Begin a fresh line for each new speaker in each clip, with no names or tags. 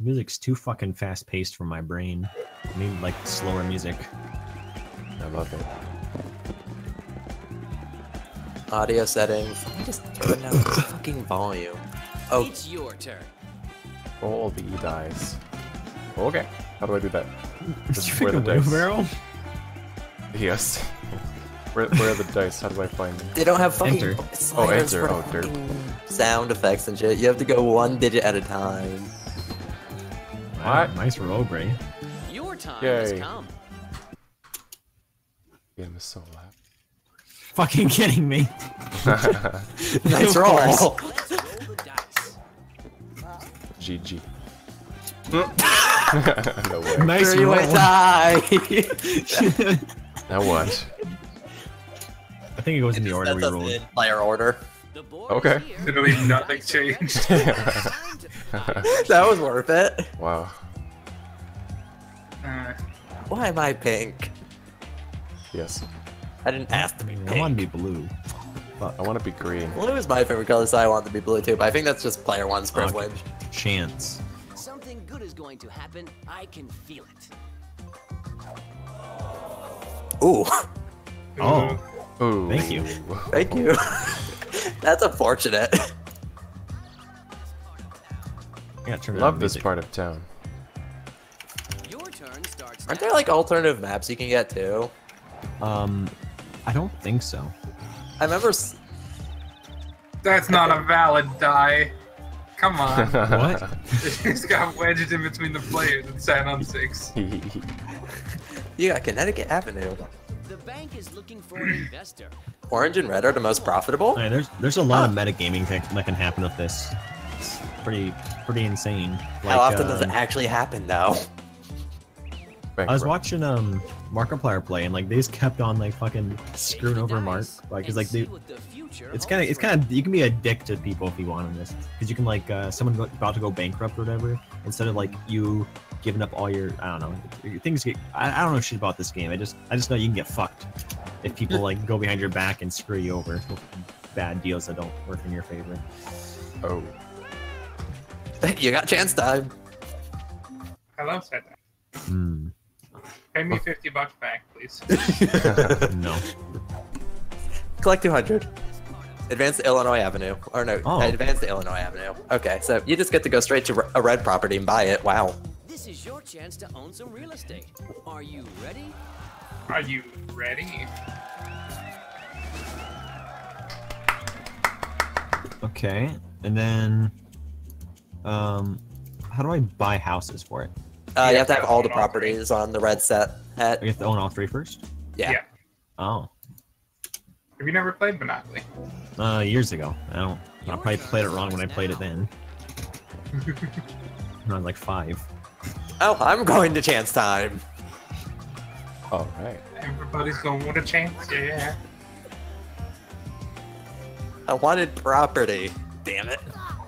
Music's too fucking fast paced for my brain. I need like slower music.
I love it.
Audio settings. Let me just turn down the fucking volume. Oh,
It's your turn.
Roll the dice. Okay. How do I do that? Just where the dice?
wheelbarrow?
Yes. where, where are the dice? How do I find them?
they don't have fucking
Enter.
sliders
oh,
enter.
Oh, derp.
fucking sound effects and shit. You have to go one digit at a time.
Wow,
What?
nice roll, Bray.
Your time
Yay.
has come.
Game is so loud.
Fucking kidding me.
Nice
Of
roll.
Let's roll the dice.
GG. no way.
Nice
Three way
roll.
tie.
Now what?
I think it goes in the order we rolled.
player order.
The board
Okay.
Literally nothing changed.
Time to fight.
That was worth it.
wow.
Uh,
Why am I pink?
Yes.
I didn't ask to be
mean,
pink.
I want to be blue.
I want to be green.
Blue is my favorite color, so I want to be blue too. But I think that's just player one's
Okay.
privilege.
Chance.
Something good is going to happen. I can feel it.
Ooh,
Oh,
Ooh.
Thank you.
thank you. that's unfortunate.
I turn
Love this part of town.
Your turn starts
Aren't there like alternative maps you can get too?
Um, I don't think so.
I remember. s-
that's not a valid die. Come on.
What?
It's got wedged in between the players and sat on six.
You got Connecticut Avenue.
The bank is looking for an investor.
Orange and red are the most profitable.
Alright, there's there's a lot of metagaming that, that can happen with this. It's pretty pretty insane.
How
Like,
often does it
um,
actually happen though?
I was watching um Markiplier play and like they just kept on like fucking screwing over Mark, like cause like they. It's kind of it's kind of you can be a dick to people if you want in this because you can like uh, someone about to go bankrupt or whatever instead of like you giving up all your I don't know your things get I, I don't know shit about this game I just I just know you can get fucked if people like go behind your back and screw you over with bad deals that don't work in your favor.
Oh.
you got chance time.
I love that.
Hmm.
Pay me 50 bucks back, please.
no.
Collect 200. Advance to Illinois Avenue. Or no,
Oh.
advance to Illinois Avenue. Okay, so you just get to go straight to a red property and buy it. Wow.
This your chance to own some real estate. Are you ready?
Are you ready?
Okay, and then um, how do I buy houses for it?
Uh, you
Yeah,
have to have all the
all
properties on the red set. Hat.
I have to own all three first.
Yeah.
Yeah.
Oh,
Have you never played Monopoly?
uh, years ago. I don't. I probably played it wrong when I played it then. When I was like five.
Oh, I'm going to chance time.
All right.
Everybody's going with a chance, yeah.
I wanted property. Damn it.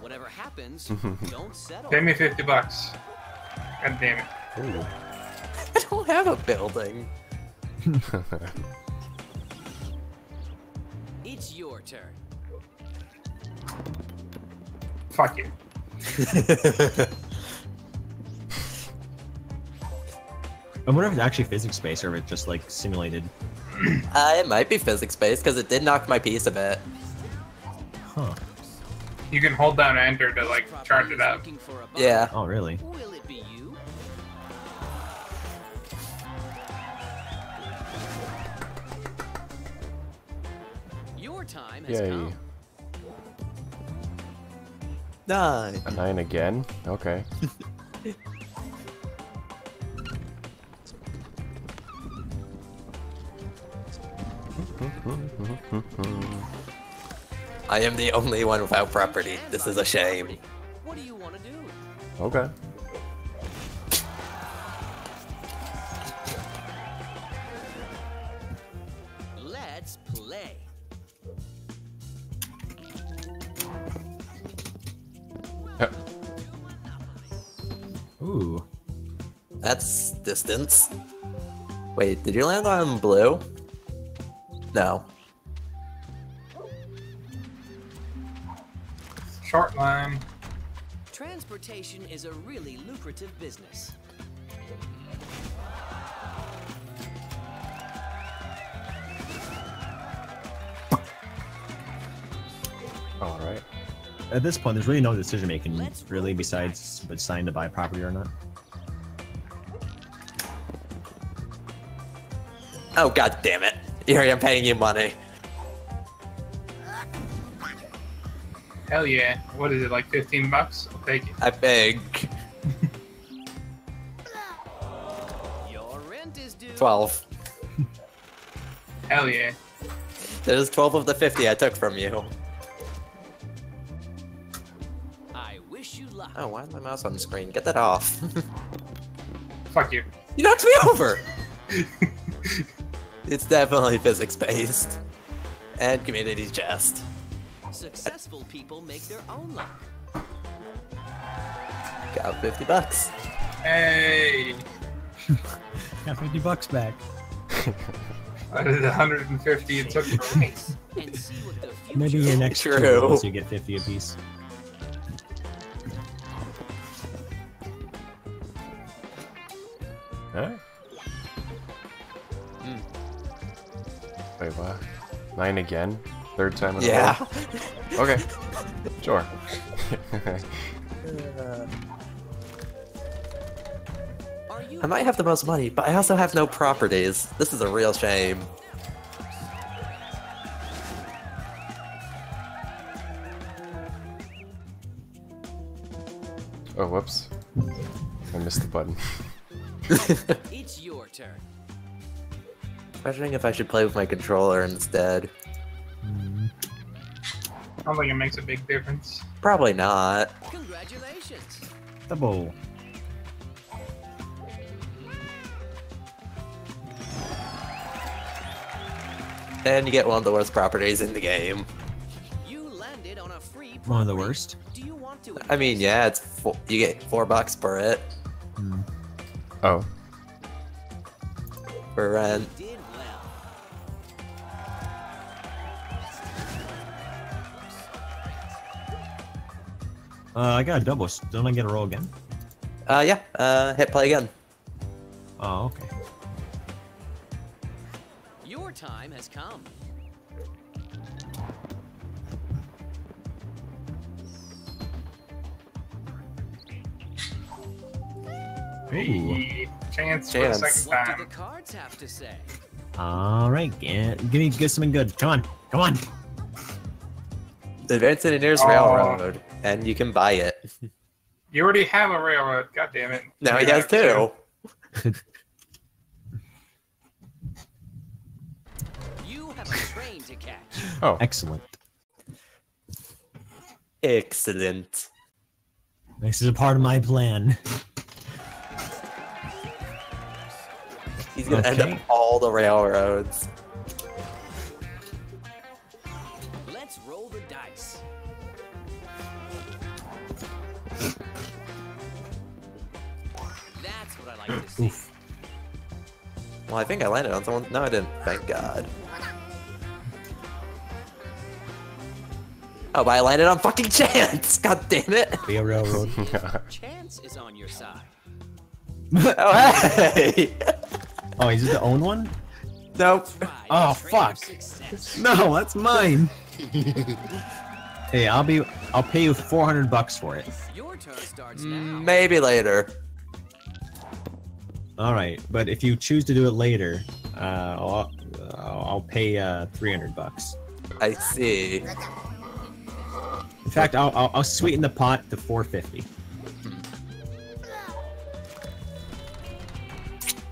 Whatever happens, don't settle.
Pay me 50 bucks. God damn it.
Ooh.
I don't have a building.
It's your turn.
Fuck you.
I wonder if it's actually physics based or if it's just like simulated.
Uh, it might be physics based because it did knock my piece a bit.
Huh.
You can hold down enter to like charge it up.
looking for a buyer.
Yeah.
Oh, really?
Will it be you? Your time has
Yay.
come.
Nine.
A nine again? Okay.
I am the only one without property. This is a shame.
What do you want to do?
Okay.
Let's play.
Ooh.
That's distance. Wait, did you land on blue? No.
Short line.
Transportation is a really lucrative business.
All right.
At this point, there's really no decision making, really, besides deciding to buy property or not.
Oh god damn it. Here I am paying you money.
Hell yeah. What is it, like 15 bucks? I'll take it.
I beg.
Your rent is due.
12.
Hell yeah.
There's 12 of the 50 I took from you.
I wish you luck.
Oh, why is my mouse on the screen? Get that off.
Fuck you.
you knocked me over! it's definitely physics based. And community chest.
Successful people make their own luck.
Got 50 bucks.
Hey.
Got 50 bucks back.
That is 150 it took from me.
And see what the future
Maybe your next two rolls you get 50 apiece.
Again? Third time in a
Yeah.
row? Okay. Sure.
I might have the most money, but I also have no properties. This is a real shame.
oh, whoops. I missed the button.
It's your turn.
Questioning if I should play with my controller instead.
I don't think it makes a big difference.
Probably not.
Congratulations.
Double.
And you get one of the worst properties in the game.
You landed on a free
One of the worst.
Do you want to
I mean, yeah, it's four, you get four bucks per it
Hmm.
Oh,
for rent.
Uh, I got a double. Don't I get a roll again?
Uh, yeah. Uh, hit play again.
Oh, okay.
Your time has come.
Hey, chance for the
Chance.
second
What do the cards have to say?
All right, get, give me get something good. Come on, come on.
The Advanced Engineers
Oh.
Railroad, and you can buy it.
You already have a railroad. God damn it.
Now he has
have
two.
You have a train to catch.
oh,
Excellent.
Excellent.
This is a part of my plan.
He's gonna end up all the railroads.
Like to see.
Oof.
Well, I think I landed on someone. No, I didn't. Thank God. Oh, but I landed on fucking chance. God damn it.
Be a railroad.
Chance is on your side.
Oh hey.
oh, is it the own one?
nope.
Oh,
the train of
fuck. No, that's mine. hey, I'll be. I'll pay you 400 bucks for it.
Your turn starts now.
Maybe later.
All right, but if you choose to do it later, uh, I'll, I'll pay uh, 300 bucks.
I see.
In fact, I'll, I'll, I'll sweeten the pot to 450.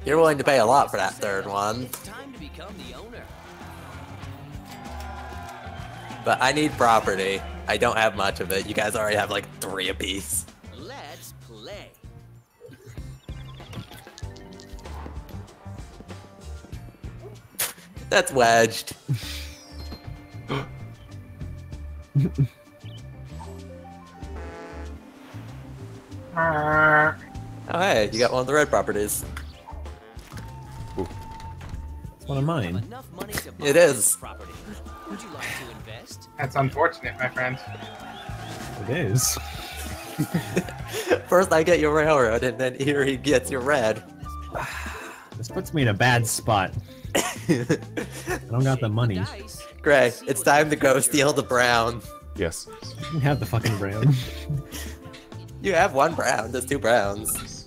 You're willing to pay a lot for that third one,
It's time to become the owner.
but I need property. I don't have much of it. You guys already have like three apiece. That's wedged. Oh hey, you got one of the red properties.
It's one of mine.
Enough money to buy
It
this
is.
property. Would you like to invest?
that's unfortunate, my friend.
It is.
First I get your railroad, and then Erie gets your red.
This puts me in a bad spot. I don't got the money.
Gray, it's time to go steal the brown.
Yes.
You have the fucking brown.
You have one brown, there's two browns.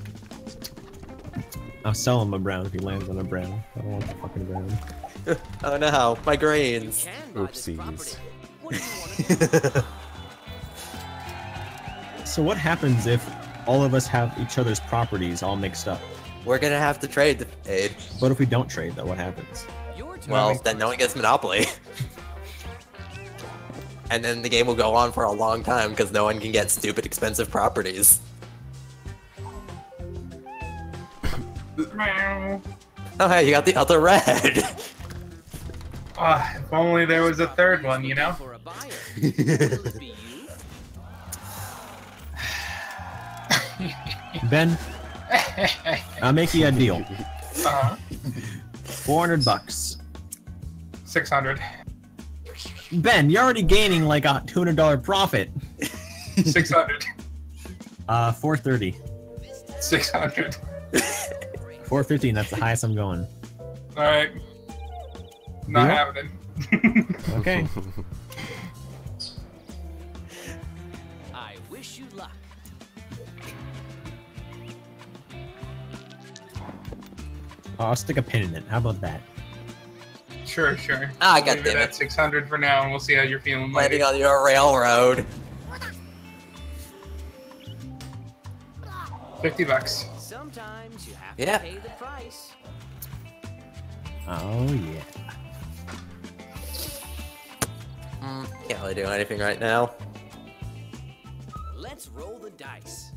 I'll sell him a brown if he lands on a brown. I don't want the fucking brown.
Oh no, my greens.
Oopsies.
So what happens if all of us have each other's properties all mixed up?
We're gonna have to trade the aid.
What if we don't trade though? What happens?
Well, then no one gets Monopoly. and then the game will go on for a long time because no one can get stupid expensive properties.
Meow.
Oh hey, you got the other red.
Ah, if only there was a third one, you know?
For a buyer. Will it be you?
Ben, I'll make you a deal.
Uh,
400 bucks.
600.
Ben, you're already gaining like a $200 profit.
600.
Uh, 430.
600.
450, that's the highest I'm going.
Alright. Not
Deal?
happening.
Okay.
I wish you luck.
I'll stick a pin in it. How about that?
Sure, sure.
Ah, God
Leave
damn
at 600 for now, and we'll see how you're feeling
Landing on your railroad.
50 bucks.
Sometimes you have
Yeah.
to pay the price.
Oh, yeah.
Mm, can't really do anything right now.
Let's roll the dice.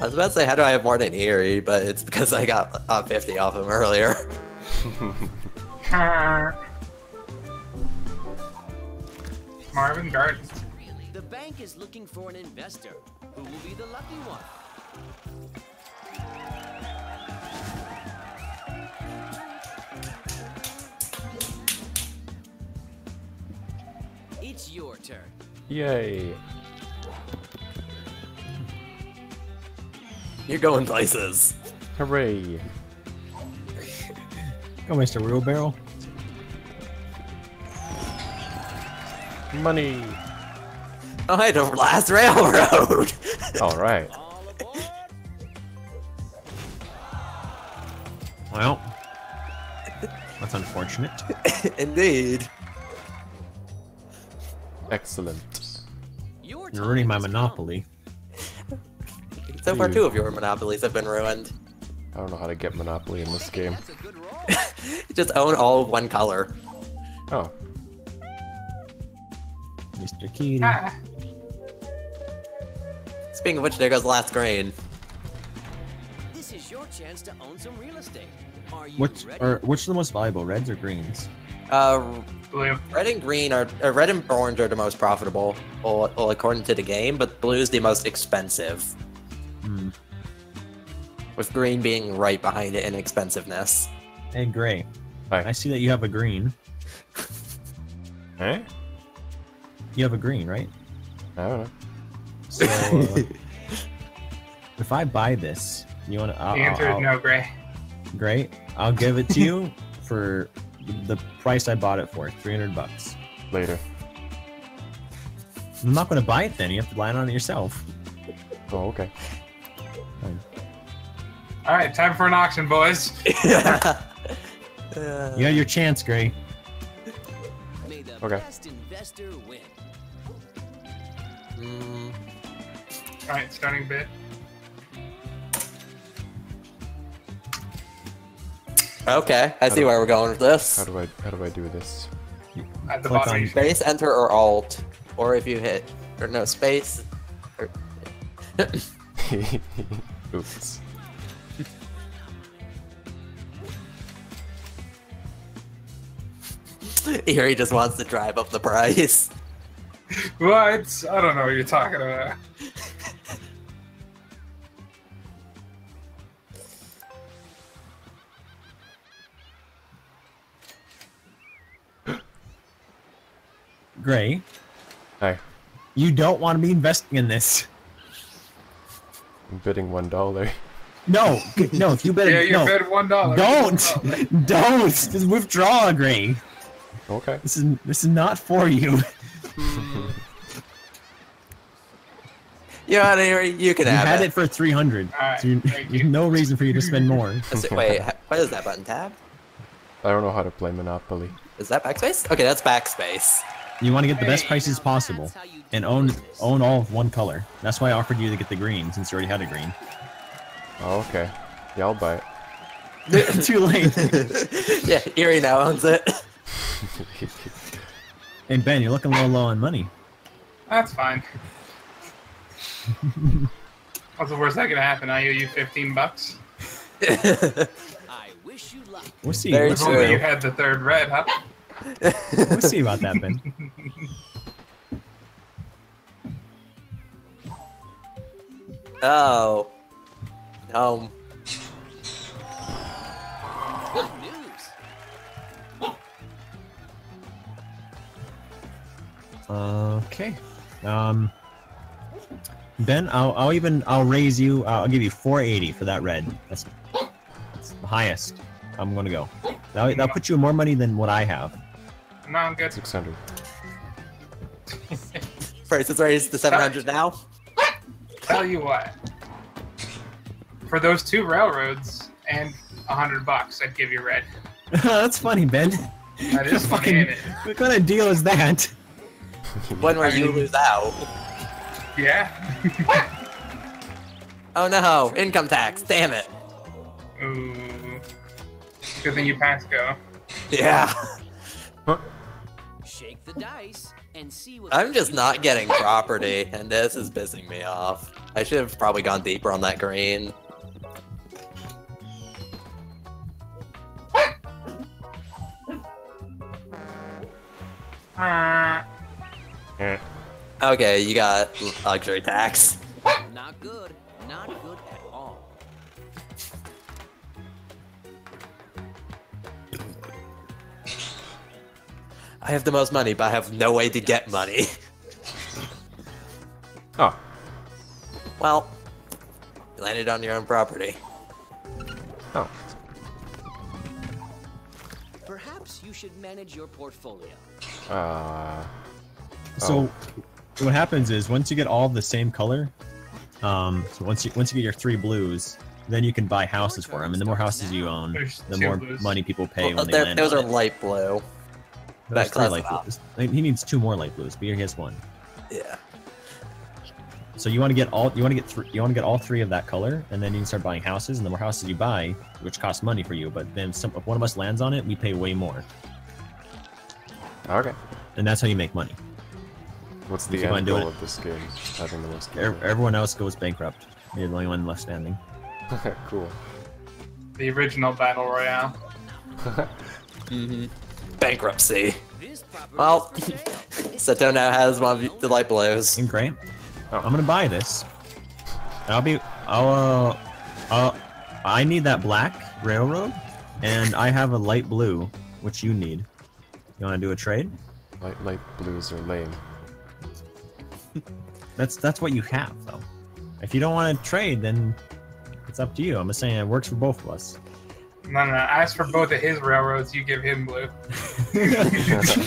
I was about to say, how do I have more than Eerie? But it's because I got uh, 50 off him earlier.
Marvin Gardens.
The bank is looking for an investor. Who will be the lucky one? It's your turn.
Yay.
You're going places.
Hooray.
Go, Mr. Wheelbarrow.
Money.
Oh, hey, the last railroad.
All right.
Well, that's unfortunate.
Indeed.
Excellent.
You're ruining my
time come.
Monopoly.
So far, two of your monopolies have been ruined.
I don't know how to get Monopoly in this game.
That's a good roll.
You just own all of one color.
Oh,
Mr. Keating.
Ah,
Speaking of which, there goes the last grain.
This is your chance to own some real estate. Are you
Which
ready?
or which are the most valuable, reds or greens?
Uh,
blue.
red and green are uh, red and orange are the most profitable, well, well, according to the game, but blue is the most expensive,
Hmm.
with green being right behind it in expensiveness.
Hey, Gray. I see that you have a green.
Eh?
You have a green, right?
I don't know.
So, uh, if I buy this, you want to?
The answer is no, Gray.
Great. I'll give it to you for the price I bought it for, 300 bucks.
Later.
I'm not going to buy it then. You have to land on it yourself.
Oh, okay.
Fine.
Alright, time for an auction, boys.
Uh,
You had your chance, Gray.
May the
Okay.
best investor win.
mm,
Alright, starting bit.
okay, I see where we're going with this.
How do I how do I do this?
At the
Click
bottom.
Space, enter, or alt, or if you hit or no space. Or...
Oops.
Erie just wants to drive up the price.
What? I don't know what you're talking about.
Gray,
Hi.
you don't want to be investing in this.
I'm bidding one dollar.
No, no, if you better
Yeah, you
no.
bid one dollar.
Don't, don't. Just withdraw, Gray.
Okay.
This is this is not for you.
You know, you can
You
have
had
it.
it for 300.
Alright,
so you,
thank
there's
you.
no reason for you to spend more.
Is it- Wait, what is that button tab?
I don't know how to play Monopoly.
Is that backspace? Okay, that's backspace.
You want to get the best prices possible and own own all of one color. That's why I offered you to get the green since you already had a green.
Oh, okay. Yeah, I'll buy it.
Too late.
yeah, Erie now owns it.
Hey Ben, you're looking a little low on money.
That's fine. What's the worst that could happen? I owe you 15 bucks.
I wish you luck.
We'll see.
Very
If
true.
only you had the third red, huh?
we'll see about that, Ben.
oh. Um.
Okay. Um. Ben, I'll I'll even I'll raise you. Uh, I'll give you 480 for that red. That's, that's the highest I'm gonna go. That'll, that'll put you more money than what I have.
No, I'm good.
600.
Price is raised to 700 now.
Tell you what. For those two railroads and a hundred bucks, I'd give you red.
that's funny, Ben.
That is funny,
Fucking- What kind of deal is that?
When where you lose out.
Yeah.
Oh no, income tax. Damn it.
Ooh. Good thing you passed go.
Yeah.
Shake the dice and see what.
I'm just not getting property, and this is pissing me off. I should have probably gone deeper on that green.
Uh,
Okay, you got luxury tax.
Not good. Not good at all.
I have the most money, but I have no way to get money.
Oh,
Well, you landed on your own property.
oh.
Perhaps you should manage your portfolio.
Uh,
So, what happens is once you get all the same color, um, so once you once you get your three blues, then you can buy houses for them, and the more houses you own,
There's
the more
blues.
money people pay
Well,
when they land.
those are
it.
light blue.
There's
that
three light blues. Like, He needs two more light blues, but he has one.
Yeah.
So you want to get all you want to get three you want to get all three of that color, and then you can start buying houses. And the more houses you buy, which costs money for you, but then some, if one of us lands on it, we pay way more,
okay.
and that's how you make money.
What's the
If you wanna
end goal of this game? Having the most
Ev- Everyone else goes bankrupt. You're the only one left standing.
Okay, cool.
the original battle royale.
Mm-hmm. Bankruptcy. Well,
is for sale.
Sato now has one of the light blues.
And great.
Oh.
I'm gonna buy this. I'll be. I'll. Uh, I'll, I need that black railroad, and I have a light blue, which you need. You want to do a trade?
Light, light blues are lame.
That's that's what you have, though. If you don't want to trade, then it's up to you. I'm just saying it works for both of us.
No, no, no. Ask for both of his railroads. You give him blue.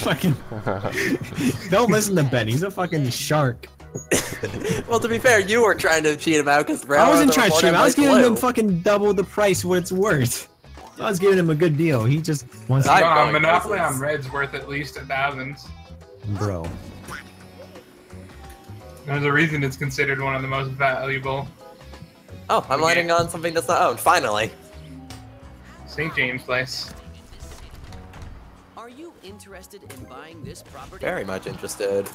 fucking. Don't listen to Ben. He's a fucking shark.
well, to be fair, you were trying to cheat him out because bro.
I wasn't trying to cheat him. I was giving him fucking double the price what it's worth. I was giving him a good deal. He just wants
I'm
No, on
going
Monopoly on red's worth at least a thousand.
bro.
There's a reason it's considered one of the most valuable.
Oh, I'm landing on something that's not owned. Finally.
St. James Place.
Are you interested in buying this property?
Very much interested.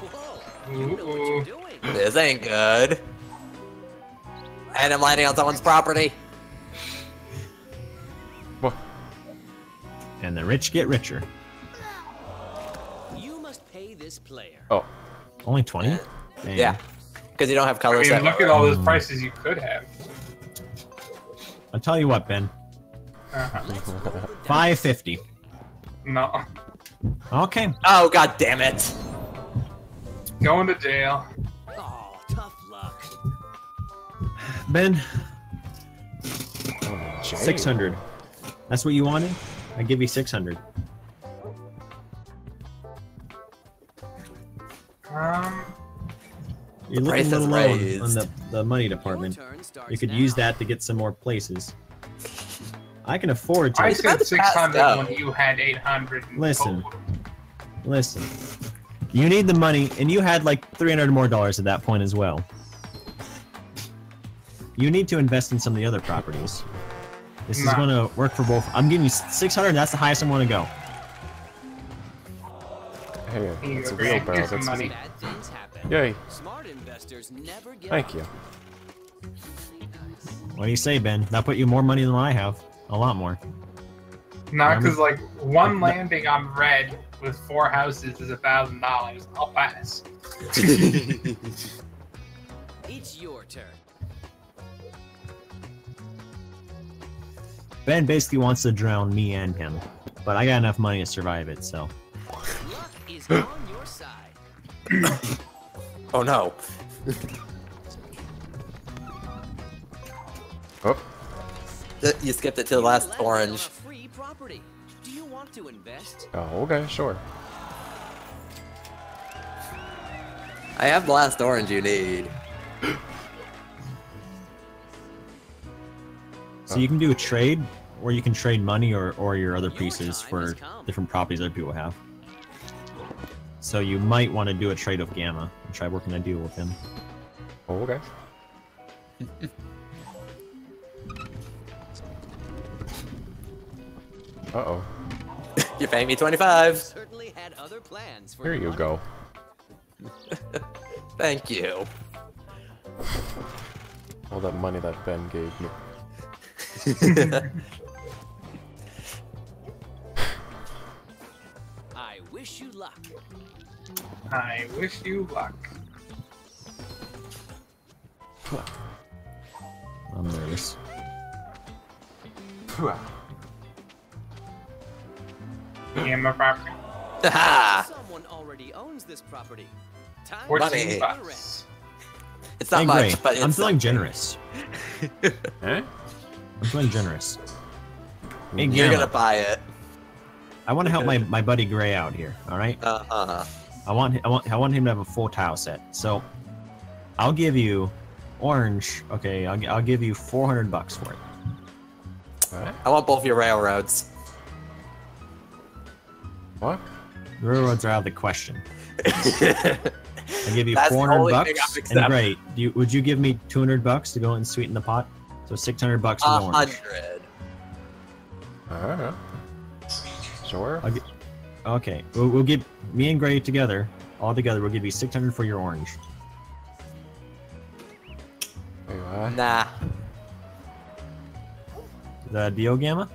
Whoa, you know what
Ooh.
you're doing.
This ain't good. And I'm landing on someone's property.
And the rich get richer.
You must pay this player.
Oh,
Only 20?
Yeah. Because you don't have
I mean, look at all those prices you could have.
I'll tell you what, Ben.
Uh,
Let's roll the dice.
550.
no.
Okay.
Oh god damn it!
Going to jail.
Oh, tough luck.
Ben,
Oh,
600. That's what you wanted? I give you 600.
Um,
You're
price
looking a little low on- on the, the money department. You could
now.
use that to get some more places. I can afford to.
I
about
said 600 when you had 800.
Listen.
total.
Listen, you need the money, and you had like 300 more dollars at that point as well. You need to invest in some of the other properties. This is going to work for both. I'm giving you 600. That's the highest I'm gonna go.
Hey,
Here you
that's a
go,
real
Grant.
barrel.
Here's some
That's
money.
Bad.
Yay.
Smart investors never give
Thank you.
What do you say, Ben? That put you more money than I have. A lot more.
Not because like one
I'm-
landing on red with four houses is a thousand dollars. I'll pass.
It's your turn.
Ben basically wants to drown me and him, but I got enough money to survive it. So
Luck is on your side.
Oh no.
Oh,
You skipped it to the last
Left on a
orange.
Free property. Do you want to invest?
oh, okay, sure.
I have the last orange you need.
So you can do a trade, or you can trade money or, or your other pieces for different properties other people have. So you might want to do a trade with Gamma and try working a deal with him.
Oh, okay. Uh-oh.
You're paying me 25.
Certainly had other plans for
Here you go.
Thank you.
All that money that Ben gave me.
I wish you luck.
I wish you luck.
I'm nervous.
Gamma property.
Ha!
Someone already owns this property. Time
Fourteen
Money.
bucks.
It's not
hey,
much,
Gray,
but it's
I'm feeling generous.
Eh?
I'm feeling generous. Hey,
You're
Gamma,
gonna buy it.
I want to help my, my buddy Gray out here. All right.
Uh huh.
I want I want I want him to have a full tile set. So I'll give you orange. Okay, I'll, I'll give you 400 bucks for it.
Alright.
I want both your railroads.
What?
The railroads are out of the question. I give you
That's
400 bucks. And great. Do you, would you give me 200 bucks to go and sweeten the pot? So 600 bucks for
A
the orange.
hundred.
Alright. Sure.
I'll gi- okay, we'll, we'll give me and Gray together. All together, we'll give you 600 for your orange.
Wait.
Nah.
The deal, Gamma?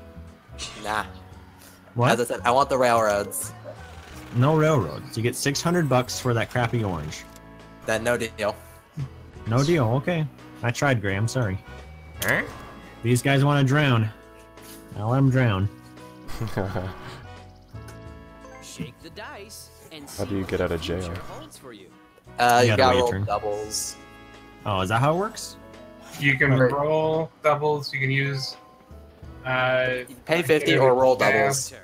Nah.
What?
As I said, I want the railroads.
No railroads. You get 600 bucks for that crappy orange.
Then no deal.
No deal. Okay. I tried, Gray. I'm sorry.
Eh?
These guys want to drown. I'll let them drown.
Shake the dice and
How do you get out of jail?
for you.
Uh,
You
you
gotta
gotta roll doubles.
Oh, is that how it works?
You can
Right.
roll doubles. You can use. Uh,
Pay 50 or roll doubles.
Turn.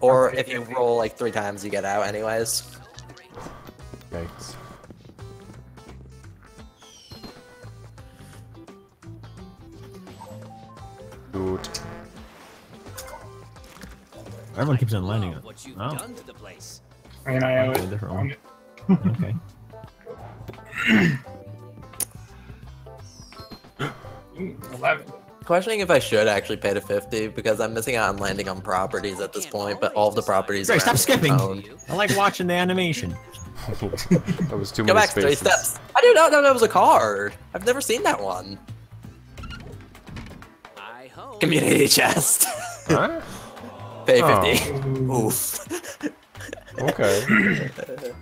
Or if you roll like three times, you get out anyways.
Yikes. Good.
Everyone keeps on landing it.
What you've
Oh.
done to the place.
I mean, I oh,
Okay,
always
different one. Okay.
Ooh, Eleven.
Questioning if I should actually pay to 50 because I'm missing out on landing on properties at this point, but all of the properties
Gray,
are
stop skipping.
owned.
I like watching the animation.
that was too
Go
many
back three steps. I did not know that was a card. I've never seen that one.
I hope.
Community chest.
Huh?
Pay
Oh.
50.
Ooh.
Oof.
Okay.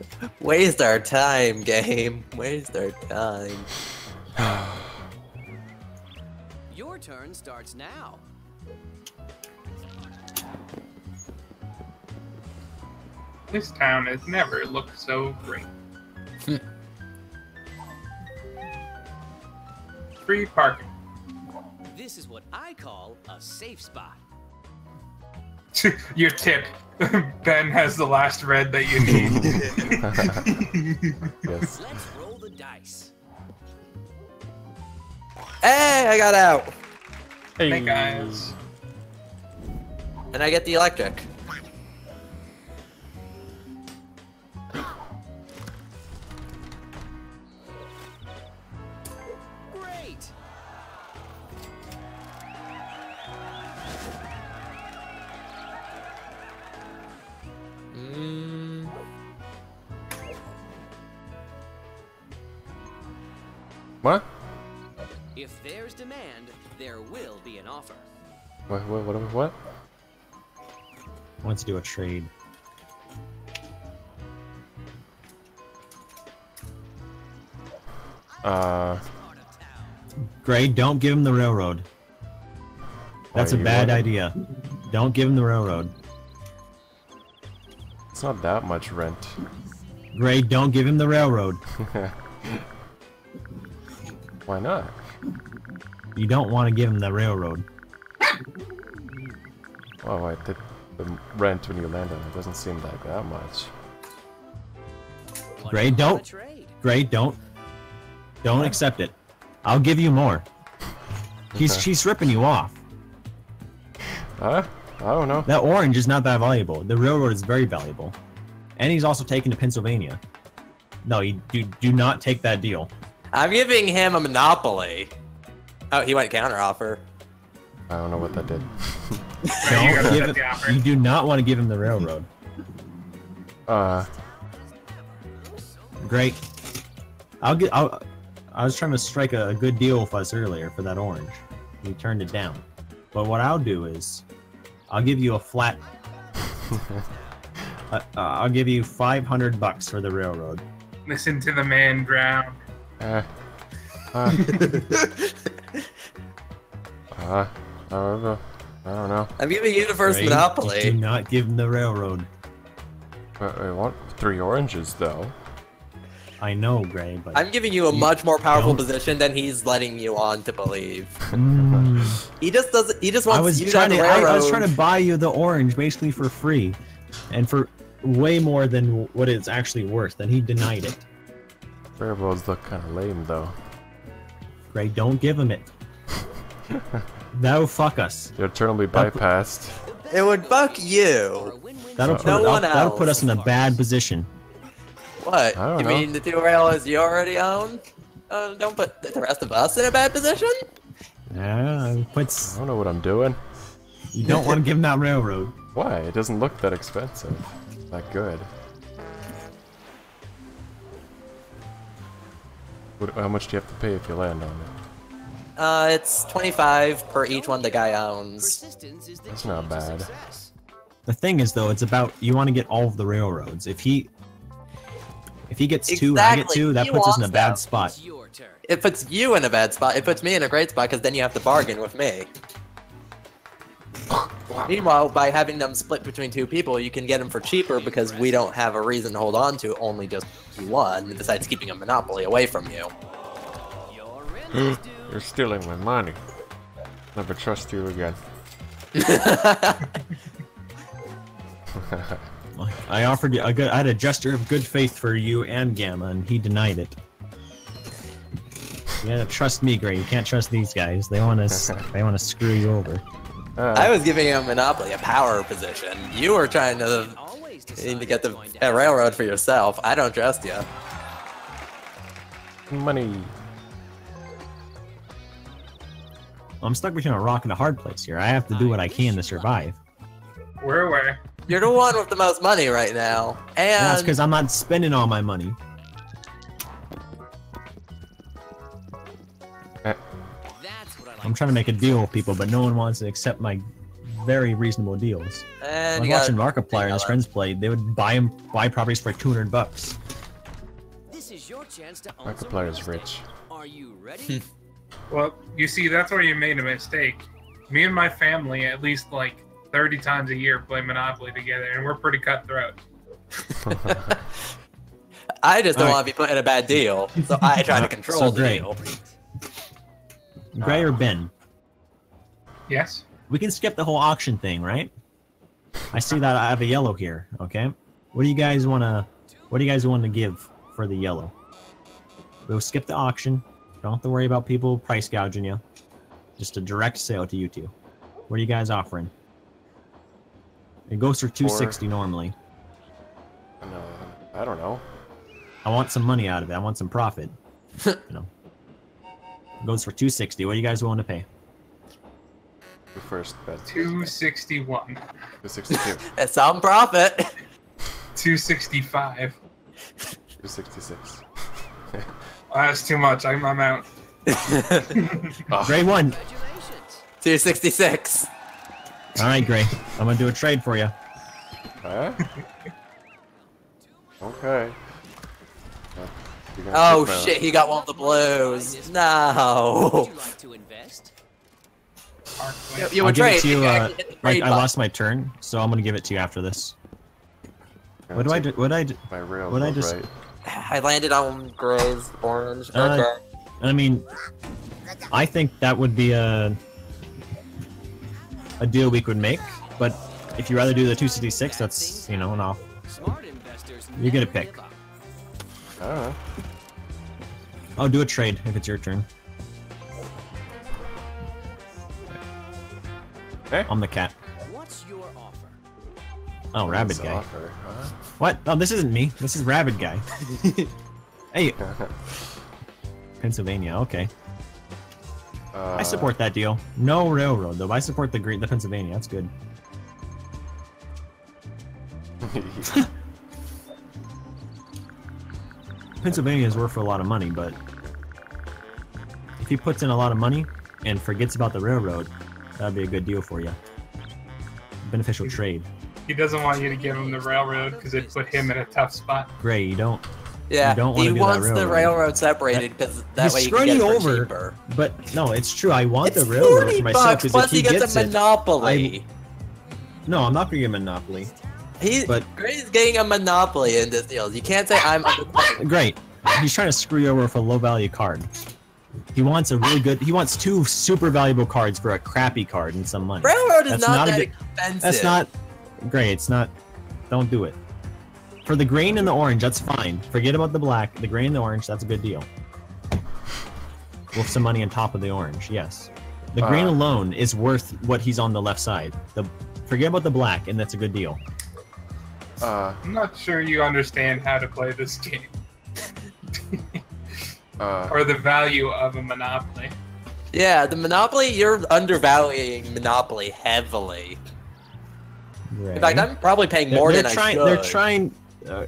Waste our time, game. Waste our time.
Your turn starts now.
This town has never looked so great. Hmm. Free parking.
This is what I call a safe spot.
Your tip. ben has the last red that you need.
Yes.
Let's roll the dice.
Hey, I got out,
hey guys.
and I get the electric. Mm,
What?
If there's demand, there will be an offer.
What? What? What? What?
I want to do a trade.
Uh.
Part.
Gray, don't give him the railroad. That's a bad
wanna-
idea. Don't give him the railroad.
It's not that much rent.
Gray, don't give him the railroad.
Why not?
You don't want to give him the railroad.
Oh, wait, the, the rent when you land on it doesn't seem like that much.
What
Gray,
if you wanna
don't-
Trade?
Gray, don't. Don't accept it. I'll give you more. He's she's ripping you off.
Huh? I don't know.
That orange is not that valuable. The railroad is very valuable. And he's also taken to Pennsylvania. No, you do, do not take that deal.
I'm giving him a monopoly. Oh, he went counteroffer.
I don't know what that did.
you
Don't
gotta
give
set
it, you do not want to give him the railroad.
Uh,
Great. I'll get. I'll, I was trying to strike a, a good deal with us earlier for that orange. You turned it down. But what I'll do is, I'll give you a flat. uh, uh, I'll give you 500 bucks for the railroad.
Listen to the man drown.
uh, uh, uh, I don't know. I don't know.
I'm giving you the first
Great. Do
monopoly.
not give him the railroad.
But I want three oranges, though.
I know, Gray, but
I'm giving you a
You
much more powerful
don't-
position than he's letting you on to believe.
Mm,
He just doesn't. He just wants
I was
you
trying
on
to.
the
I. I was trying to buy you the orange basically for free, and for way more than what it's actually worth. And he denied it.
Railroads look kind of lame, though.
Gray, don't give him it. That'll fuck us.
You're eternally
That-
bypassed.
It would
fuck
you.
That'll put,
No
that'll,
one
that'll put us in a bad position.
What?
I don't
you
know.
mean the two railroads you already own? Uh, don't put the rest of us in a bad position.
Yeah, it
I don't know what I'm doing.
You don't want to give him that railroad.
Why? It doesn't look that expensive. That good. What, how much do you have to pay if you land on it?
Uh, it's 25 per each one the guy owns.
Persistence is the
That's not bad.
The thing is, though, it's about you want to get all of the railroads. If he, if he gets two, and I get two, that
he
puts us in a bad
them.
spot.
It's your turn.
It puts you in a bad spot. It puts me in a great spot because then you have to bargain with me. Meanwhile, by having them split between two people, you can get them for cheaper because we don't have a reason to hold on to only just one, besides keeping a monopoly away from you.
You're in this, dude.
You're stealing my money. Never trust you again.
I offered you. a good. I had a gesture of good faith for you and Gamma, and he denied it. You gotta trust me, Gray. You can't trust these guys. They want to. they want to screw you over.
Uh,
I was giving him monopoly, a power position. You were trying to
Always
need to get the
what's going to happen.
railroad for yourself. I don't trust you.
money.
I'm stuck between a rock and a hard place here. I have to do what I can to survive.
Where, where?
You're the one with the most money right now, and That's
because I'm not spending all my money.
I like.
I'm trying to make a deal with people, but no one wants to accept my very reasonable deals. I
and
was
you
watching
got
Markiplier and his friends play. They would buy him buy properties for 200 bucks.
This is your chance to own
Markiplier's rich.
Are you ready?
Well, you see, that's where you made a mistake. Me and my family, at least like 30 times a year, play Monopoly together, and we're pretty cutthroat.
I just don't
Alright.
want to be put in a bad deal, so I try to control
So
the
great.
deal.
Gray or um, Ben?
Yes?
We can skip the whole auction thing, right? I see that I have a yellow here. Okay. What do you guys wanna? What do you guys want to give for the yellow? We'll skip the auction. Don't have to worry about people price gouging you. Just a direct sale to you two. What are you guys offering? It goes for 260 normally.
And, uh, I don't know.
I want some money out of it. I want some profit. you know. It goes for 260. What are you guys willing to pay?
Who first bet?
261.
262.
That's some profit.
265.
266.
Oh, that's too much. I'm, I'm out.
Oh,
Gray one.
Congratulations.
266.
All right, Gray. I'm gonna do a trade for you.
huh? Okay. Yeah,
Oh shit, he got one of the blues.
Would
No.
you like to invest?
Arc
You,
Blade.
you
I'll
would
give
trade.
it to you.
you
Uh,
actually
like, I lost my turn, so I'm gonna give it to you after this. What do I do? What do I do?
My rail
What'd I just-
right.
I landed on Gray's orange.
Uh,
Okay.
I mean, I think that would be a a deal we could make. But if you rather do the 266, that's you know, no.
Smart
You get a pick.
give.
I don't know.
I'll do a trade if it's your turn.
Hey.
I'm the cat.
What's your offer?
Oh, rabbit guy.
offer, huh?
What? Oh, this isn't me. This is rabbit guy. hey, Pennsylvania. Okay,
uh,
I support that deal. No railroad though. I support the green, the Pennsylvania. That's good. Pennsylvania is worth a lot of money, but if he puts in a lot of money and forgets about the railroad, that'd be a good deal for you. Beneficial trade.
He doesn't want you to give him the railroad because it put him in a tough spot.
Gray, you don't.
Yeah,
You don't wanna
he
that
wants the
railroad.
separated because that
He's
way you can get it for
over.
cheaper.
But no, it's true. I want
It's
the railroad for myself because if he
he gets
gets
a
it,
monopoly.
no, I'm not gonna get a monopoly.
He,
but-
Gray's getting a monopoly in this deal. You can't say I'm.
Great. He's trying to screw you over with a low value card. He wants a really good. He wants two super valuable cards for a crappy card and some money.
Railroad is
That's
not,
not a
that
good-
expensive.
That's not great. It's not. Don't do it. For the green and the orange, that's fine. Forget about the black. The green and the orange, that's a good deal. With some money on top of the orange, yes. The green
Uh.
alone is worth what he's on the left side. The forget about the black, and that's a good deal.
uh,
I'm not sure you understand how to play this game
uh,
or the value of a monopoly.
Yeah, the monopoly. You're undervaluing monopoly heavily.
Right.
In fact, I'm probably paying
They're-
more
they're
than
trying,
I should.
They're trying. Uh,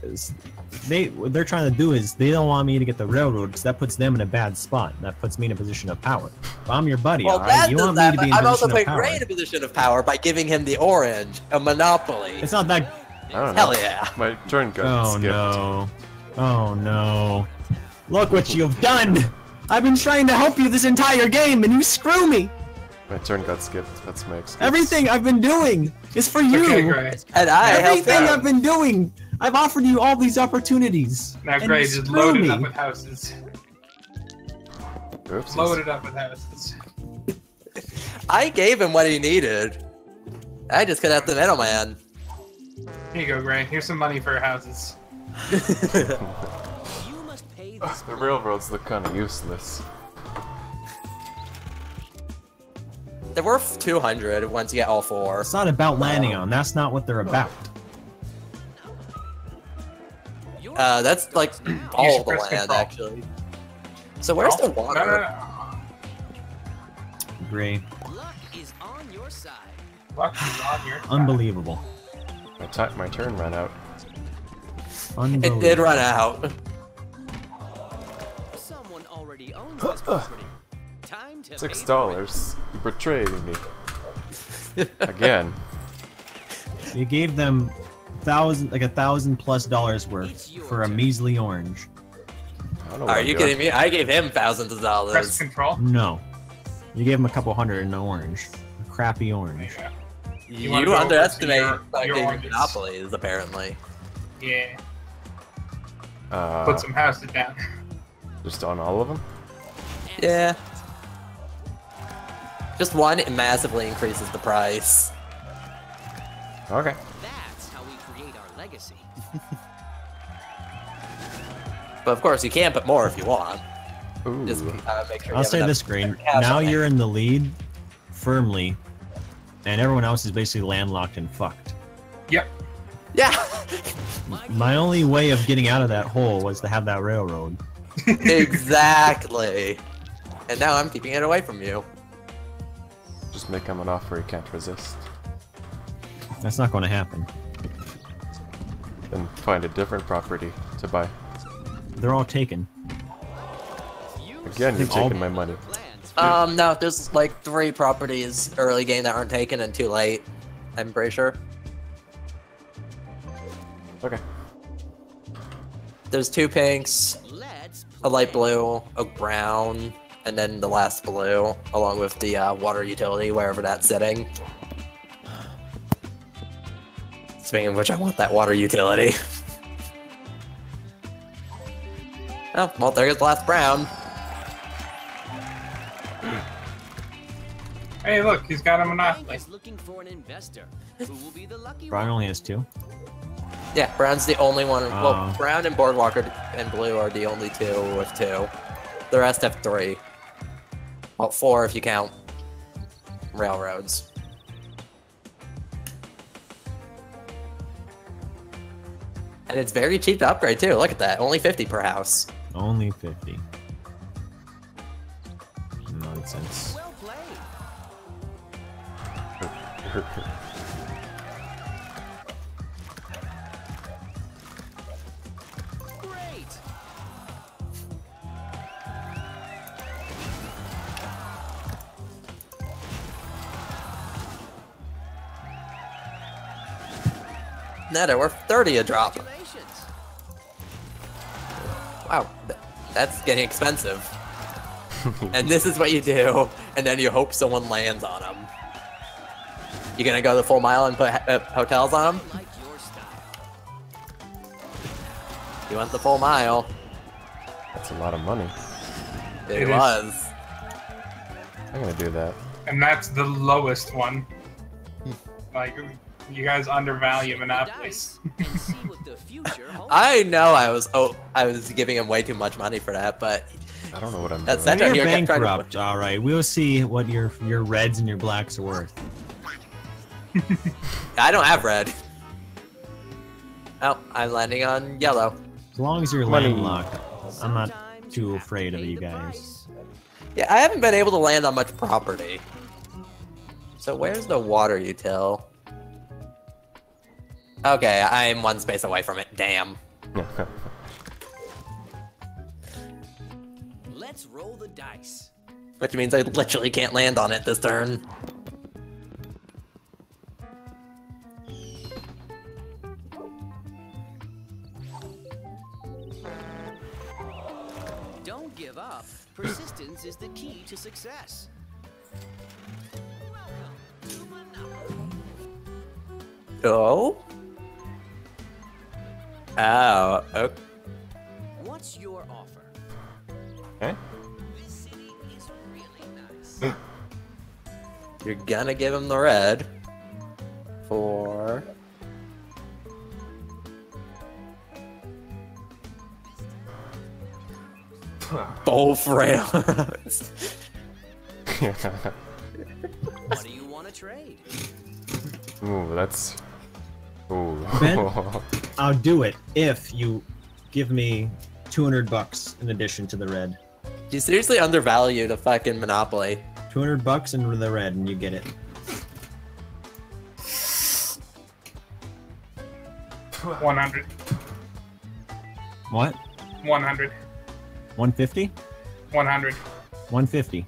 they what they're trying to do is they don't want me to get the railroad because that puts them in a bad spot. That puts me in a position of power. If I'm your buddy,
well,
all right?
that
You
does
want
that,
me to
but
be in a
I'm also
position
putting
power.
Ray in a position of power by giving him the orange, a monopoly.
It's not that.
I don't know.
Hell yeah.
My turn got
Oh
skipped.
no! Oh no! Look what you've done! I've been trying to help you this entire game, and you screw me.
My turn got skipped. That's my excuse.
Everything I've been doing is for you.
Okay,
And I
Everything. I've been doing, I've offered you all these opportunities.
Now,
and
Gray,
you
just
screw me.
up with houses.
Oopsies.
Load it up with houses.
I gave him what he needed. I just cut out the middleman.
Here you go, Gray. Here's some money for houses.
You must pay this
The railroads look kind of useless.
They're worth 200 once you get all four.
It's not about landing on. That's not what they're about.
Uh, that's like all the
press
land,
control.
actually. So where's the water?
no, no, no.
Luck is on your side.
Luck is on your side.
unbelievable.
My, ti my turn ran out.
It did run out.
Someone already owns this property. Time to
Six
pay the rent.
dollars. You betrayed me. Again.
You gave them thousand, like a thousand plus dollars worth for a measly orange.
I don't know
Are you kidding me? I gave him thousands of
Press
dollars.
control.
No. You gave him a couple hundred in an orange. A crappy orange.
Yeah.
You,
wanna go over to
underestimate
your- your
fucking
oranges.
monopolies, apparently.
Yeah.
Uh,
Put some houses down.
just on all of them?
Yeah. Just one it massively increases the price.
Okay.
But of course, you can put more if you want.
Ooh.
Just uh, make sure.
I'll
have
say
enough
this, Green. Now you're
hand.
in the lead firmly, and everyone else is basically landlocked and fucked.
Yep.
Yeah.
My only way of getting out of that hole was to have that railroad.
exactly. And now I'm keeping it away from you.
Just make him an offer he can't resist.
That's not going to happen.
Then find a different property to buy.
They're all taken.
Again, you're
All-
taking my money.
Um, no, there's like three properties early game that aren't taken and too late. I'm pretty sure.
Okay.
There's two pinks, a light blue, a brown, and then the last blue, along with the uh, water utility, wherever that's sitting. Speaking of which, I want that water utility. oh, well, there's the last brown.
Hey, look, he's got a
Frank
monopoly.
is looking for an investor. Who will be the lucky
Brian
one?
only has two.
Yeah, brown's the only one. well,
Oh.
brown and Boardwalker and blue are the only two with two. The rest have three. Well, four if you count railroads. And it's very cheap to upgrade too. Look at that, only 50 per house.
Only 50. Nonsense.
Well played. Great.
Now they're worth 30 a drop.
Congratulations.
Wow, th- that's getting expensive. and this is what you do, and then you hope someone lands on them. You gonna go the full mile and put uh, hotels on them?
I like your style.
You went the full mile.
That's a lot of money.
It,
It is.
was.
I'm gonna do that.
And that's the lowest one. Like, you guys undervalue
Shake the
monopolies.
dice and see what the future holds.
I know I was oh I was giving him way too much money for that, but
I don't know what I'm
That's-
doing.
that's-
When you're
here to-
bankrupt, all right. We'll see what your your reds and your blacks are worth.
I don't have red. Oh, I'm landing on yellow.
As long as you're
Money.
landlocked, I'm not too
you have to
afraid of you guys.
Yeah, I haven't been able to land on much property. So where's the water util? Okay, I'm one space away from it. Damn.
Let's roll the dice.
Which means I literally can't land on it this turn.
Don't give up. Persistence is the key to success. Welcome to Monopoly.
Oh? Oh, okay.
What's your offer?
okay.
This city is really nice. Hmm.
You're gonna give him the red. For... Both railroads.
what do you want to trade?
Ooh, that's. Ooh.
Ben? I'll do it if you give me 200 bucks in addition to the red.
You seriously undervalued a fucking monopoly.
200 bucks and the red, and you get it.
One hundred.
What?
One hundred.
150?
One hundred.
150.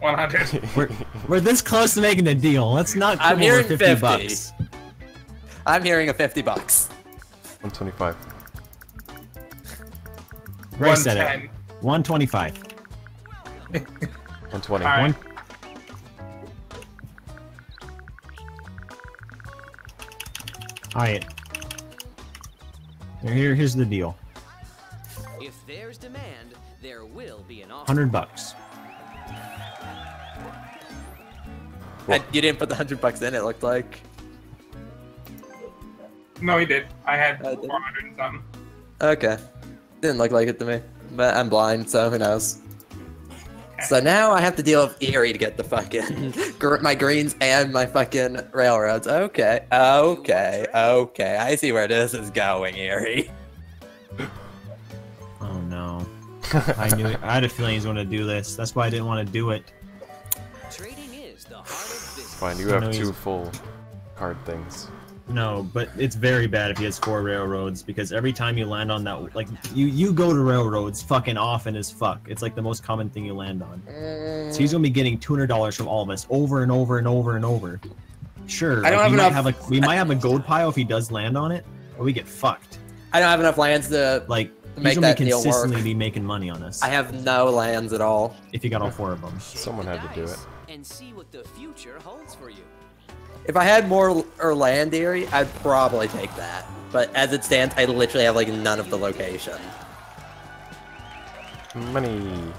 One hundred.
We're, we're this close to making a deal. Let's not
I'm
over
hearing
50
50.
bucks.
I'm hearing a 50 bucks.
125.
Gray said it. 125.
120.
All right.
One. All right. Here, here, here's the deal.
If there's demand, there will be an offer.
Hundred bucks.
And you didn't put the hundred bucks in. It looked like.
No, he did. I had
I did.
400 and something.
Okay. Didn't look like it to me. But I'm blind, so who knows. So now I have to deal with Erie to get the fucking my greens and my fucking railroads. Okay, okay, okay. I see where this is going, Erie.
Oh no. I knew it. I had a feeling he was going to do this. That's why I didn't want to do it.
Trading is the heart of business.
Fine, you have two full card things.
No, but it's very bad if he has four railroads because every time you land on that, like you you go to railroads fucking often as fuck. It's like the most common thing you land on. Mm. So he's gonna be getting two hundred dollars from all of us over and over and over and over. Sure,
I don't
like,
have
we might
enough-
have a we might have a gold pile if he does land on it, but we get fucked.
I don't have enough lands to.
Like he's
Make
gonna
that
be
deal work.
consistently be making money on us
I have no lands at all.
if you got all four of them.
Someone had to do it.
And see what the future holds for you.
If I had more or land Erie, I'd probably take that. But as it stands, I literally have like none of the location.
Money.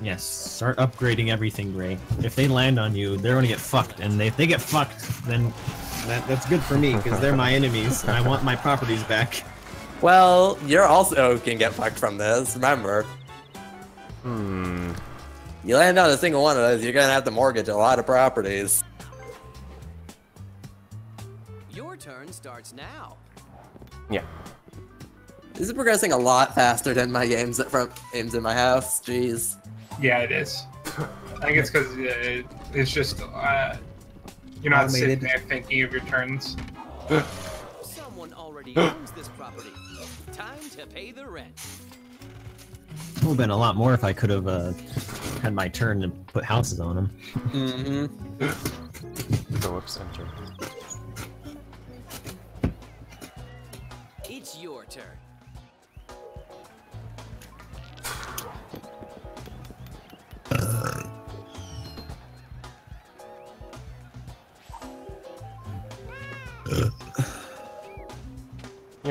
Yes, start upgrading everything, Gray. If they land on you, they're gonna get fucked, and they, if they get fucked, then that, that's good for me because they're my enemies, and I want my properties back.
Well, you're also can get fucked from this. Remember,
Hmm.
you land on a single one of those, you're gonna have to mortgage a lot of properties.
Turn starts now.
Yeah.
This is progressing a lot faster than my games at from games in my house. Jeez.
Yeah, it is. I think it's because it, it's just uh, you're not sitting there thinking of your turns.
Someone already owns this property. Time to pay the rent.
It would have been a lot more if I could have uh, had my turn to put houses on them.
Mm-hmm.
Go up center.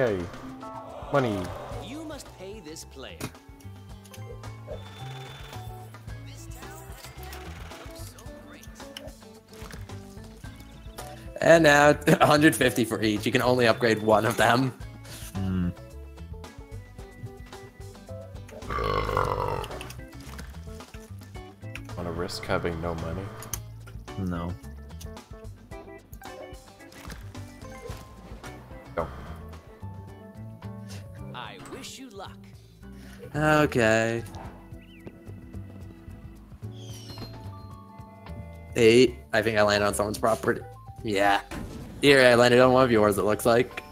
Yay. Money.
You must pay this player. This town so great.
And now 150 for each. You can only upgrade one of them.
Hmm.
Want to risk having no money?
No.
Okay. Eight. I think I landed on someone's property. Yeah. Here, I landed on one of yours, it looks like.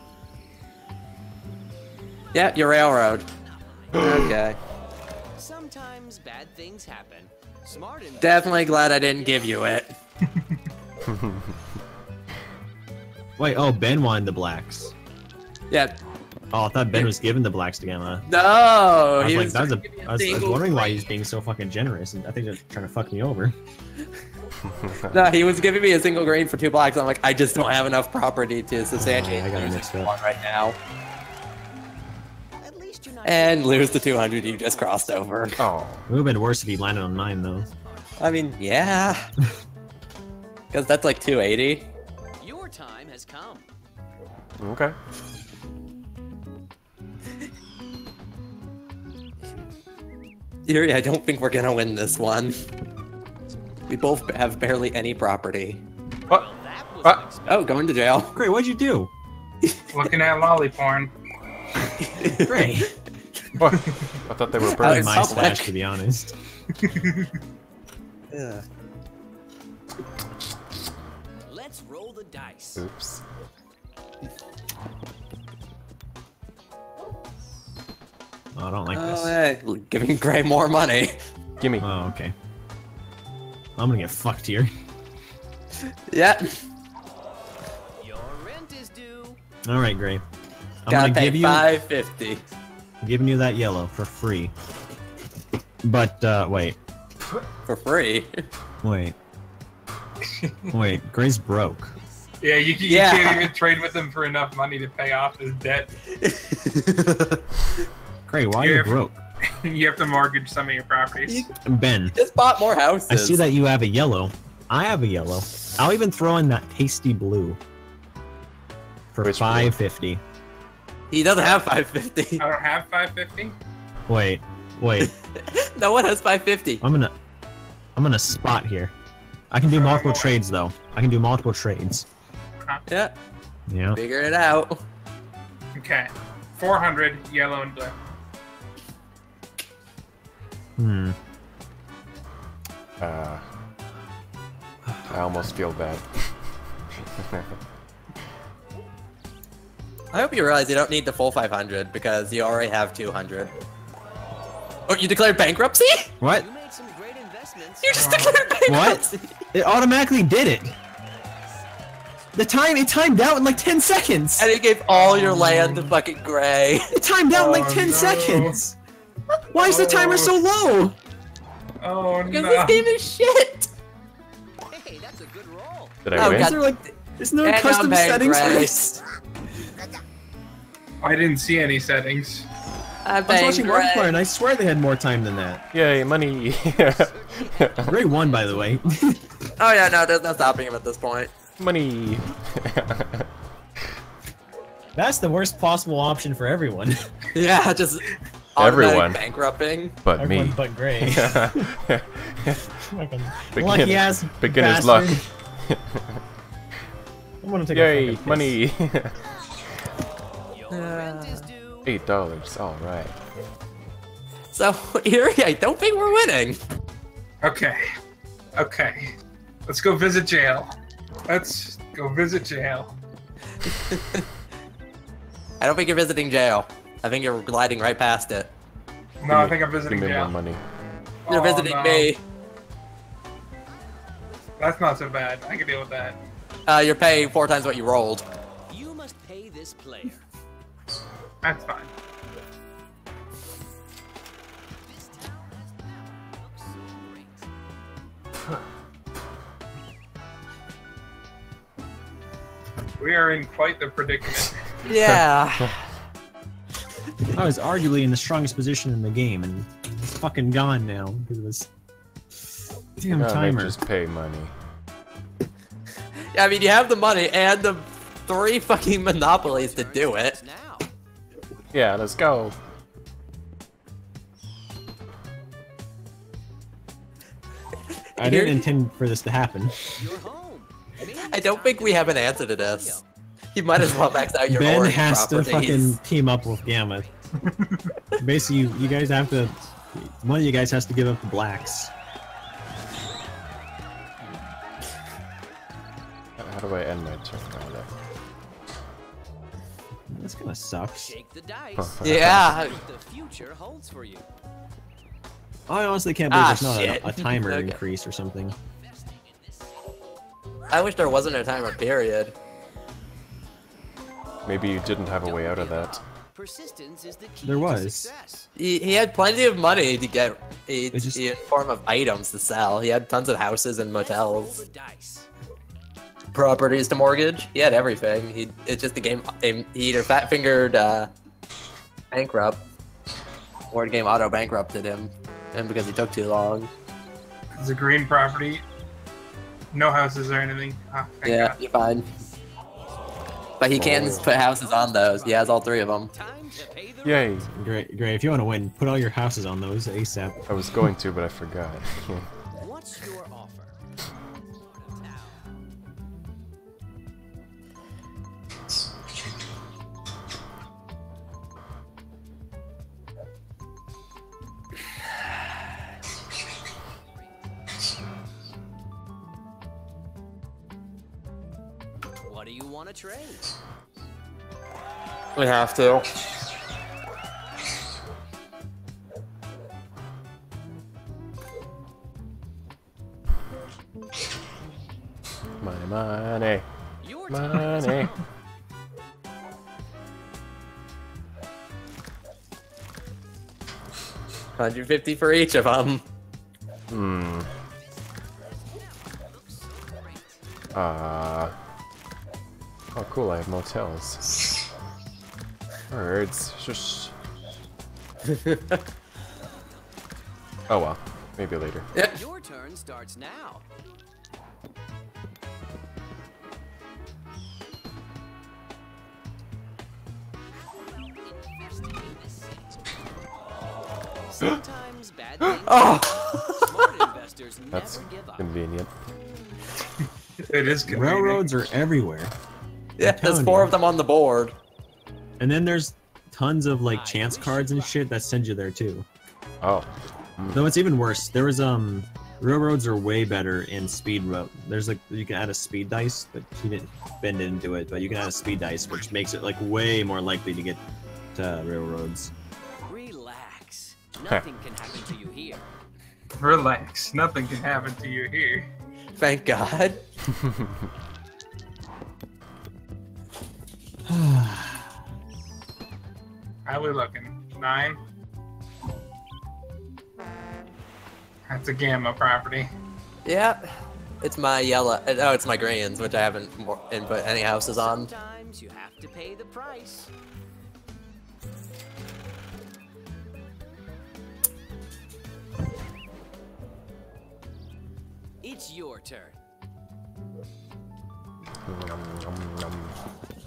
Yeah, your railroad. Okay.
Sometimes bad things happen. Smart
Definitely glad I didn't give you it.
Wait, oh, Ben won the blacks.
Yeah.
Oh, I thought Ben was giving the blacks to Gamma.
No!
I was
he
like,
was
that was a, I was, I was wondering why
grade.
he's being so fucking generous, and I think they're trying to fuck me over.
No, he was giving me a single grain for two blacks. I'm like, I just don't have enough property to substantiate
Oh, I got it
using
mixed up.
one right now.
at least you're not
And lose the 200 you just crossed over.
Oh.
It would have been worse if he landed on mine, though.
I mean, yeah. Because that's like 280.
Your time has come.
Okay.
Yuri, I don't think we're gonna win this one. We both have barely any property.
What?
Well, that was
Ah.
Oh, going to jail.
Great, what'd you do?
Looking at lolly porn.
Great.
What? I thought they were
Uh,
Probably
it's
birds.
my
public.
stash, to be honest.
Yeah.
Let's roll the dice.
Oops.
Oh, I don't like
Oh,
this.
hey, giving Gray more money.
Gimme.
Oh, okay. I'm gonna get fucked here.
yeah.
Your rent is due.
All right, Gray. I'm
Gotta
gonna
pay
give you.
550.
I'm giving you that yellow for free. But uh, wait,
For free.
wait, wait. Gray's broke.
Yeah, you, you
Yeah.
can't even trade with him for enough money to pay off his debt.
Gray, why are
Yeah,
you broke?
you have to mortgage some of your properties.
You-
Ben,
Just bought more houses.
I see that you have a yellow. I have a yellow. I'll even throw in that tasty blue for
Which blue?
five fifty.
He doesn't have 550.
I don't have 550.
Wait, wait.
no one has 550.
I'm gonna, I'm gonna spot here. I can do multiple trades though. I can do multiple trades.
Yeah,
Yeah.
figure it out.
Okay. 400, yellow and blue.
Hmm.
Uh, I almost feel bad.
I hope you realize you don't need the full 500 because you already have 200. Oh, you declared bankruptcy?
What?
You made some great investments.
You just declared bankruptcy. What?
It automatically did it. The time it timed out in like ten seconds.
And you gave all your land to fucking Gray.
It timed out in like
Oh,
ten
no.
seconds. Why is the timer so oh. low?
Oh
Because
no.
this game is shit.
Hey, that's a good roll.
Did I
Oh,
win?
Is there like there's no
And
custom settings for this?
I didn't see any settings.
I
I was watching
Gray.
Markiplier and I swear they had more time than that.
Yay, money!
Gray won, by the way.
Oh yeah, no, there's no stopping him at this point.
money!
That's the worst possible option for everyone.
Yeah, just
Everyone.
bankrupting.
but me.
but Gray.
Begin-
Lucky ass
beginner's luck.
I'm gonna take a
Yay,
fucking
money!
Your rent is due.
Eight dollars, alright.
So Erie, I don't think we're winning.
Okay. Okay. Let's go visit jail. Let's go visit jail.
I don't think you're visiting jail. I think you're gliding right past it.
No, I think I'm
Give
visiting
me more money.
You're
Oh,
visiting
no.
me.
That's not so bad. I can deal with that.
Uh, you're paying four times what you rolled.
You must pay this player.
That's fine.
This town has never looked so great.
We are in quite the predicament.
Yeah.
I was arguably in the strongest position in the game, and it's fucking gone now because of this damn
Gotta
timer.
just pay money.
yeah. I mean, you have the money and the three fucking monopolies to do it.
Now,
Yeah, let's go.
I didn't intend for this to happen.
you're home.
I don't think we have an answer to this. You might as well max out your
ben
orange
has to fucking team up with Gamma. Basically, you, you guys have to. One of you guys has to give up the blacks.
How do I end my turn? Oh, there.
This kind of sucks.
Shake the dice.
Yeah.
The future holds for you.
I honestly can't believe
Ah,
there's not a, a timer
Okay.
increase or something.
I wish there wasn't a timer period.
Maybe you didn't have a way out of that.
Persistence is the key
There was.
success.
He, he had plenty of money to get a,
just-
in form of items to sell. He had tons of houses and motels, properties to mortgage. He had everything. He it's just the game. He either fat fingered uh, bankrupt, or the game auto bankrupted him, and because he took too long.
It's a green property. No houses or anything. Oh,
Yeah,
God.
you're fine. But he oh, can
Oh.
put houses on those. He has all three of them.
Time to pay the
Yay!
Great, great. If you want to win, put all your houses on those ASAP.
I was going to, but I forgot.
We have to.
money, money,
Your
money.
150 for each of them.
Hmm. Uh. Oh, cool. I have motels. Birds. Shush. oh well. Maybe later.
Yeah.
Your turn starts now. Sometimes bad things
Oh!
investors
That's
never give up.
convenient.
It is convenient.
Railroads are everywhere.
Yeah, there's four
you.
of them on the board.
And then there's tons of like chance cards and shit that send you there too.
Oh.
Though it's even worse. There was um railroads are way better in speed road. There's like you can add a speed dice, but he didn't bend into it. But you can add a speed dice, which makes it like way more likely to get to railroads.
Relax. Nothing can happen to you here.
Relax. Nothing can happen to you here.
Thank God.
How are we looking? Nine? That's a gamma property.
Yeah. It's my yellow. uh, Oh, it's my greens, which I haven't mo- input any houses on.
Sometimes you have to pay the price. It's your turn.
Uh oh. oh.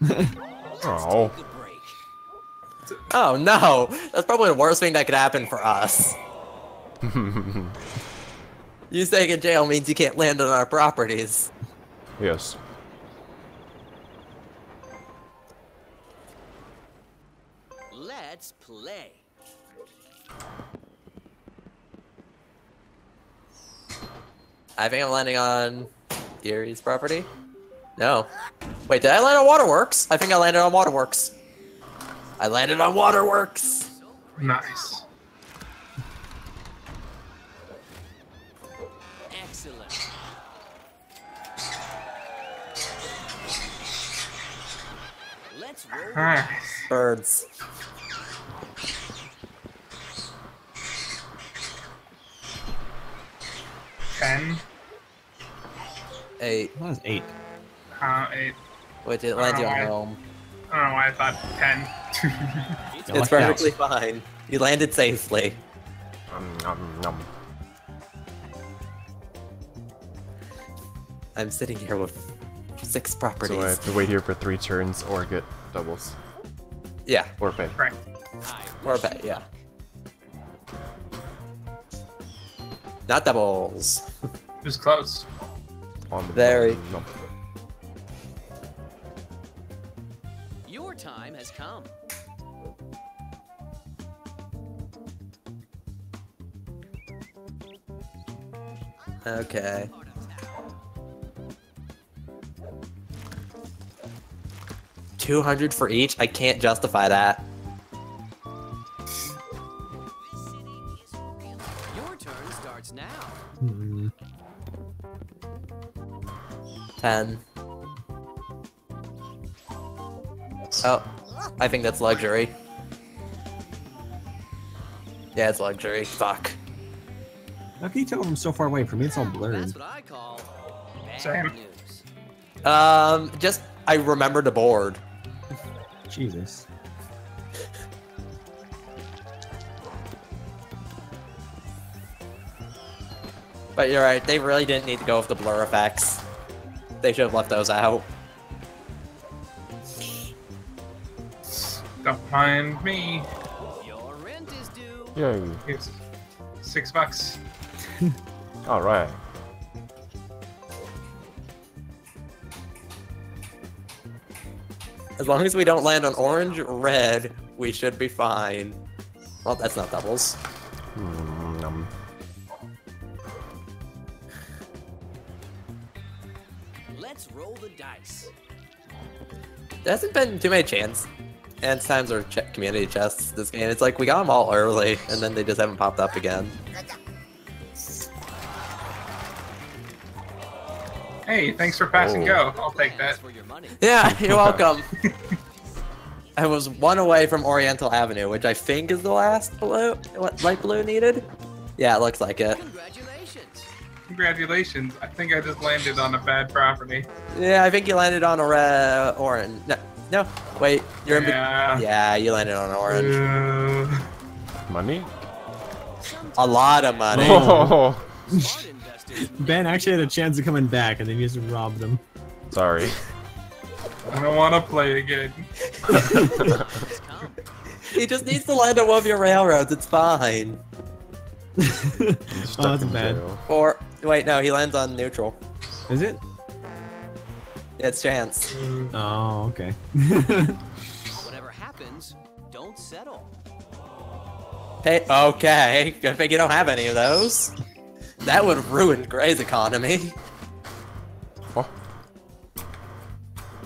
The break.
Oh. oh no! That's probably the worst thing that could happen for us. You staying in jail means you can't land on our properties.
yes.
I think I'm landing on Erie's property. No. Wait, did I land on Waterworks? I think I landed on Waterworks. I landed on Waterworks.
Nice.
Excellent. Let's roll. the
Birds.
Ten.
Eight.
That was eight.
Uh, eight.
Wait, did it land you on home?
I don't know why I thought ten.
It's
lucked out.
perfectly fine. You landed safely.
Um, nom, nom.
I'm sitting here with six properties.
So I have to wait here for three turns or get doubles.
Yeah,
Or pay.
right.
Or a bet, yeah. Not doubles.
It was close.
On the
Very.
nom.
Your time has come.
Okay. Two hundred for each. I can't justify that. 10. Oh, I think that's luxury. Yeah, it's luxury. Fuck.
How can you tell from so far away? From me, it's all blurred.
That's what I call News.
Um, just I remember the board.
Jesus.
but you're right. They really didn't need to go with the blur effects. They should have left those out.
Don't mind me.
Your rent is due.
Yay.
Here's six bucks.
Alright.
As long as we don't land on orange red, we should be fine. Well, that's not doubles.
Mm,
There hasn't been too many chance. And times or ch- community chests this game. It's like we got them all early, and then they just haven't popped up again.
Hey, thanks for passing
Oh.
go. I'll take that.
For your money.
Yeah, you're welcome. I was one away from Oriental Avenue, which I think is the last blue, what, light blue needed. Yeah, it looks like it.
Congratulations.
Congratulations. I think I just landed on a bad property.
Yeah, I think you landed on a red orange. No, no, wait, you're in.
Yeah.
Yeah, you landed on orange.
Uh,
Money?
A lot of money.
Oh,
Ben actually had a chance of coming back, and then you just robbed him.
sorry.
I don't want to play again.
come.
he just needs to land on one of your railroads. It's fine.
I'm
oh, that's bad.
jail.
Or wait, no, he lands on neutral.
Is it?
It's chance.
Oh, okay.
Whatever happens, don't settle.
Hey, okay. I think you don't have any of those. That would ruin Gray's economy.
Oh,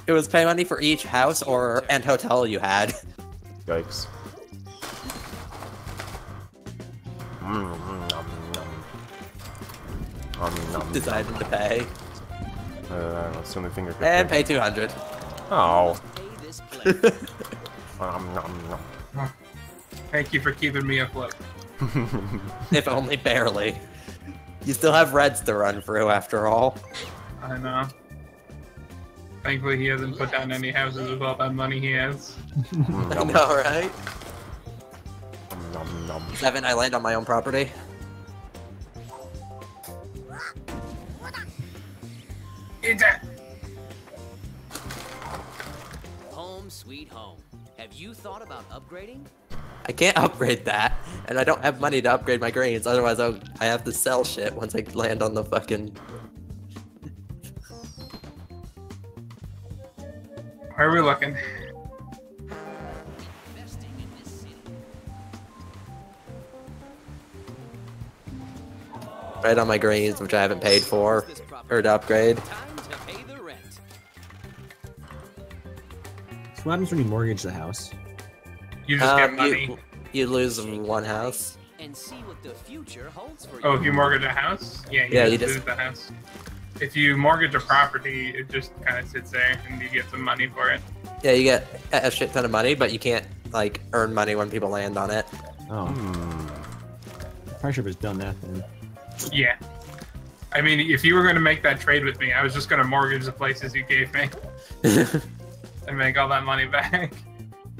It was pay money for each house or and hotel you had.
yikes. Mm, nom, nom. Nom, nom,
Decided to pay
Uh, that's the only thing I could
and
think.
pay two hundred.
Oh.
Pay this place.
Nom, nom, nom.
Thank you for keeping me afloat.
if only barely. You still have reds to run through after all.
I know. Thankfully, he hasn't put down any houses with all that money he has.
I
nom,
know, right?
nom, nom.
Seven, I land on my own property.
It's a-
home sweet home. Have you thought about upgrading?
I can't upgrade that, and I don't have money to upgrade my greens. Otherwise, I'll, I have to sell shit once I land on the fucking.
Where are we looking?
Investing in this city.
Right on my greens, which I haven't paid for
This
or to upgrade.
What happens when you mortgage the house?
You just get
Um,
money.
you, you lose one house.
And see what the future holds for you.
Oh, if you mortgage a house? Yeah, you
Yeah,
just
you just-
lose the house. If you mortgage a property, it just kind of sits there and you get some money for it.
Yeah, you get a a shit ton of money, but you can't like earn money when people land on it.
Oh,
Hmm.
probably should have just done that then.
Yeah. I mean, if you were going to make that trade with me, I was just going to mortgage the places you gave me and make all that money back.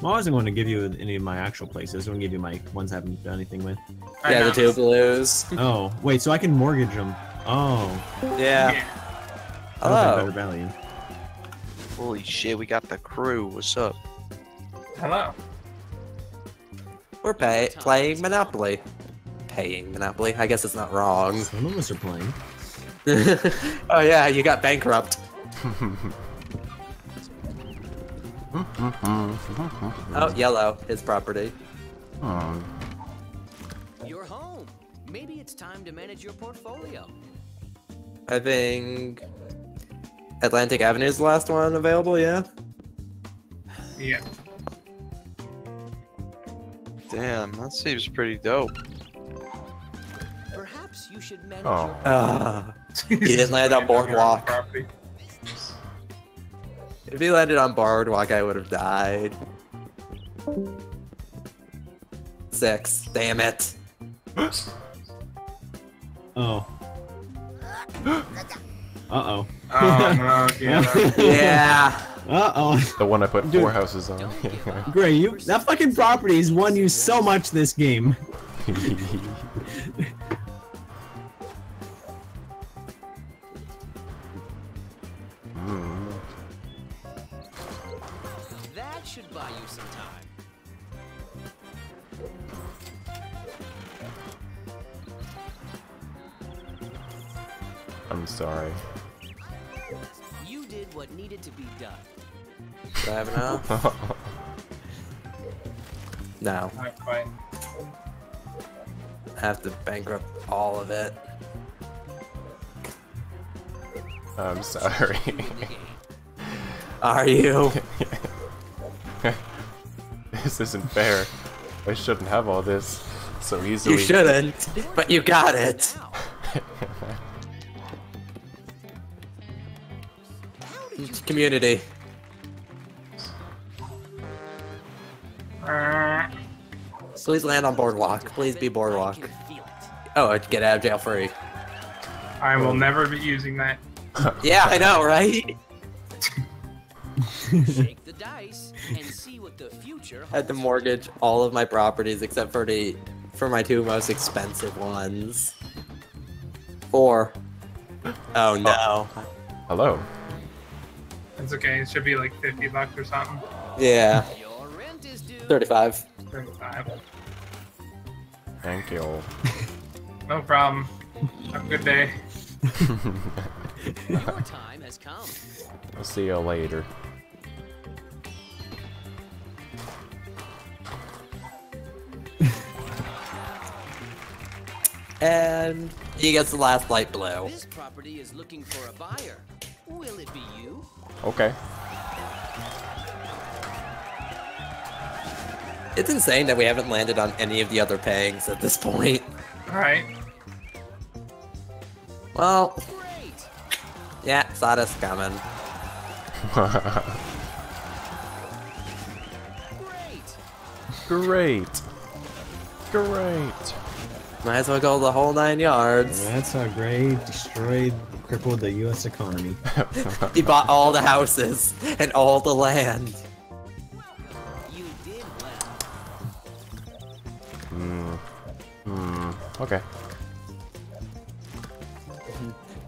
Well, I wasn't going to give you any of my actual places. I was going to give you my ones I haven't done anything with.
I
yeah, the
know.
two blues.
Oh, wait, so I can mortgage them. Oh,
Yeah.
Yeah.
that oh. better
Hello.
value.
Holy shit, we got the crew. What's up?
Hello.
We're pay playing Monopoly. Paying Monopoly. I guess it's not wrong.
Some of us are playing.
oh yeah, you got bankrupt. Oh, yellow, his property.
You're home. Maybe it's time to manage your portfolio.
I think Atlantic Avenue is the last one available. Yeah.
Yeah.
Damn, that seems pretty dope.
Perhaps you should manage
Oh.
your
Ah.
He
didn't land on Boardwalk. If he landed on Boardwalk, I would have died. Six. Damn it.
Oh. Uh-oh.
Oh, no, yeah.
Yeah.
Uh-oh.
The one I put
Dude.
four houses on.
Don't give up.
Gray, you that fucking property has won you so much this game.
I'm sorry.
You did what needed to be done.
Do I have enough? No.
Not quite.
I have to bankrupt all of it.
I'm sorry.
In the game.
Are you?
this isn't fair. I shouldn't have all this so easily.
You shouldn't, but you got it. community.
Uh,
Please land on boardwalk. Please be boardwalk.
can feel it.
Oh, get out of jail free.
I will never be using that.
Yeah, I know, right?
Shake the dice and see what the future
I had to mortgage all of my properties except for the for my two most expensive ones. Four. Oh no.
Hello.
It's okay. It should be like 50 bucks or something.
Yeah.
Your rent is due.
35.
35.
Thank you.
No problem. Have a good day.
Your time has come.
I'll see you later.
And he gets the last light blue.
This property is looking for a buyer. Will it be you?
Okay.
It's insane that we haven't landed on any of the other pangs at this point.
Alright.
Well,
Great.
yeah, Sada's coming.
Great.
Great. Great.
Might as well go the whole nine yards.
That's how Gray destroyed, crippled the U.S. economy.
He bought all the houses and all the land.
You did well.
Hmm. Hmm. Okay.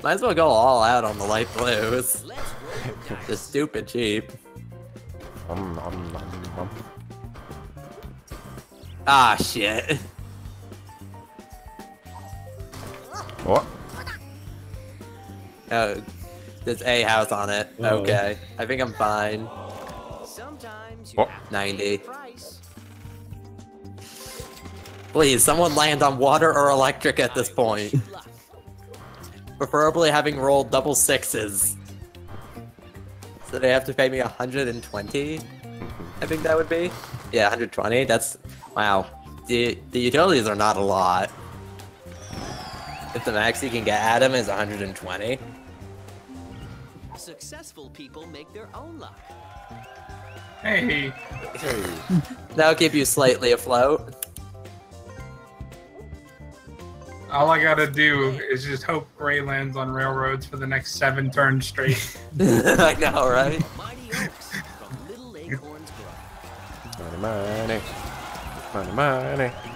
Might as well go all out on the light blues.
Let's roll the
stupid cheap.
Um, um, um, um.
Ah, shit.
What?
Uh, oh, there's a house on it.
Uh-oh.
Okay. I think I'm fine.
Sometimes you
What?
90.
pay the price.
Please, someone land on water or electric at this point. Preferably having rolled double sixes. So they have to pay me 120? I think that would be. Yeah, 120. That's wow. The the utilities are not a lot. If the max you can get at him is 120.
Successful people make their own luck.
Hey.
That'll keep you slightly afloat.
All I gotta do is just hope Gray lands on railroads for the next seven turns straight.
I know, right?
Mighty Oaks from Little Acorns Grove.
Money, money. Money, money.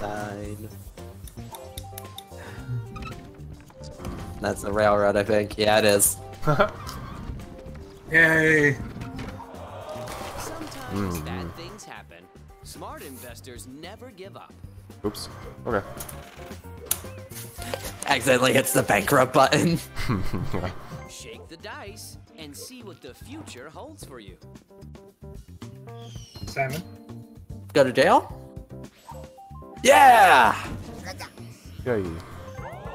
Nine. That's the railroad, I think. Yeah, it is.
Yay.
Sometimes hmm. bad things happen. Smart investors never give up.
Oops. Okay.
Accidentally hits the bankrupt button.
Shake the dice and see what the future holds for you.
Seven.
Go to jail? Yeah!
Yay.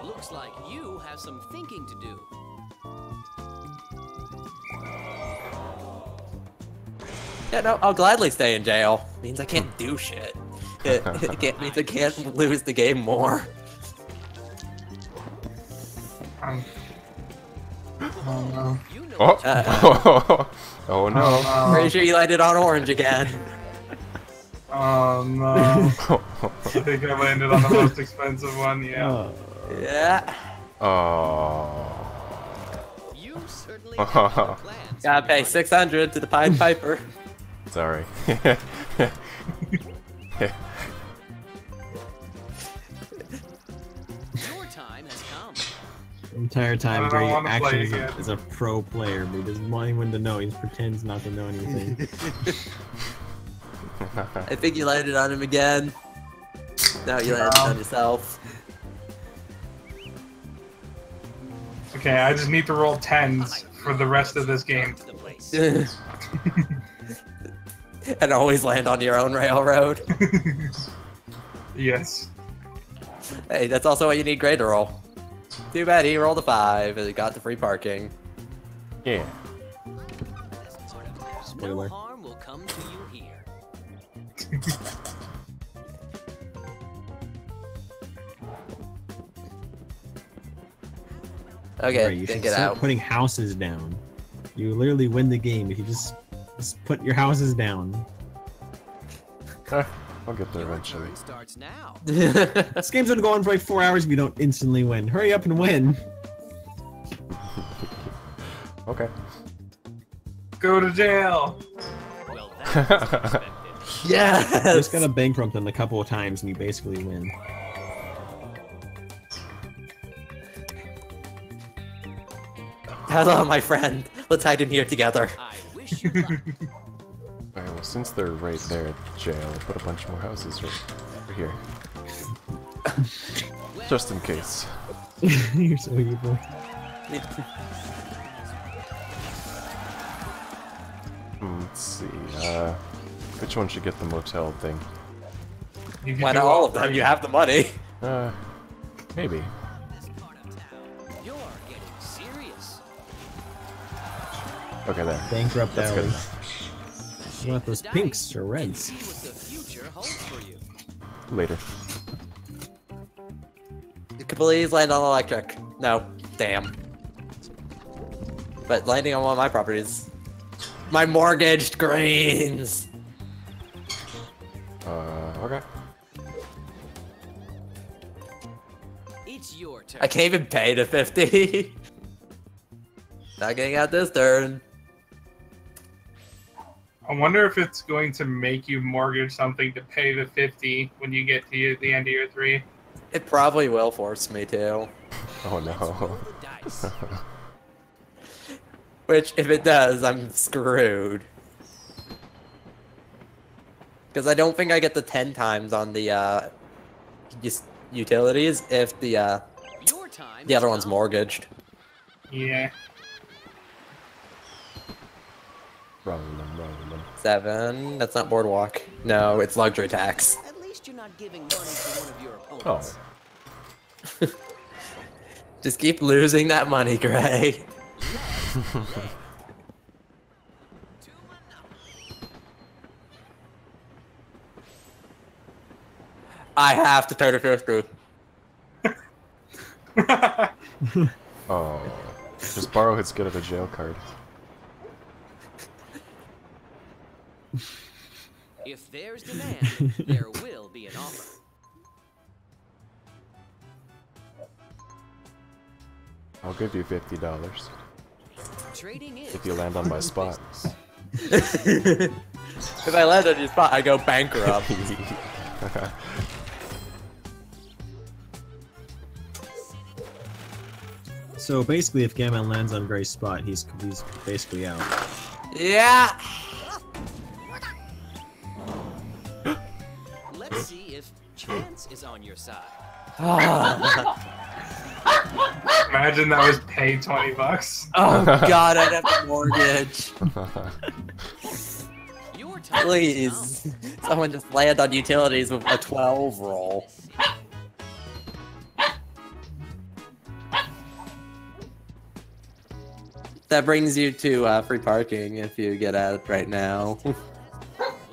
Looks like you have some thinking to do.
Yeah, no, I'll gladly stay in jail. Means I can't do shit. It, it can't, means I can't lose the game more.
Um, oh no.
Oh.
Uh,
oh no.
Pretty sure you landed on orange again.
No. Oh no. I think I landed on the most expensive one, yeah.
Oh,
Yeah.
oh.
you certainly have no plans.
Gotta pay 600 to the Pied Piper.
Sorry.
Your time has come.
the entire time,
I don't
Gray actually is a, is a pro player, but he doesn't want anyone to know. He just pretends not to know anything.
I think you landed on him again. No, you landed on yourself.
Okay, I just need to roll tens for the rest of this game.
And always land on your own railroad.
yes.
Hey, that's also what you need Gray to roll. Too bad he rolled a five and he got the free parking.
yeah.
Spoiler
okay,
right, you should start
out.
putting houses down. You literally win the game if you just, just put your houses down.
I'll get there eventually.
Starts now.
this game's gonna go on for like four hours if you don't instantly win. Hurry up and win.
okay.
Go to jail.
Well, that was unexpected.
You
yes.
just gotta bankrupt them a couple of times and you basically win.
Hello, my friend. Let's hide in here together.
I wish you luck.
Alright, well, since they're right there at the jail, I'll put a bunch more houses right over here. Just in case.
You're so evil.
Hmm, let's see. Uh, which one should get the motel thing?
You can
Why not all of them? You have the money.
Uh, maybe.
this part of town. You're getting serious.
Okay, there.
Bankrupt
That's
alley.
good.
You want those pinks or reds?
see what the future holds for you.
Later.
You could please land on electric. No. Damn. But landing on one of my properties. My mortgaged greens. I can't even pay the 50. Not getting out this turn.
I wonder if it's going to make you mortgage something to pay the 50 when you get to the end of your three.
It probably will force me to.
Oh no.
Which, if it does, I'm screwed. Because I don't think I get the 10 times on the uh, us- utilities if the uh,
Your time.
the other one's mortgaged.
Yeah.
roll them, roll them.
Seven. That's not boardwalk. No, it's luxury tax.
At least you're not giving money to one of your
Oh.
Just keep losing that money, Gray. I have to turn a fifty.
Oh. Just borrow his good out a jail card.
If there's demand, there will be an offer.
I'll give you fifty dollars
Trading
if you land on my spot.
If I land on your spot, I go bankrupt.
So basically, if Gammon lands on Gray's spot, he's he's basically out.
yeah.
Let's see if chance is on your side.
Imagine that was pay 20 bucks.
oh God, I'd have a mortgage. Please, someone just land on utilities with a 12 roll. That brings you to uh, free parking if you get out right now.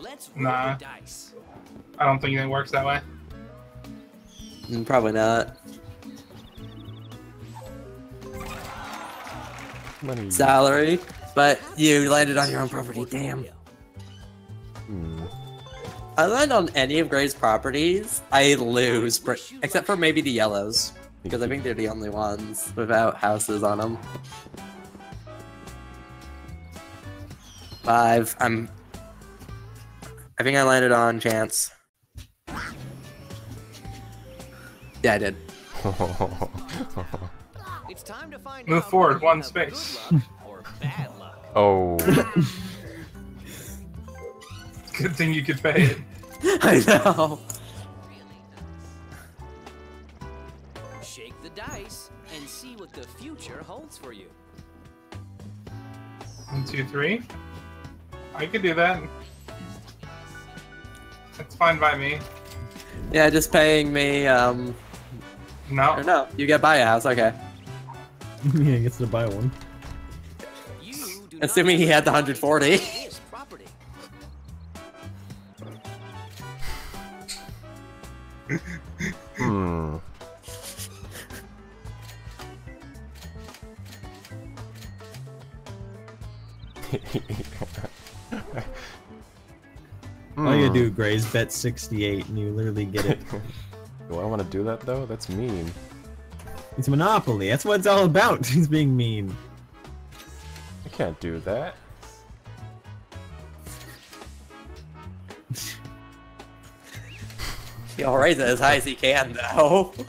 Let's
Nah. I don't think it works that way.
Mm, Probably not.
Money.
Salary, but you landed on your own property. Damn.
Hmm.
I land on any of Gray's properties, I lose, except for maybe the yellows, because I think they're the only ones without houses on them. Five. I'm. I think I landed on chance. Yeah, I did.
It's time to find
Move forward, one space.
good luck or bad luck.
oh.
Good thing you could pay it.
I know.
Shake the dice and see what the future holds for you.
One, two, three. I could do that. It's fine by me.
Yeah, just paying me, um...
No.
No, you get buy a house, okay.
yeah, he gets to buy one.
Assuming he had the 140.
hmm. property.
Hmm.
All you
Hmm.
do, Gray, is bet 68 and you literally get it.
Do I want to do that though? That's mean.
It's Monopoly. That's what it's all about. He's being mean.
I can't do that.
He'll raise it as high as he can, though.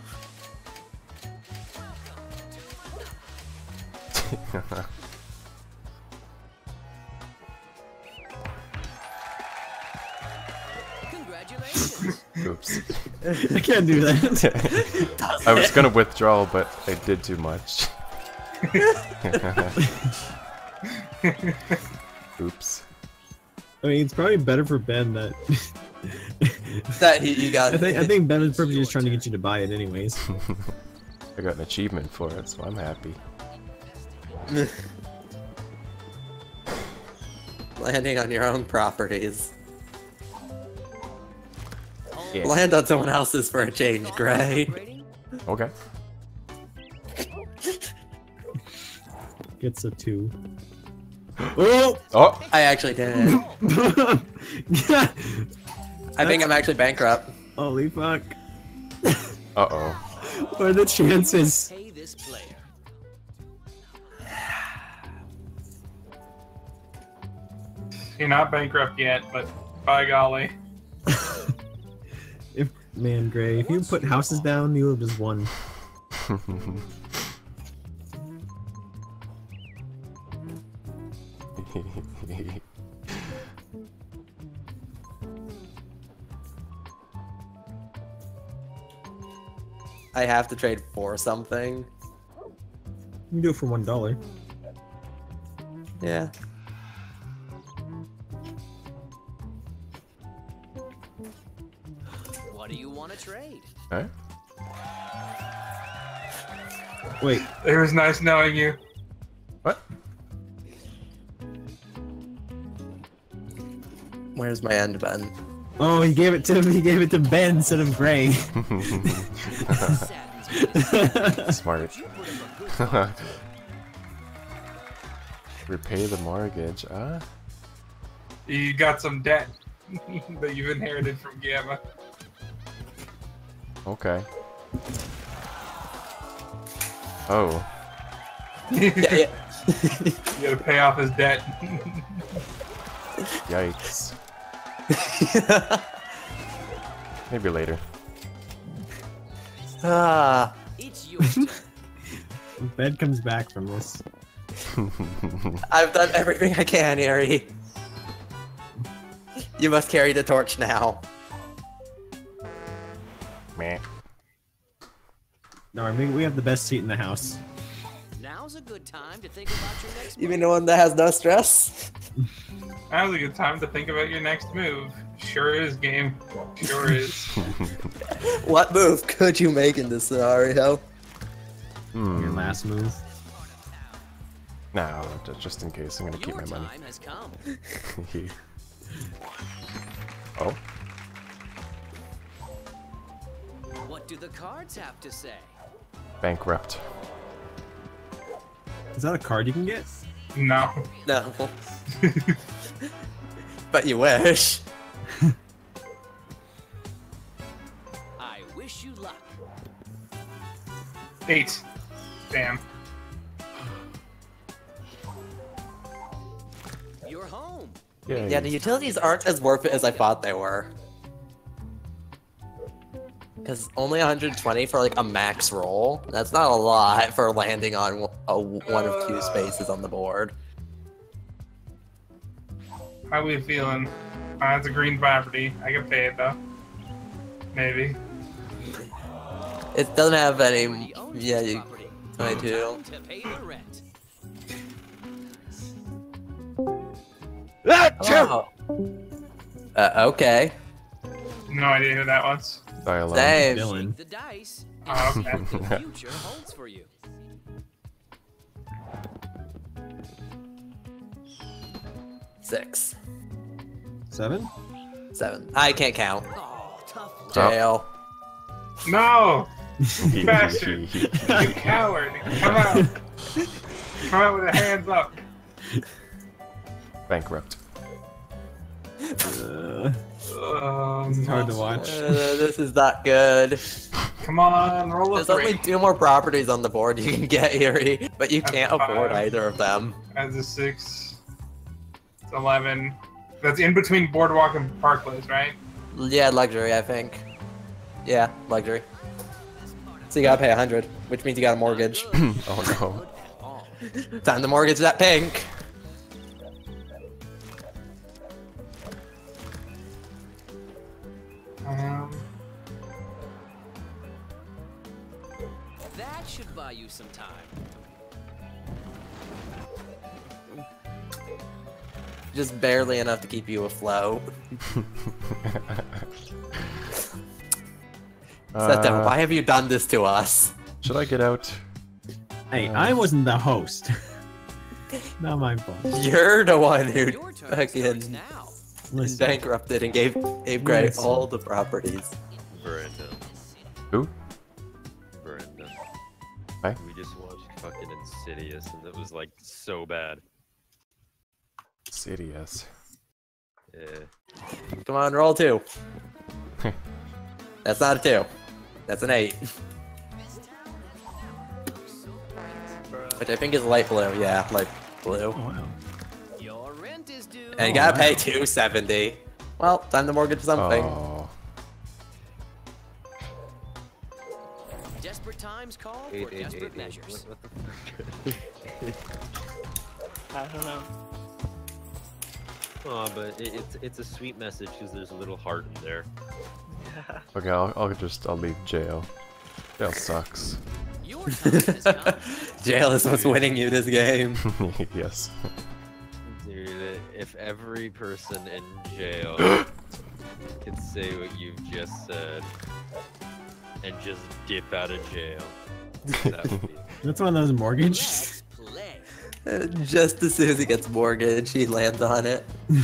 Oops.
I can't do that.
I was gonna withdraw, but I did too much. Oops.
I mean, it's probably better for Ben that.
That he, you got.
I think I think Ben is purposely just trying to get you to buy it, anyways.
I got an achievement for it, so I'm happy.
landing on your own properties.
Yeah.
Land on someone else's for a change, Gray.
Okay.
Gets a two. Oh!
Oh!
I actually did. I think I'm actually bankrupt.
Holy fuck!
Uh oh.
What are the chances?
Pay this player.
You're not bankrupt yet, but by golly.
If man, Gray, if you put houses down, you would have just won.
I have to trade for something.
You can do it for one dollar.
Yeah.
Alright.
Wait,
It was nice knowing you.
What?
Where's my end button?
oh, he gave it to him. he gave it to Ben instead of Gray.
Smart.
You put up a good
Repay the mortgage, ah?
You got some debt that you've inherited from Gamma.
Okay. Oh.
Yeah, yeah.
You gotta pay off his debt.
Yikes. Maybe later.
ah,
It's your turn.
If Ben comes back from this.
I've done everything I can, Eri. You must carry the torch now.
Meh.
No, I mean we have the best seat in the house.
Now's a good time to think about your next
You mean the one that has no stress?
Now's a good time to think about your next move. Sure is, game. Sure is.
What move could you make in this scenario?
Your
Hmm.
last move.
No, just in case, I'm gonna keep my money.
time has come.
oh,
What do the cards have to say?
bankrupt.
Is that a card you can get?
No.
No. but you wish.
I wish you luck.
Eight. Damn.
You're home.
Yay.
Yeah, the utilities aren't as worth it as I thought they were. Because only 120 for like a max roll. That's not a lot for landing on a one of two spaces on the board.
How are we feeling? Uh, it's a green property. I can pay it though. Maybe.
It doesn't have any. Yeah,
this
you.
property.
22.
Time to pay the rent.
Oh. Uh, okay.
No idea who that was.
Die alone.
Dave.
Dylan.
The dice.
Oh,
and see what the future holds for you.
Six.
Seven?
Seven. I can't count.
Oh, tough luck.
Jail.
No! Bastard. You coward! Come out! Come out with the hands up!
bankrupt.
Uh,
Um,
it's hard to watch.
Uh, this is not good.
Come on, roll a
There's
three.
only two more properties on the board you can get, Erie, but you
That's
can't
five.
afford either of them.
As a six. It's eleven. That's in between boardwalk and park place, right?
Yeah, luxury, I think. Yeah, luxury. So you gotta pay a hundred, which means you got a mortgage.
Oh no.
Time to mortgage that pink.
Um,
That should buy you some time.
Just barely enough to keep you afloat. Seto,
Uh,
why have you done this to us?
should I get out?
Hey, I wasn't the host. Not my fault.
You're the one who
Your turn starts
fucking
now.
Listen,
bankrupted and gave gave Gray
Listen.
all the properties.
Brandon.
Who?
Brandon.
Hi.
We just watched fucking Insidious and it was like so bad.
Sidious.
Yeah.
Come on, roll two. That's not a two. That's an eight. Which I think is light blue. Yeah, light blue.
oh, wow.
And you
Oh,
gotta pay two seventy. Well, time to mortgage something.
Oh.
Desperate times call for desperate
eight, eight.
measures.
What, what the fuck?
I don't know.
Aw, but it, it's it's a sweet message because there's a little heart in there.
Okay, I'll, I'll just I'll leave jail. Jail sucks.
Your time has.
Jail is what's winning you this game.
yes.
Dude, if every person in jail could say what you've just said and just dip out of jail, that would be
That's one of those mortgage.
Just as soon as he gets mortgage, he lands on it.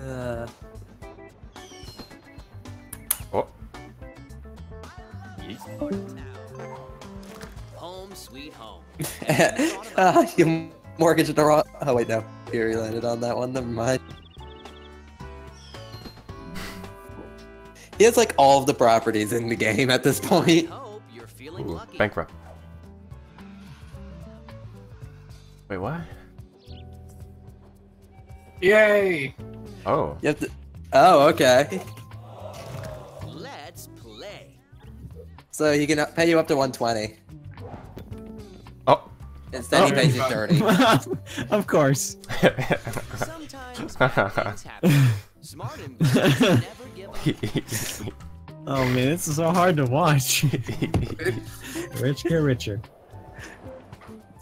Uh,
Oh.
Home sweet home.
ah, you mortgaged the wrong. Oh wait, no. Fury landed on that one. Never mind. He has like all of the properties in the game at this point.
Hope you're feeling
Ooh,
lucky.
bankrupt. Wait, what?
yay!
Oh.
You have to. Oh, okay.
Let's play.
So he can pay you up to 120.
Oh.
He pays you 30.
of course.
Sometimes bad things happen. Smart investors never give up.
Oh man, this is so hard to watch. Rich get richer.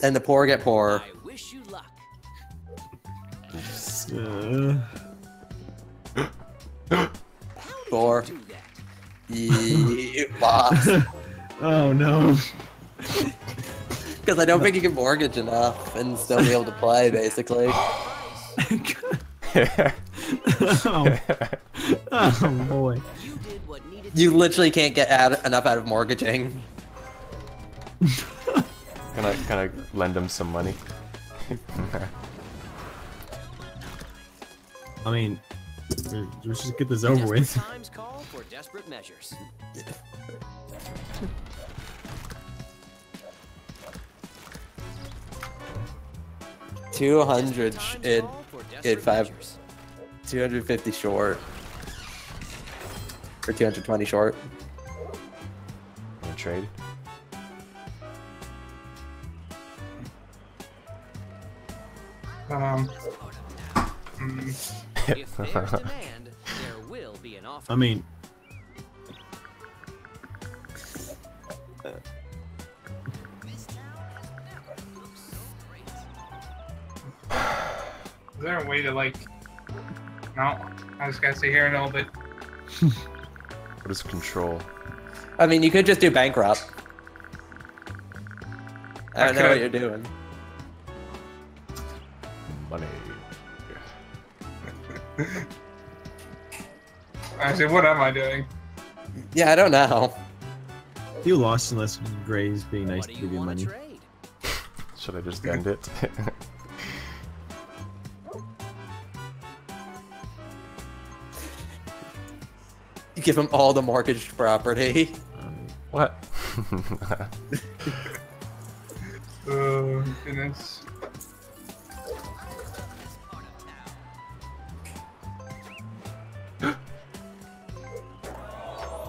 And the poor get poorer.
I wish you luck.
Uh,
Four.
Do that.
You lost.
oh no.
Because I don't think you can mortgage enough and still be able to play, basically.
oh. oh boy.
You did what needed
You literally can't get out, enough out of mortgaging.
Can I can I lend him some money?
I mean, let's just get this over
Desperate
with.
Times call for desperate measures.
Two hundred in in five. 250 short. Or 220 short.
Wanna trade?
Um, mm,
If there's
is there a way to like? No, I just gotta sit here and all, it.
What is control?
I mean, you could just do bankrupt. I
I
don't know what you're doing.
Money.
I said, what am I doing?
Yeah, I don't know.
you lost unless Gray's being nice to give
you
you
want to
money.
trade?
Should I just end it?
give him all the mortgaged property.
What?
Oh, goodness.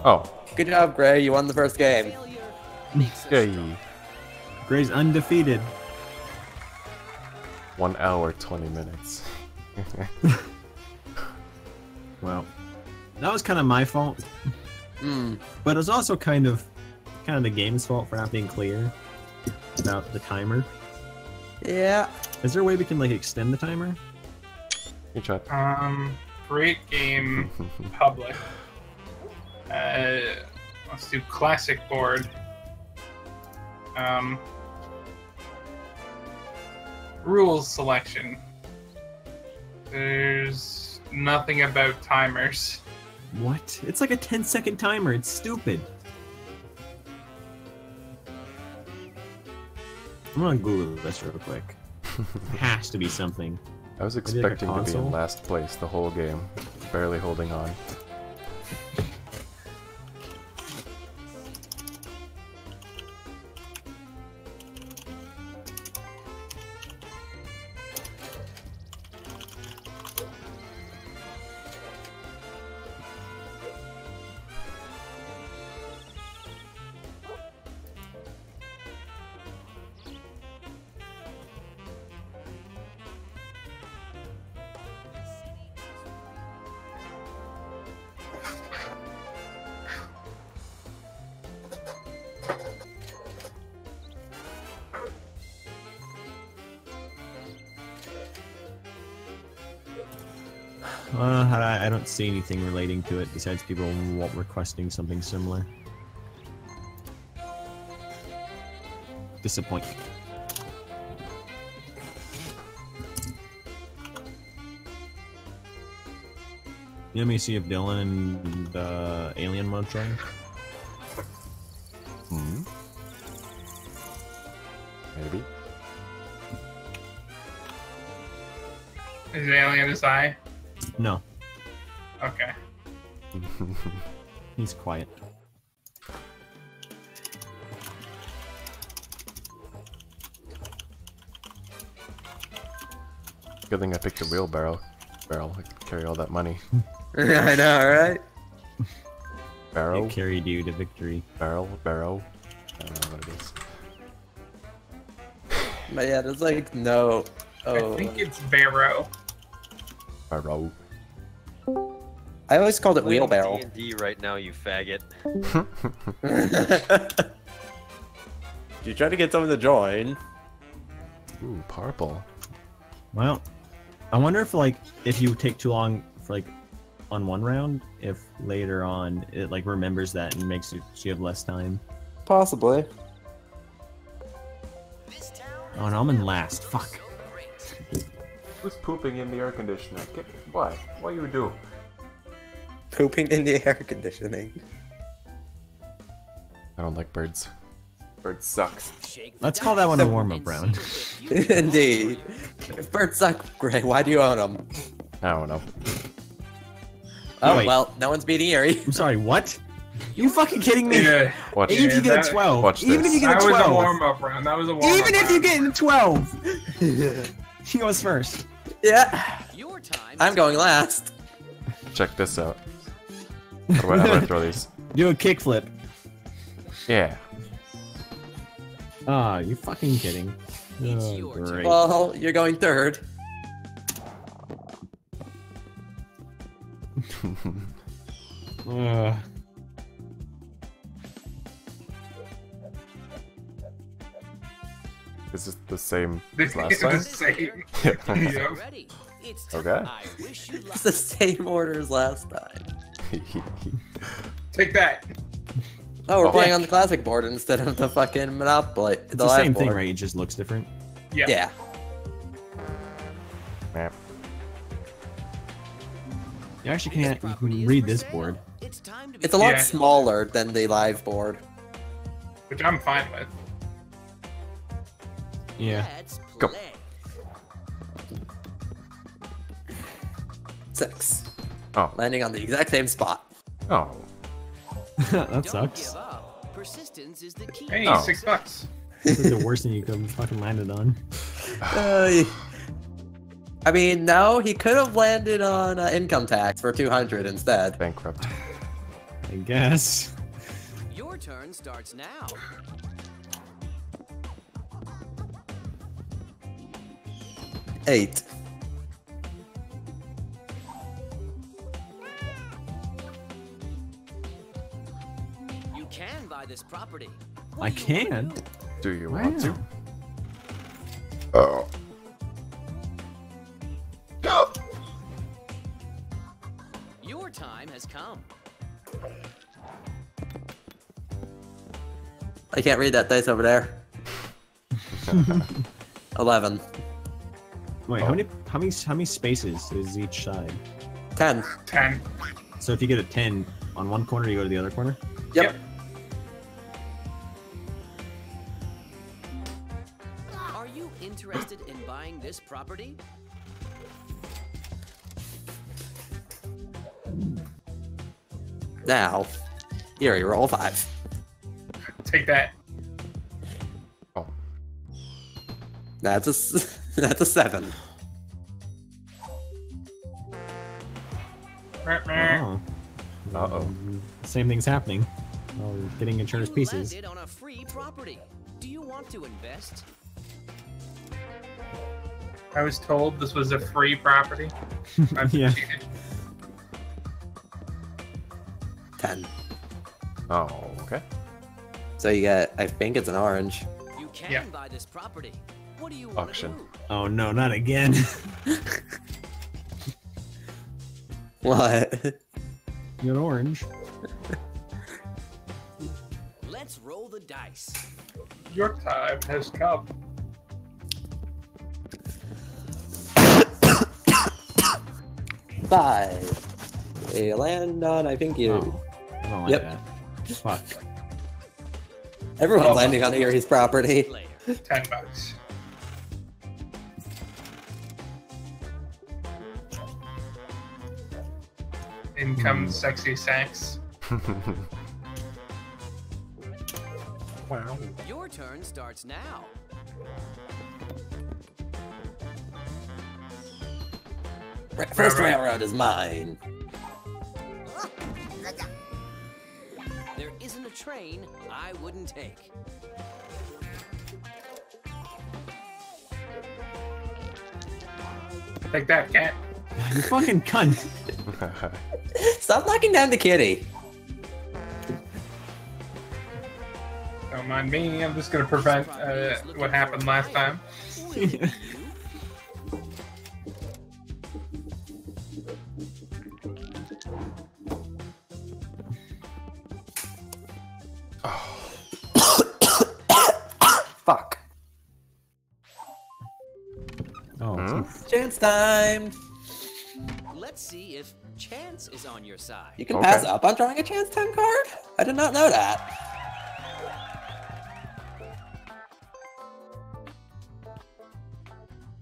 oh,
Good job, Gray. You won the first game.
yay.
Gray's undefeated.
One hour, 20 minutes.
Well, that was kind of my fault,
Hmm.
but it was also kind of kind of the game's fault for not being clear about the timer.
Yeah.
Is there a way we can like extend the timer?
You tried.
Um, great game, public. Uh, let's do classic board. Um, rules selection. There's nothing about timers.
What? It's like a 10 second timer. It's stupid. I'm gonna Google this real quick. It has to be something.
I was
Maybe like
expecting to be in last place the whole game, barely holding on.
See anything relating to it besides people wa- requesting something similar. Disappointing. Let me see if Dylan and uh, Alien want to try.
Hmm? Maybe?
Is Alien his eye?
No,
Okay.
he's quiet.
Good thing I picked a wheelbarrow. Barrel, I could carry all that money.
I know, right?
Barrow?
It carried you to victory.
Barrel? Barrow? I don't know what it is.
But yeah, there's like no. Oh.
I think oh. it's Barrow.
Barrow.
I always called it
Playing
wheelbarrow.
D&D right now, you faggot.
you try to get someone to join.
Ooh, purple.
Well, I wonder if like if you take too long for like on one round, if later on it like remembers that and makes you, so you have less time.
Possibly.
Oh no, I'm in last. Fuck.
Who's pooping in the air conditioner? Get, why? What are you do?
Pooping in the air conditioning.
I don't like birds. Birds sucks.
Let's call that one a warm up round.
Indeed. If birds suck, Gray, why do you own them?
I don't know.
Oh,
Wait.
well, no one's beating Erie.
I'm sorry, what? You fucking kidding me?
Yeah,
Watch.
Even if you
Yeah,
get a 12.
Watch
Even
this.
if you get a 12.
that
a
was a
12.
warm up round. That was a warm up
Even if you get a 12. he goes first.
Yeah.
Your time.
I'm going last.
Check this out. How do I, how do I throw these?
Do a kickflip.
Yeah.
Ah, you fucking kidding.
It's
Oh,
your
great.
Well, you're going third.
Ugh.
Is this the same as last
is
time?
the same.
Yeah.
Yep.
Ready. It's
Okay.
I wish you luck.
It's the same order as last time.
Take that.
Oh, we're
Oh.
playing on the classic board instead of the fucking Monopoly.
It's
the
the
live
same thing, right? It just looks different.
Yeah.
Yeah.
Meh.
You actually can't you can read this board.
It's time to
It's a lot
Yeah.
smaller than the live board.
Which I'm fine with.
Yeah.
Let's
Go.
Six.
Oh.
Landing on the exact same spot.
Oh.
that sucks.
Persistence is the key.
Hey,
Oh.
six bucks.
This is the worst thing you could have fucking landed on.
Uh, I mean, no, he could have landed on uh, income tax for 200 instead.
Bankrupt.
I guess.
Your turn starts now.
Eight.
This property.
I
What do you
can.
do?
Do you want to?
Wow.
Oh.
Your time has come.
I can't read that dice over there. 11.
Wait, how oh. many how many how many spaces is each side?
10.
Ten.
So if you get a ten on one corner, you go to the other corner.
Yep.
Are this property?
Now, Erie, roll 5.
Take that.
Oh.
That's a, s- that's a 7.
Oh.
Uh-oh.
Same thing's happening. Oh, we're getting insurance
you
pieces.
landed on a free property. Do you want to invest?
I was told this was a free property. I've
Yeah.
cheated.
10.
Oh, okay.
So you get, I think it's an orange.
You can
Yeah.
buy this property. What do you want
Auction.
do?
Oh no, not again.
What?
you got orange.
Let's roll the dice.
Your time has come.
Five. A land on, I think you.
Oh, I don't like
Yep.
that. Fuck.
Everyone's
Oh.
landing on Erie's property.
Ten bucks. In comes hmm. sexy sex.
wow.
Your turn starts now.
First
Right, right.
railroad is mine.
There isn't a train I wouldn't take.
Take that, cat.
You fucking cunt.
Stop knocking down the kitty.
Don't mind me. I'm just gonna prevent uh, what happened last time.
Fuck.
Oh,
Hmm?
Chance time.
Let's see if chance is on your side.
You can
Okay.
pass up on drawing a chance time card? I did not know that.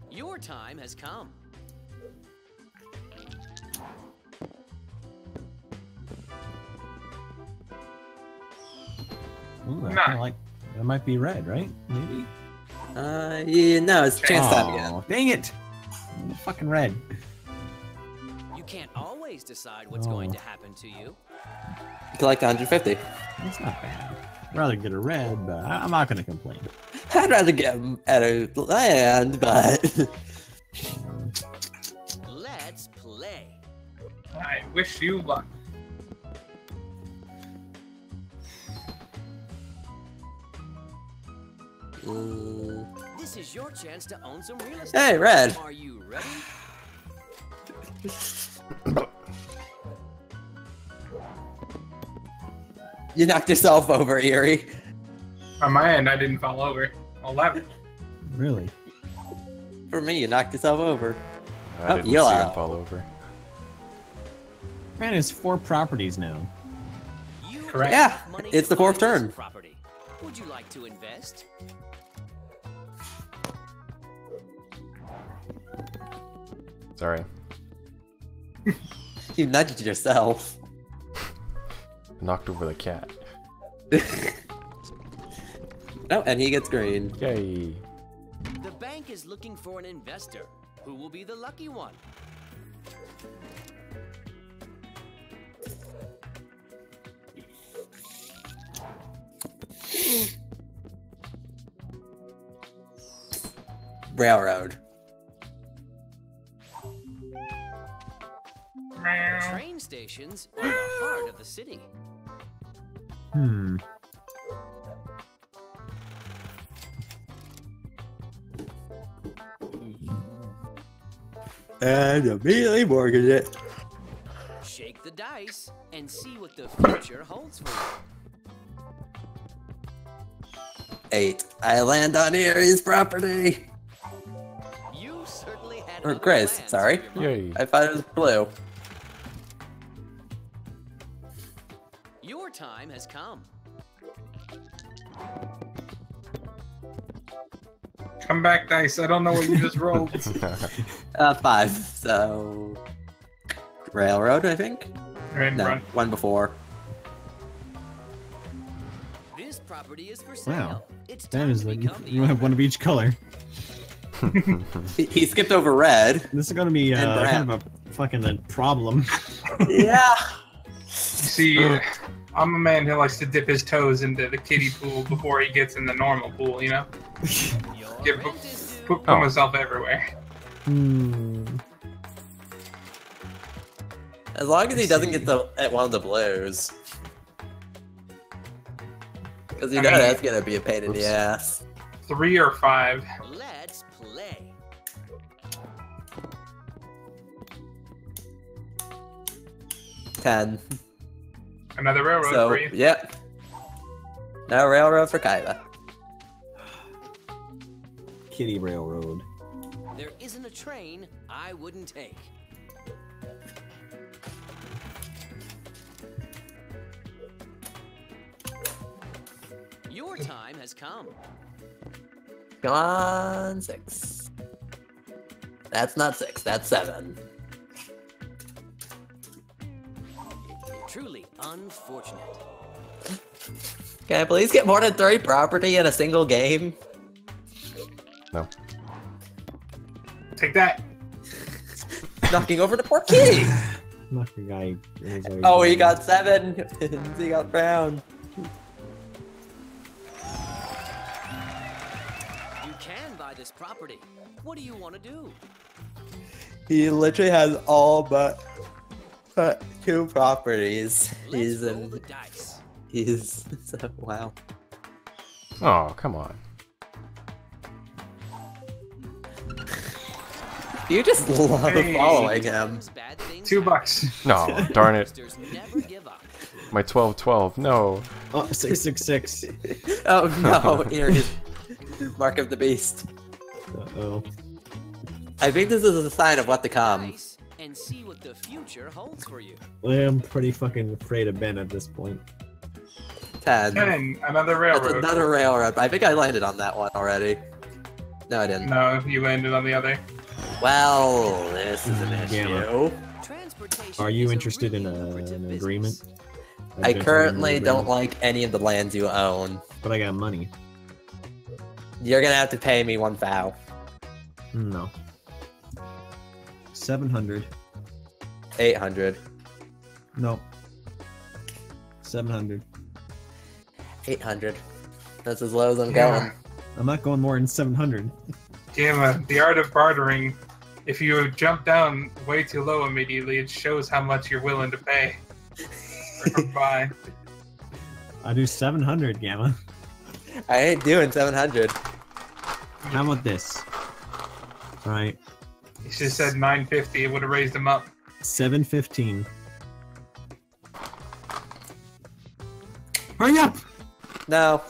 Your time has come.
Ooh, I
Nah.
kinda like that might be red, right? Maybe.
Uh, yeah, no, it's chance time again.
Aw, Dang it! Fucking red.
You can't always decide what's
Oh.
going to happen to you.
You collect 150.
That's not bad. I'd rather get a red, but I- I'm not gonna complain.
I'd rather get 'em at a land, but
Let's play.
I wish you luck.
This is your chance to own some real estate.
Hey, red.
Are you ready?
you knocked yourself over, Erie.
On my end, I didn't fall over. Eleven.
Really?
For me, you knocked yourself over.
I
Oh,
didn't see
yellow.
him fall over.
Man, it's four properties now.
You
Correct.
Yeah, it's the fourth turn.
Property. Would you like to invest?
Sorry.
You nudged yourself.
Knocked over the cat.
Oh, and he gets green.
Yay.
The bank is looking for an investor. Who will be the lucky one?
Railroad.
Train stations are the heart of the city.
Hmm.
And immediately mortgage it.
Shake the dice and see what the future holds for you.
Eight. I land on Erie's property.
You certainly had
Or
other
Chris, sorry.
on your mind.
Yay.
I thought it was blue.
Your time has come.
Come back, dice. I don't know what you just rolled.
Uh, five. So, railroad, I think.
Right,
No,
run.
one before.
This property is for sale.
Wow.
It's time
is
to
like you have one of each color.
He, he skipped over red.
This is gonna be uh, kind of a fucking a problem.
yeah.
See, I'm a man who likes to dip his toes into the kiddie pool before he gets in the normal pool. You know, Get
rent is due.
put, put
Oh.
myself everywhere.
Hmm.
As long as he doesn't get the at one of the blues. Because you
I
know
mean-
that's gonna be a pain in the ass.
Three or five.
Let's play.
Ten.
Another railroad
So,
for you.
yep. No railroad for Kaiba.
Kitty Railroad.
There isn't a train I wouldn't take. Your time has come.
Come on, six. That's not six, that's seven.
Truly unfortunate.
Can I please get more than three property in a single game?
No.
Take that.
Knocking over the poor kitty!
Not the guy.
Oh, he got seven. he got brown.
You can buy this property. What do you want to do?
He literally has all but uh, two properties.
Let's
He's
roll
in.
dice.
He's. So, wow.
Oh, come on.
You just love
Hey.
following him.
Sometimes bad things
Two bucks.
No, darn it.
Monsters never give up.
My 12 12. No.
Oh, 666.
Oh no, here is Mark of the Beast.
Uh oh.
I think this is a sign of what to come.
Dice and see what the future holds for you.
I'm pretty fucking afraid of Ben at this point.
Ten.
Ten. Another
That's
railroad.
another railroad. I think I landed on that one already. No, I didn't.
No, you landed on the other.
Well, this is an
mm,
issue.
Transportation
Are you
is a
interested in a, an agreement?
I currently don't like any of the lands you own.
But I got money.
You're gonna have to pay me one foul.
No. 700.
Eight hundred.
No. 700.
Eight hundred. That's as low as I'm
Yeah.
going.
I'm not going more than 700.
Gamma, uh, the art of bartering. If you jump down way too low immediately, it shows how much you're willing to pay. Or buy.
I do 700, Gamma.
I ain't doing seven hundred.
How about this? Alright.
You should have said 950. It would have raised them up.
715. Hurry up!
No.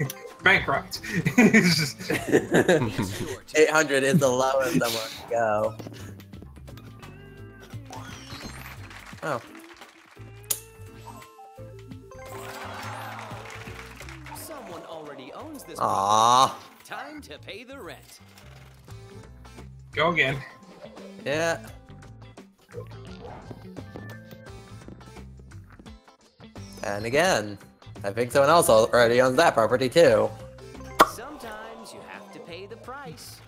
Bankrupt. Just-
It's your turn.
Eight hundred is the lowest I want to go. Oh.
Someone already owns this.
Aww.
Time to pay the rent.
Go again.
Yeah. And again, I think someone else already owns that property too.
Sometimes you have to pay the price.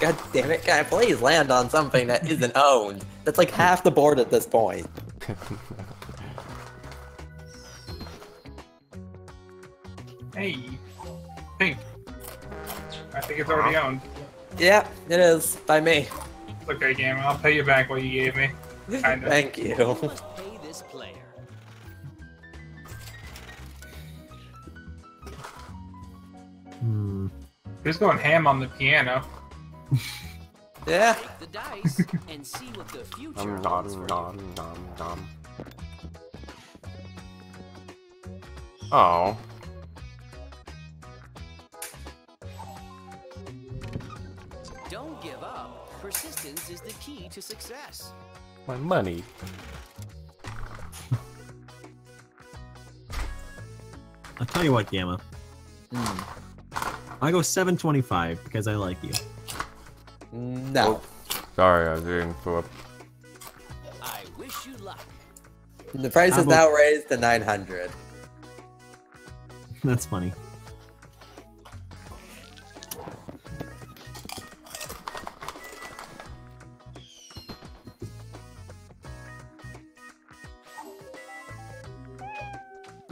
God damn it, guy, please land on something that isn't owned? That's like half the board at this point.
Hey, pink. I think it's already owned.
Yeah, it is, by me.
It's okay, game. I'll pay you back what you gave me. Kinda.
Thank you.
You must pay this.
Hmm.
Who's going ham on the piano?
Yeah,
Take the dice and see what the future
Nom nom nom nom nom. Oh,
is the key to success.
my money.
I'll tell you what, Gamma. Hmm. I go 725 because I like you.
no. Oh.
Sorry, I didn't flip.
I wish you luck.
The price
How
is
about-
now raised to 900.
That's funny.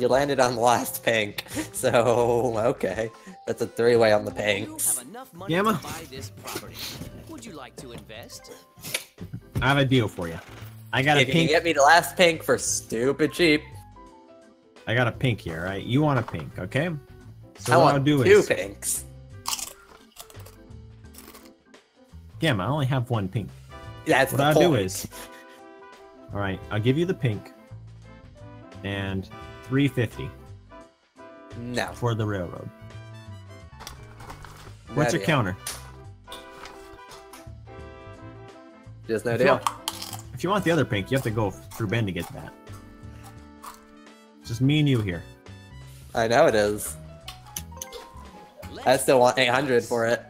You landed on the last pink, so okay. That's a three-way on the
You
pinks.
have enough money
Gamma.
to buy this property. Would you like to invest?
I have a deal for you. I got a
If you
pink.
get me the last pink for stupid cheap,
I got a pink here, right? You want a pink, okay? So
I
what
want
I'll do
two
is,
pinks.
Gamma, I only have one pink.
That's
What
the
I'll
point.
do is, all right, I'll give you the pink and 350
no.
for the railroad. What's your counter?
Just no
If you,
deal.
want, if you want the other pink, you have to go through Ben to get that. It's just me and you here.
I know it is. I still want 800 for it.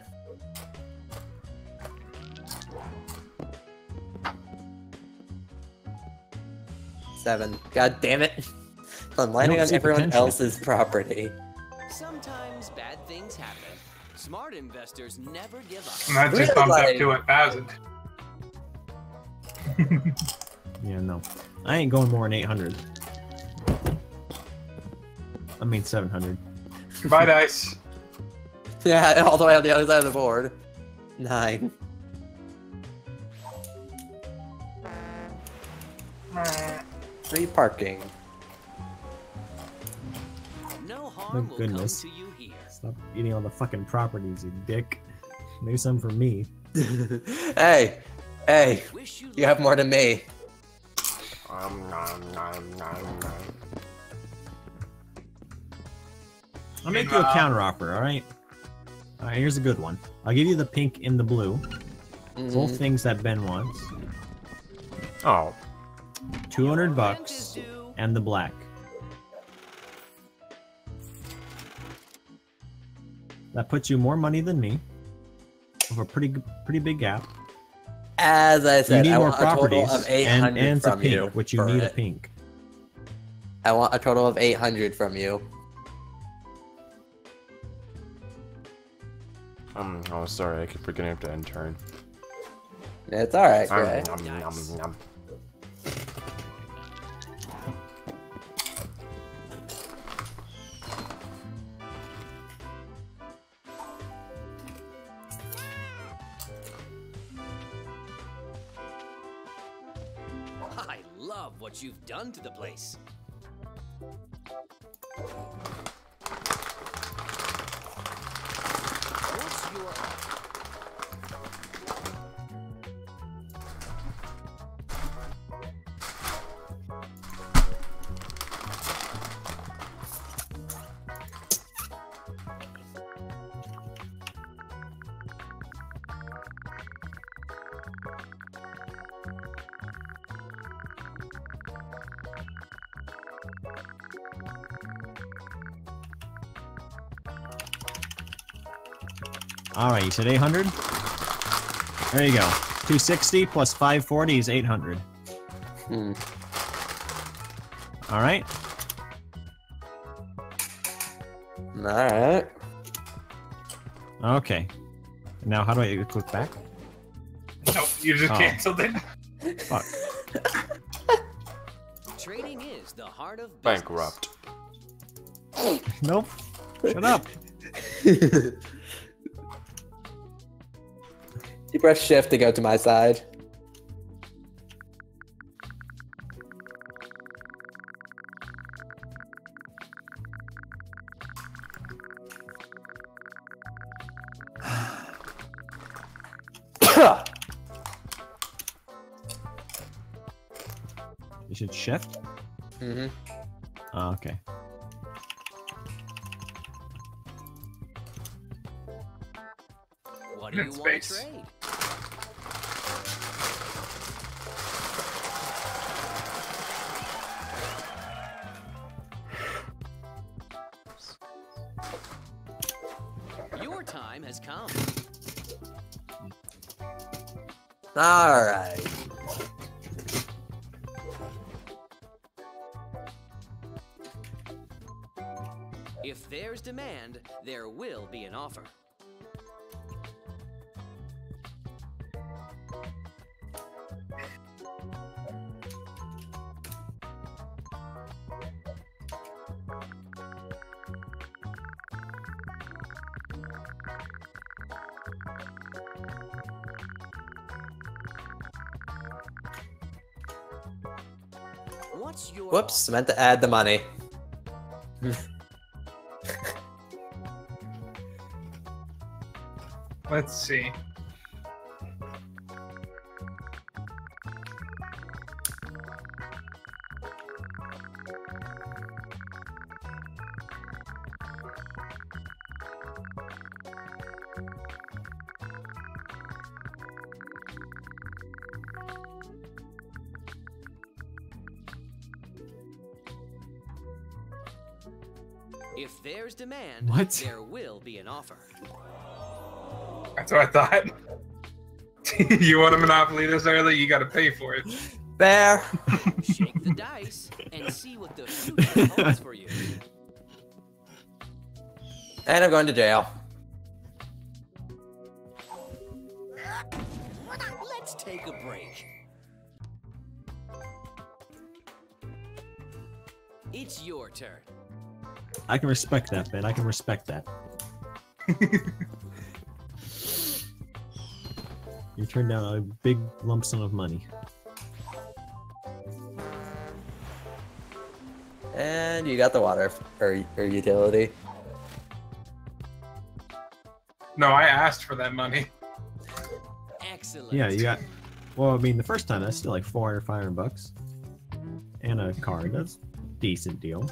Seven. God damn it. I'm landing on everyone
potential.
else's property.
Sometimes bad things happen. Smart investors never give up.
And that just
Really,
bumped up to a thousand.
Yeah, no. I ain't going more than 800. I mean 700.
Goodbye, dice.
Yeah, all the way on the other side of the board. Nine. Free parking.
No harm will
goodness.
come to you here.
Stop eating all the fucking properties, you dick. Maybe some for me.
hey, hey,
Wish you
you have more than me.
Um, nom nom nom nom.
I'll make you a
Meanwhile-
counter offer, alright? Alright, here's a good one. I'll give you the pink and the blue. Both
Mhm.
things that Ben wants.
Oh,
200 bucks and the black. That puts you more money than me. Of a pretty pretty big gap.
As I
You
said,
need
I
more
want a total
properties
of
and,
800
and a
from
pink,
you.
which you
for
need a pink.
I want a total of 800 from you.
um, oh, sorry, I keep forgetting I have to end turn.
It's alright,
Um,
Gray.
nom
you've done to the place.
Alright, you said 800? There you go. 260 plus 540 is 800.
Hmm.
All right.
Alright.
Okay. Now, how do I click back?
Nope, you just
Oh.
canceled it.
Fuck.
Trading is the heart of business.
Bankrupt.
Nope. Shut up.
press shift to go to my side.
Time has come.
Alright.
If there's demand, there will be an offer. Your
meant to add the money.
Let's see.
What?
there will be an offer.
That's what I thought. you want a monopoly this early? You got to pay for it.
Bear.
Shake the dice and see what the future holds for you.
And I'm going to jail.
I can respect that, man. I can respect that. you turned down a big lump sum of money.
And you got the water or, or utility.
No, I asked for that money.
Excellent.
Yeah, you got. Well, I mean, the first time that's still like four 400, 500 bucks. And a card. That's a decent deal.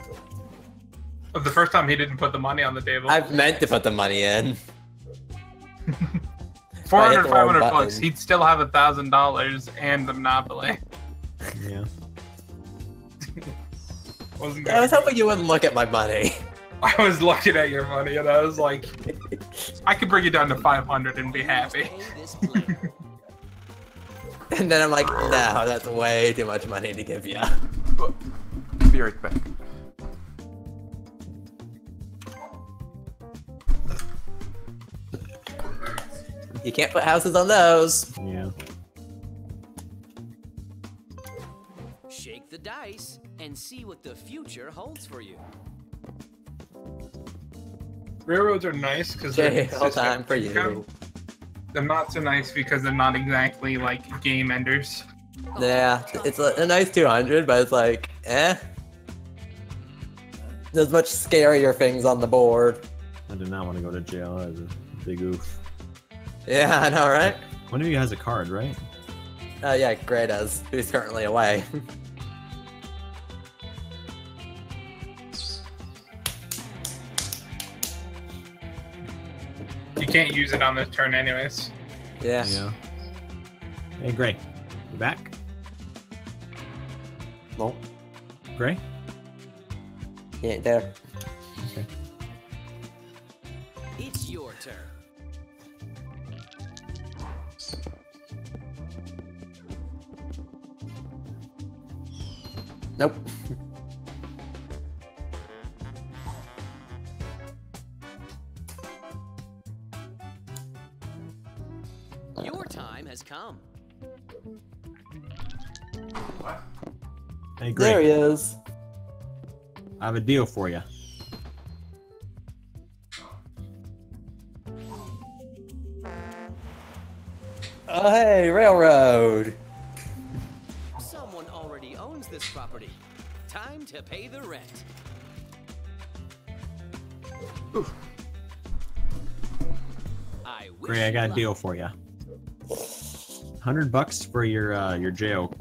But the first time he didn't put the money on the table.
I've meant to put the money in.
400,
the wrong
500 bucks. He'd still have a thousand dollars and the monopoly.
Yeah.
Wasn't
I was hoping you wouldn't look at my money.
I was looking at your money and I was like, I could bring it down to 500 and be happy.
Pay this player.
And then I'm like, no, that's way too much money to give you.
Be right back.
You can't put houses on those.
Yeah.
Shake the dice and see what the future holds for you.
Railroads are nice because they're
Jail
consistent.
time for you.
They're not so nice because they're not exactly like game enders.
Yeah, it's a, a nice 200, but it's like, eh. There's much scarier things on the board.
I do not want to go to jail. That is a big oof.
Yeah, I know, right?
One of you has a card, right?
Uh, yeah, Gray does, who's currently away.
You can't use it on this turn anyways.
yeah.
Yeah. Hey, Gray. You back?
Nope.
Gray?
He ain't there.
Nope. Your time
has
come. What?
Hey.
There he is.
I have a deal for you.
Oh, hey, railroad.
To pay the rent. I
I got a deal for you. Hundred bucks for your uh, your jail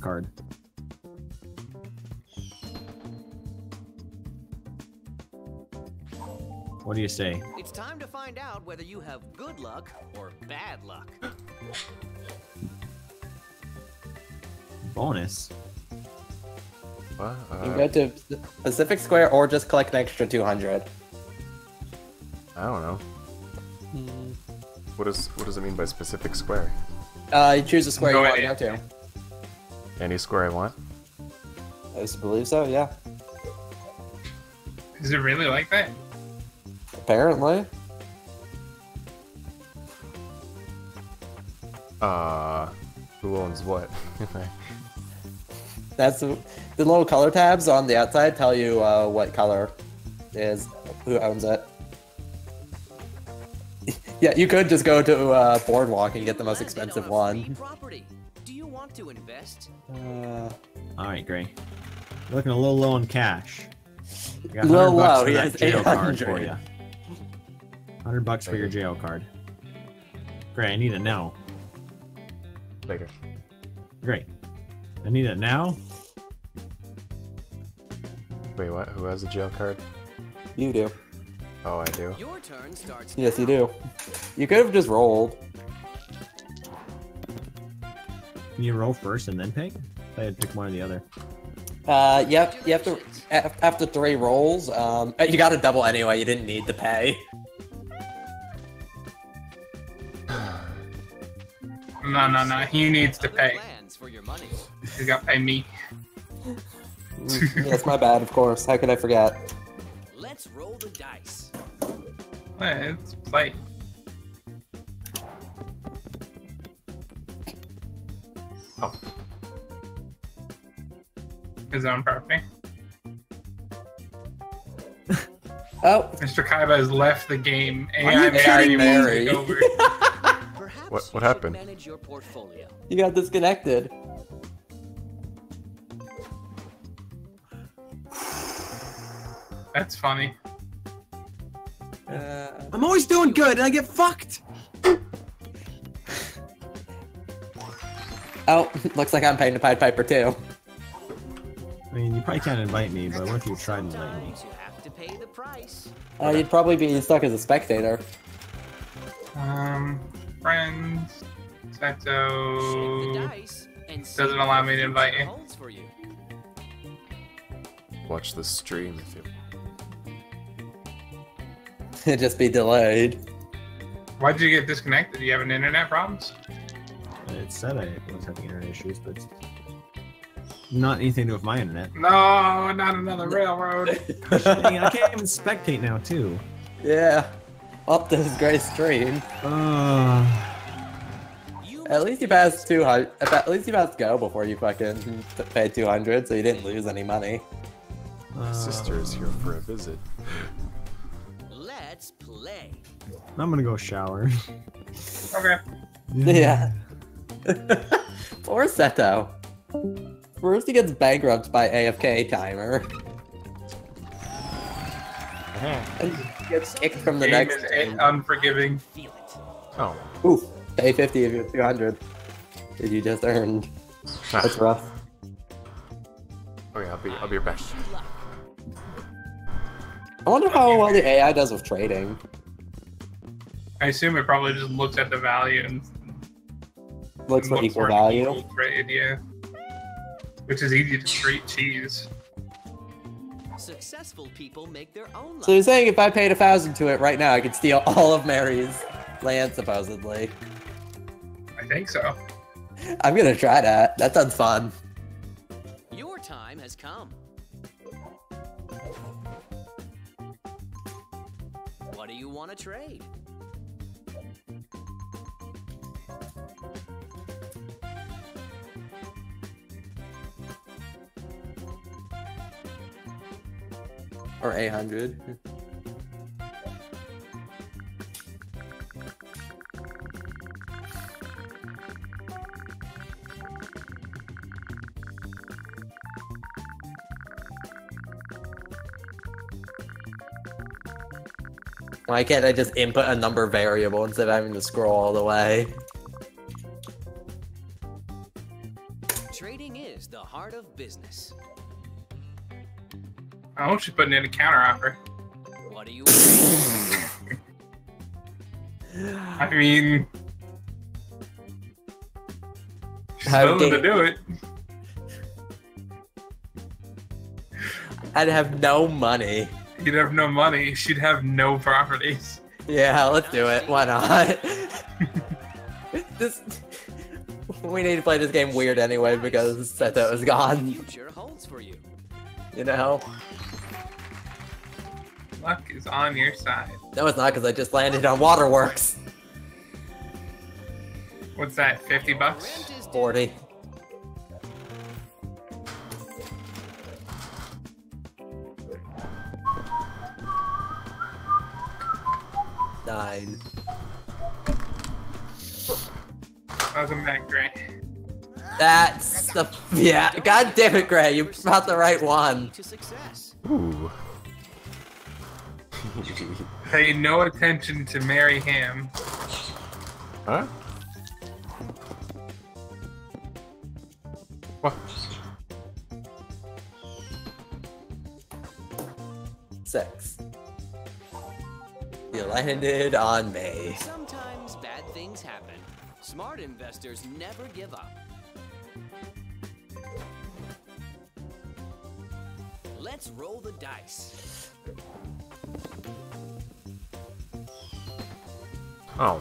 card. What do you say?
It's time to find out whether you have good luck or bad luck.
Bonus.
What?
You
Uh,
go to Pacific Square or just collect an extra 200.
I don't know. What does what does it mean by specific square?
Uh, you choose a square you want to go to.
Any square I want?
I used to believe so, yeah.
Is it really like that?
Apparently.
Uh, who owns what?
That's the, the little color tabs on the outside tell you uh, what color is, who owns it. yeah, you could just go to uh, Boardwalk and get the most expensive
on a free
one.
Property. Do you want to invest?
Uh,
All right, Gray. You're looking a little low on cash. I got
Little
100 bucks
low,
for
he has
jail card
800.
for you. Hundred bucks for your jail card. Gray, I need it now.
Later.
Great. I need it now.
Wait, what? Who has a jail card?
you do.
Oh, I do.
Your turn starts
Yes, you do. You could have just rolled.
Can you roll first and then pick? I had to pick one or the other.
Uh, yep, you have to, after three rolls, um, you got a double anyway, you didn't need to pay.
No, no, no. He needs to pay.
Plans for your money.
He's got to pay me.
That's my bad, of course. How could I forget?
Let's roll the dice.
Let's play.
Oh.
His own property.
Oh,
Mr. Kaiba has left the game.
Are you
AI may
kidding,
already
Mary?
moved over.
Perhaps
What- what happened?
Manage your portfolio.
you got disconnected.
That's funny.
Uh,
I'm always doing good and I get fucked.
oh, looks like I'm paying the Pied Piper too.
I mean, you probably can't invite me, but what if you tried to invite me?
You have to pay the price.
Uh, you'd probably be stuck as a spectator.
Um, friends.
Shake the
Seto.
dice and see
Doesn't allow me to invite you.
holds for you.
Watch the stream if you.
It'd just be delayed.
Why'd you get disconnected? Do you have an internet problems?
It said I was having internet issues, but not anything to do with my internet.
No, not another railroad.
I can't even spectate now, too.
Yeah. Up this great stream.
Uh,
At least you passed 200. At least you passed go before you fucking paid 200, so you didn't lose any money.
My
uh,
sister is here for a visit.
Let's play.
I'm gonna go shower.
Okay.
Yeah. Poor Seto. First he gets bankrupt by AFK timer. And he gets kicked from the
Game
next
is unforgiving.
Feel it.
Oh.
Oof. Pay 50 if you have 200. That you just earned. Ah. That's rough.
Oh yeah, I'll be I'll be your back.
I wonder how well the AI does with trading.
I assume it probably just looks at the value and
Looks for
looks
equal value.
equal trade, yeah. Which is easy to treat cheese.
Successful people make their own
So you're saying if I paid a thousand to it right now, I could steal all of Mary's land, supposedly.
I think so.
I'm gonna try that. That sounds fun.
Your time has come. What do you want to trade?
Or 800. Why can't I just input a number variable instead of having to scroll all the way?
Trading is the heart of business.
I hope she's putting in a counter offer.
What do you
I mean, she's
How
willing to do it.
I'd have no money.
You'd have no money. She'd have no properties.
Yeah, let's do it. Why not? this we need to play this game weird anyway because Seto is gone.
future holds for you?
You know?
Luck is on your side.
No, it's not because I just landed on Waterworks.
What's that? Fifty bucks?
Rent is due.
Forty. Nine.
Welcome back, Gray.
That's the yeah. God damn it, Gray! You brought the right one.
Ooh.
Pay no attention to Mary Ham.
huh? What?
Six. You landed on me.
Sometimes bad things happen. Smart investors never give up. Let's roll the dice.
Oh.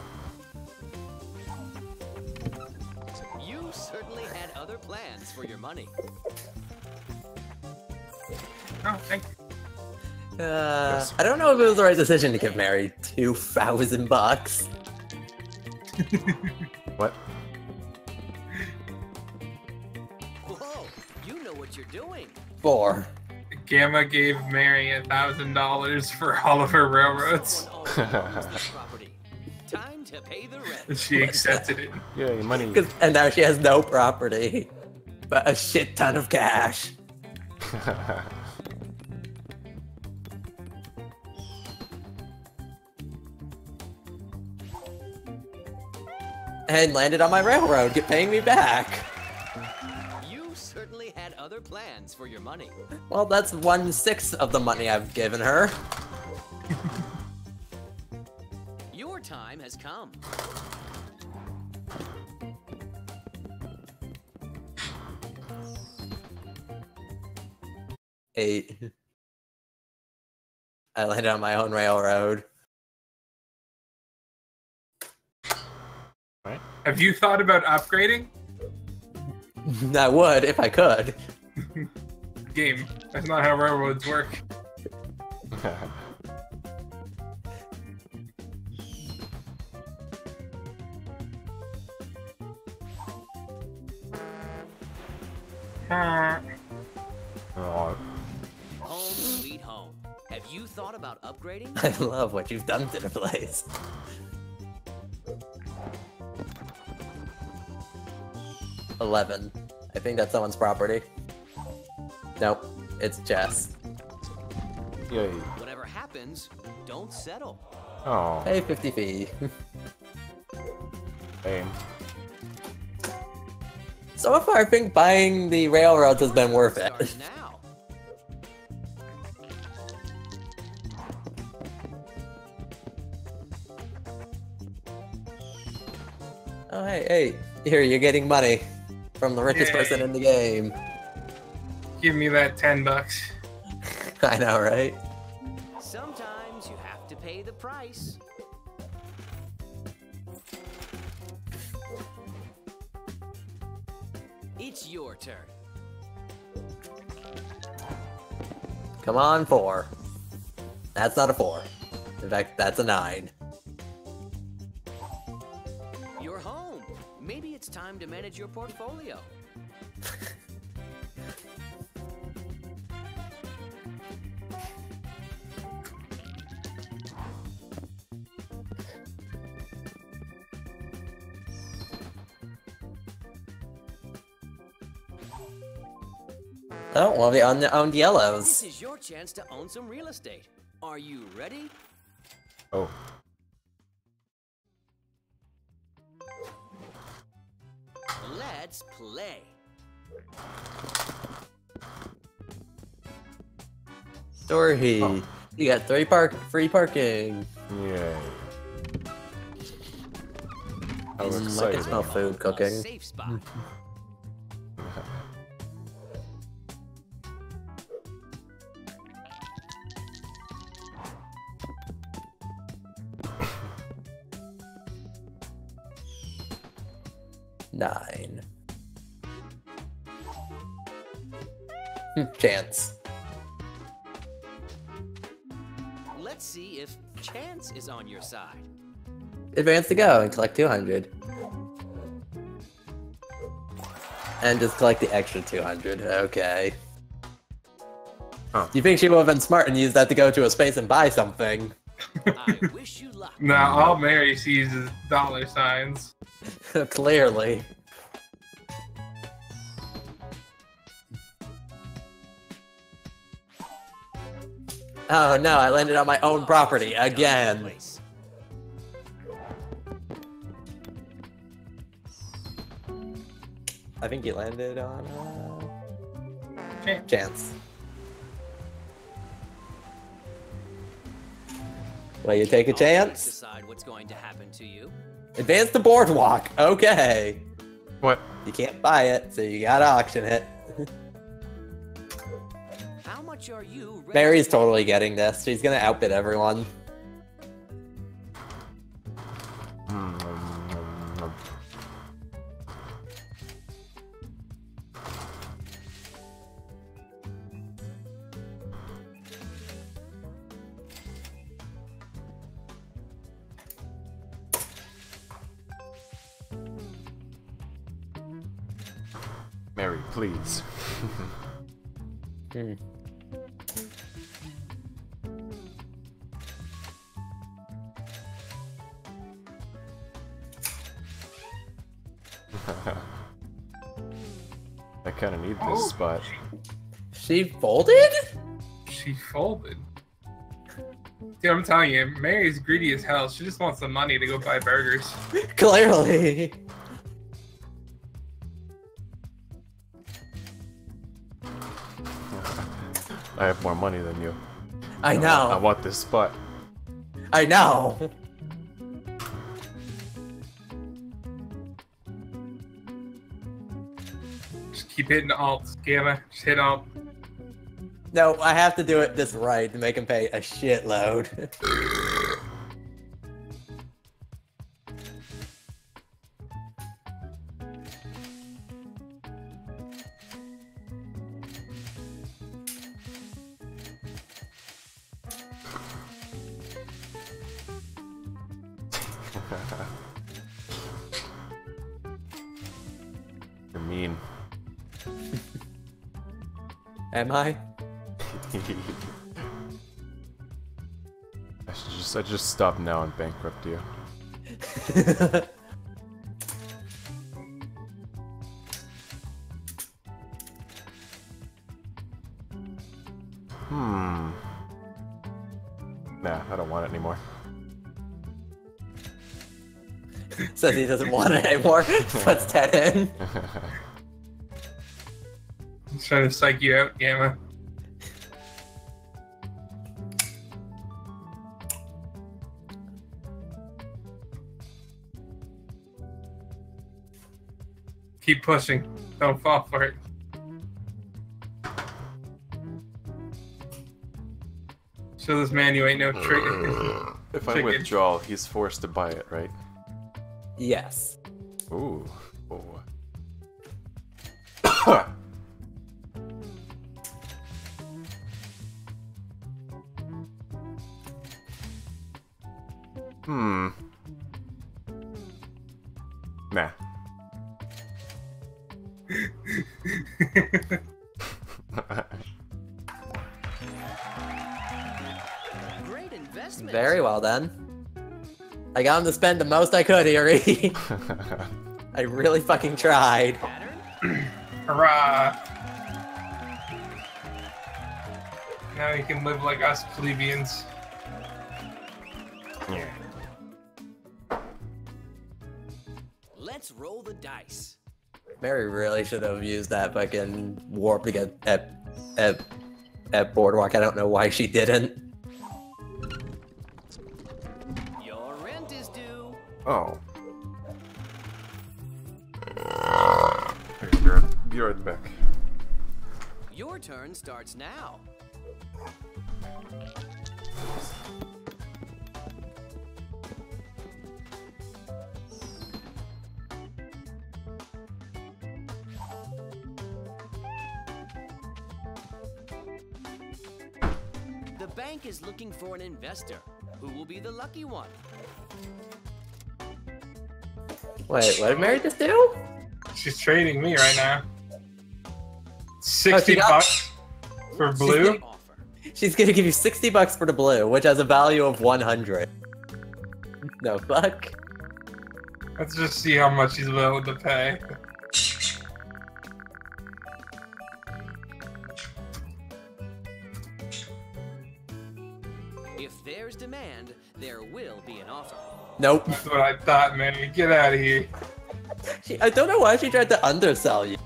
You certainly had other plans for your money.
Oh, thank you.
Uh,
Yes.
I don't know if it was the right decision to give Mary two thousand bucks.
What?
Whoa, you know what you're doing.
Four.
Gamma gave Mary a thousand dollars for all of her railroads.
Someone already owns this property. Time to pay the rent.
She accepted it.
Yay, money.
'Cause- And now she has no property, but a shit ton of cash. And landed on my railroad, get paying me back.
You certainly had other plans for your money.
Well, that's one sixth of the money I've given her.
Your time has come.
Eight. I landed on my own railroad.
Have you thought about upgrading?
I would if I could.
Game. That's not how railroads work. Uh,
oh,
Home sweet home. Have you thought about upgrading?
I love what you've done to the place. Eleven. I think that's someone's property. Nope, it's Jess.
yay.
Whatever happens, don't settle.
Oh,
Pay 50 fee.
same.
so far, I think buying the railroads has been worth it.
Now.
Oh, hey, hey. Here, you're getting money from the richest
Yay.
person in the game.
give me that ten bucks.
I know, right?
Sometimes you have to pay the price. It's your turn.
Come on, four. That's not a four. In fact, that's a nine.
It's time to manage your portfolio.
Oh, want they own,
owned
yellows.
This is your chance to own some real estate. Are you ready?
Oh.
Let's play.
Story.
Oh.
You got three park free parking.
Yay. How
Mm, I
exciting.
can smell food
A
cooking. Nine. Hmm, Chance.
Let's see if chance is on your side.
Advance to go and collect 200. And just collect the extra 200. Okay.
Huh.
You think she would have been smart and used that to go to a space and buy something?
I wish you luck.
Now all Mary sees is dollar signs.
Clearly. Oh no, I landed on my own property again. I think you landed on uh...
Chance.
chance. Well, you take a chance.
Decide what's going to happen to you.
Advance the boardwalk. Okay.
What?
You can't buy it, so you gotta auction it.
How much are you?
Mary's totally getting this. She's gonna outbid everyone.
Please.
Hmm.
I kind of need this
Oh.
spot.
She folded?
She folded. Dude, I'm telling you, Mary's greedy as hell. She just wants the money to go buy burgers.
Clearly.
I have more money than you.
I know.
I
know.
want this spot.
I know.
Just keep hitting alt, Gamma. Just hit alt.
No, I have to do it this right to make him pay a shitload. I?
I should just I just stop now and bankrupt you. Hmm. Nah, I don't want it anymore.
Says he doesn't want it anymore. Puts 10 in.
He's trying to psych you out, Gamma. Keep pushing. Don't fall for it. Show this man you ain't no mm. trick.
if I
Chicken.
withdraw, he's forced to buy it, right?
Yes.
Ooh. Oh. hmm. Nah.
Great investment.
Very well then. I got him to spend the most I could, Erie. I really fucking tried.
Hurrah! Now you can live like us plebeians.
Mary really should have used that fucking warp to get at at at Boardwalk. I don't know why she didn't.
Your rent is due.
Oh. Okay, be right, be right back.
Your turn starts now. The bank is looking for an investor. Who will be the lucky one?
Wait, what did Mary just do?
She's trading me right now. Oh, sixty
got-
bucks for blue.
She's gonna give you 60 bucks for the blue, which has a value of 100. No fuck.
Let's just see how much she's willing to pay.
Nope.
That's what I thought, man. Get out of here.
She, I don't know why she tried to undersell you.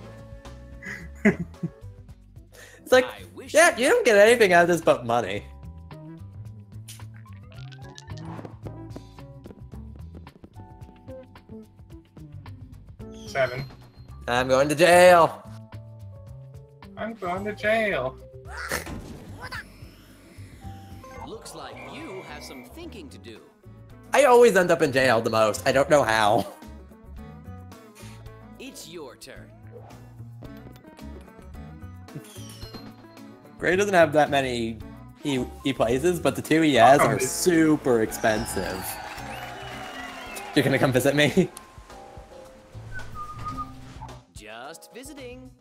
it's like, yeah, you don't get anything out of this but money.
Seven.
I'm going to jail.
I'm going to jail.
Looks like you have some thinking to do.
I always end up in jail the most. I don't know how.
It's your turn.
Gray doesn't have that many he, he places, but the two he has are super expensive. You're gonna come visit me?
Just visiting.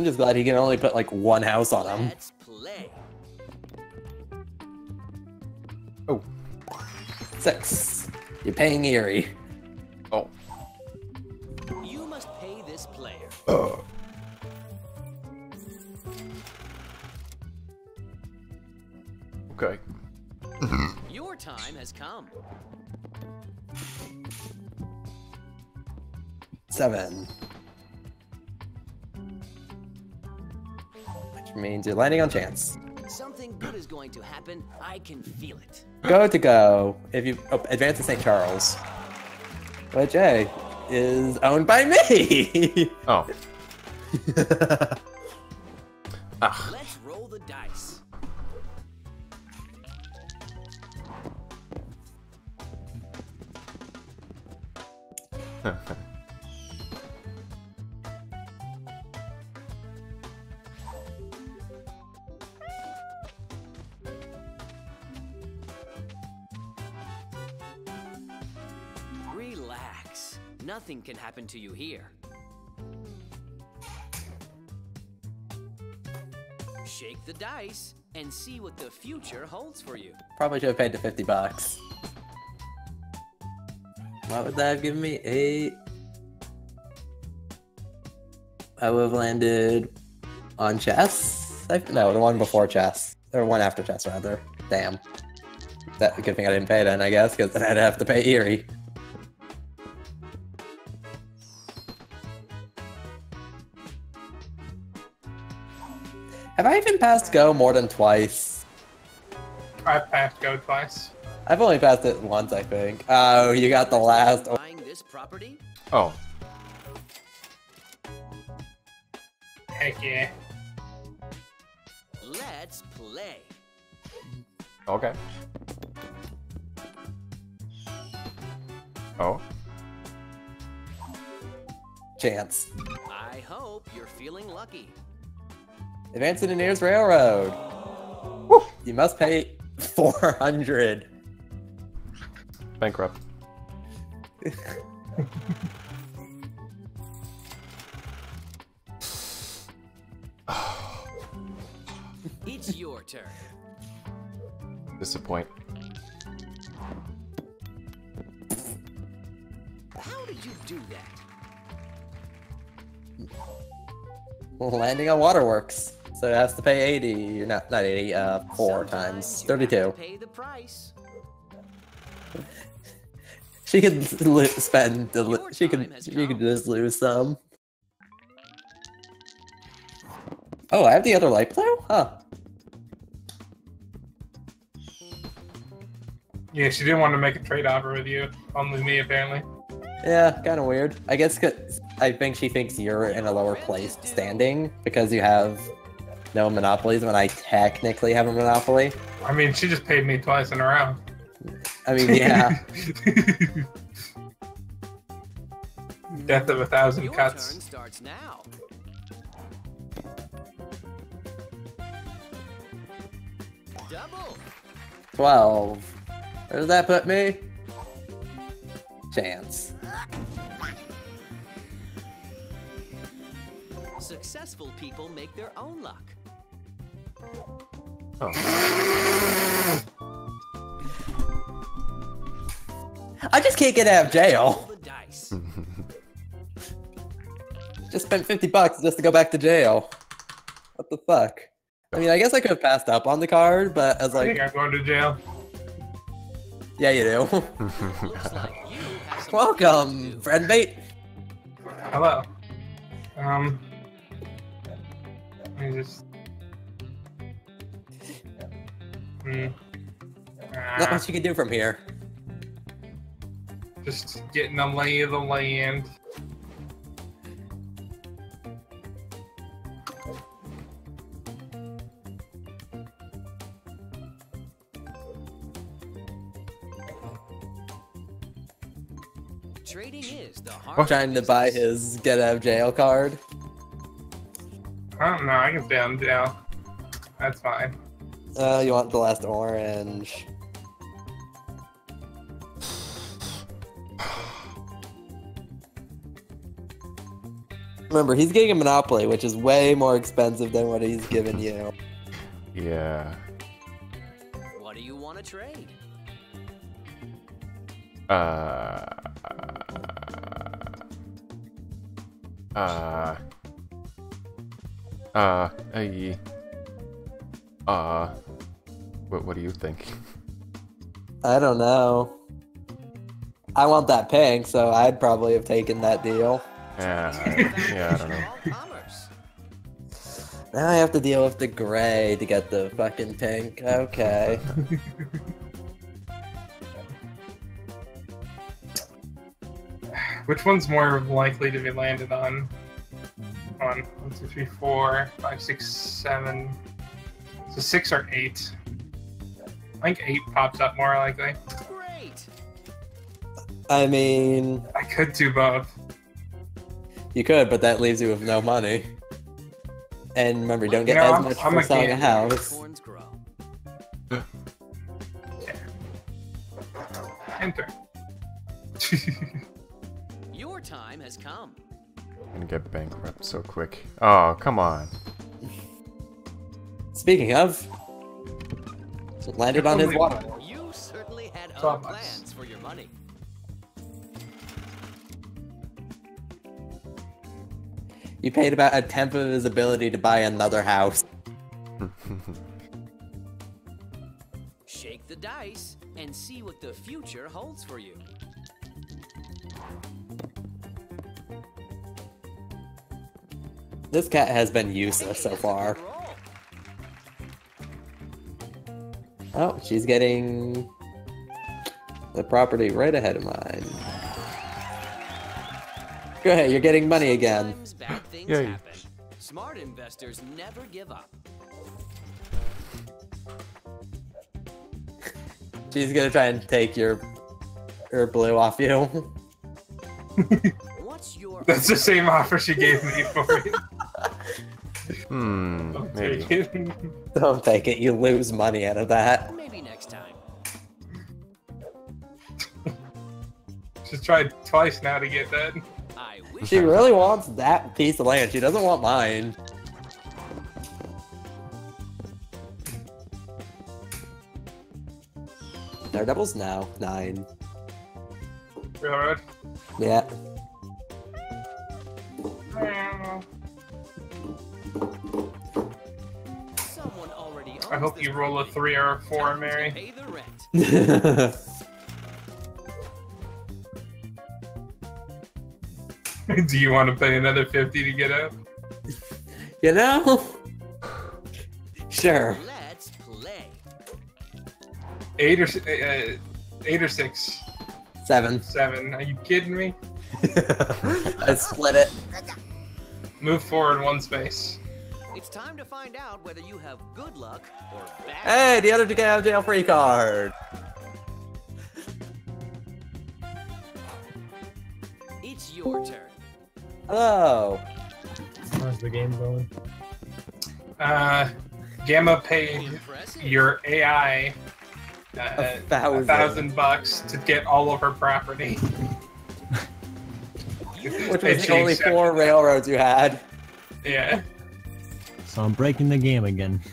I'm just glad he can only put like one house on him.
Let's play.
Oh.
Six. You're paying Erie.
Oh.
You must pay this player.
Okay.
Your time has come.
Seven. Which means you're landing on chance.
Something good is going to happen. I can feel it.
Go to go. If you oh, advance to St. Charles, which hey, is owned by me.
Oh. ah.
Let's roll the dice. Nothing can happen to you here. Shake the dice and see what the future holds for you.
Probably should have paid the 50 bucks. What would that have given me? Eight. I would have landed on chess. I, no, the one before chess. Or one after chess, rather. Damn. That good thing I didn't pay then, I guess, because then I'd have to pay Erie. Have I even passed go more than twice?
I've passed go twice.
I've only passed it once, I think. Oh, you got the last.
Buying this property?
Oh.
Heck yeah.
Let's play.
Okay. Oh.
chance.
I hope you're feeling lucky.
Advance to the nearest railroad. You must pay 400.
Bankrupt.
It's your turn.
Disappoint.
How did you do that?
Landing on waterworks. So it has to pay 80, not not 80, uh, four times.
Sometimes you have to
32.
Pay the price.
She could spend, the,
Your
she
time
could, she could just lose some. Oh, I have the other light blue? Huh.
Yeah, she didn't want to make a trade offer with you. Only me, apparently.
Yeah, kind of weird. I guess 'cause I think she thinks you're in a lower place standing because you have no monopolies when I technically have a monopoly.
I mean, she just paid me twice in a row.
I mean, yeah.
Death of a thousand
Your
cuts.
turn starts now. Double.
12. Where does that put me? Chance.
Successful people make their own luck.
Oh,
I just can't get out of jail.
Roll the dice.
Just spent 50 bucks just to go back to jail. What the fuck? I mean, I guess I could have passed up on the card, but I was
I
like,
think I'm going to jail.
yeah, you do.
Like you
Welcome,
to do.
friend mate.
Hello. Um. Let me just. Hmm.
Not much you can do from here.
just getting the lay of the land.
Trading is the hard
Trying to buy his get out of jail card.
I don't know. I can stay on jail. That's fine.
Uh, you want the last orange. Remember, he's getting a monopoly, which is way more expensive than what he's giving you.
yeah.
What do you want to trade?
Uh. Uh. Uh. Hey. Uh. What, what do you think?
I don't know. I want that pink, so I'd probably have taken that deal.
Yeah, I- yeah, I don't know.
Now I have to deal with the gray to get the fucking pink. Okay.
Which one's more likely to be landed on? On one, two, three, four, five, six, seven. So six or eight. I think eight pops up more likely.
Great.
I mean,
I could do both.
you could, but that leaves you with no money. And remember, you don't get
You know,
as
I'm-
much
I'm
for
a
selling a house.
Corns grow.
Enter.
Your time has come.
I'm gonna get bankrupt so quick. Oh, come on.
Speaking of, landed on his
Only-
water.
You certainly had
So
other
much.
plans for your money.
You paid about a tenth of his ability to buy another house.
Shake the dice and see what the future holds for you.
This cat has been useless so far. Oh, she's getting the property right ahead of mine. Go ahead, you're getting money again.
Sometimes bad things
Yay.
happen. Smart investors never give up.
She's gonna try and take your her blue off you.
What's your
That's the same offer she gave me for it.
Hmm,
I'll
maybe.
take it.
Don't take it, you lose money out of that.
maybe next time?
She's tried twice now to get that.
I wish
She really wants that piece of land. She doesn't want mine. Daredevil's now nine.
Railroad.
Yeah.
I hope you roll a three or a four, Mary.
Pay the rent.
Do you want to pay another 50 to get out?
you know? Sure.
Let's play.
Eight or s- uh, eight or six,
Seven.
seven. Are you kidding me?
I split it.
Move forward one space.
It's time to find out whether you have good luck or bad.
Hey, the other two have jail free card.
It's your turn.
Hello.
How's the game going?
Uh, Gamma paid
Impressive.
your AI uh,
A thousand.
a thousand bucks to get all of her property.
Which was the only four railroads you had.
Yeah.
So I'm breaking the game again.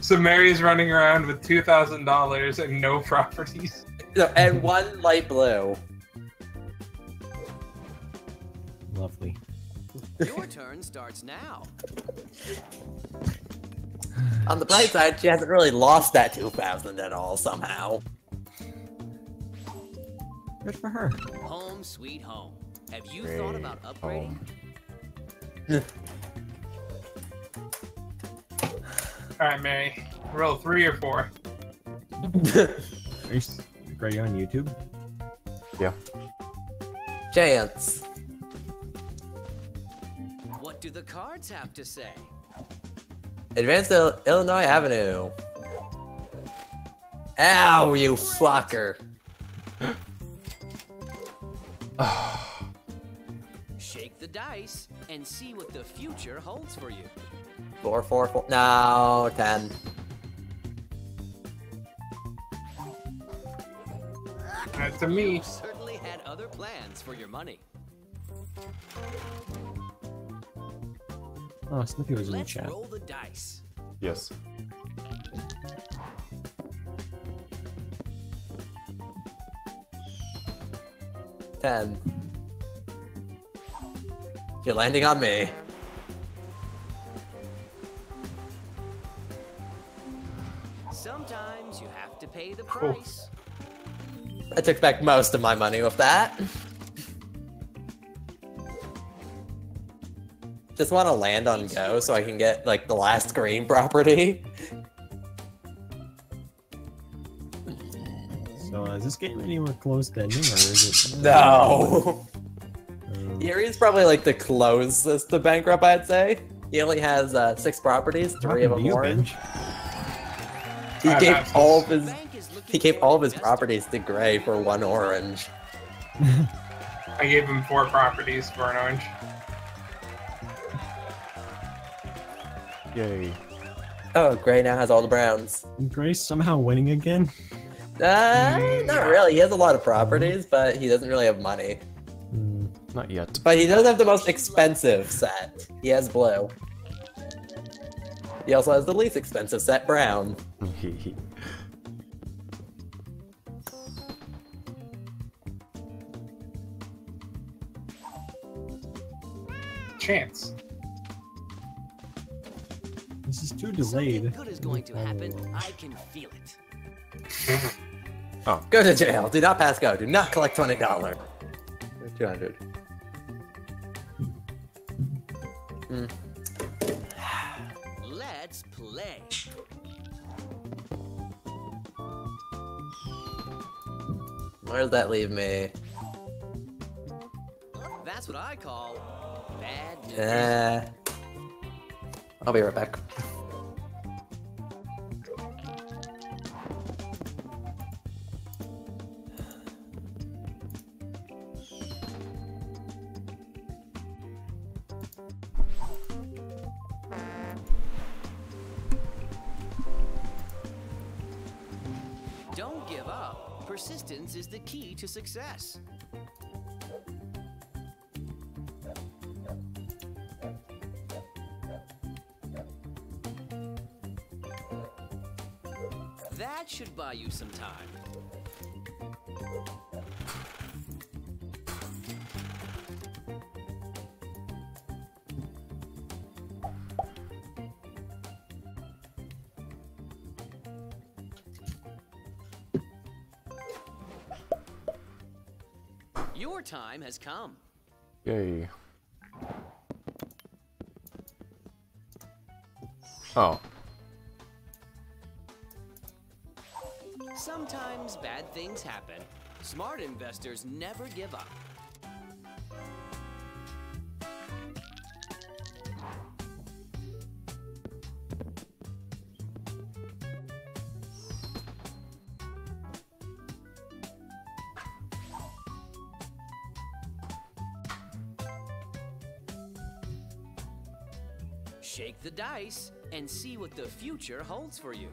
So Mary's running around with two thousand dollars and no properties.
No, and one light blue.
Lovely.
Your turn starts now.
On the bright side, she hasn't really lost that 2000 at all somehow.
Good for her.
Home sweet home. Have you thought about upgrading?
home.
All right, Mary. Roll three or four.
Are you, are you on YouTube?
Yeah.
Chance.
What do the cards have to say?
Advance to Illinois Avenue. Ow, you fucker.
Shake the dice and see what the future holds for you.
Four, four, four. No, ten.
Uh, to me,
You certainly had other plans for your money.
Oh, Snippy was in the
Let's
chat.
roll the dice.
Yes.
Ten. You're landing on me.
Pay the
Cool.
price.
I took back most of my money with that. Just want to land on go so I can get like the last green property.
So uh, is this game anywhere close to ending, or is it?
No.
Um,
Erie's probably like the closest to bankrupt, I'd say. He only has uh, six properties, three of them orange.
Benj.
He
I
gave all of his
Bank is looking
he gave all of his properties to Gray for one orange.
I gave him four properties for an orange.
Yay.
Oh, Gray now has all the browns.
Gray's somehow winning again.
Uh, not really. He has a lot of properties, but he doesn't really have money.
Hmm.
Not yet.
But he does have the most expensive set. He has blue. He also has the least expensive set, brown.
Chance.
This is too
Something
delayed.
good is going to happen. I can feel it.
Oh, go to jail. Do not pass go. Do not collect twenty dollars. Two hundred. Hmm.
Let's play.
Where does that leave me?
That's what I call bad news.
Uh, I'll be right back.
Don't give up. Persistence is the key to success. That should buy you some time. Your time has come.
Yay. Oh.
Things happen. Smart investors never give up. Shake the dice and see what the future holds for you.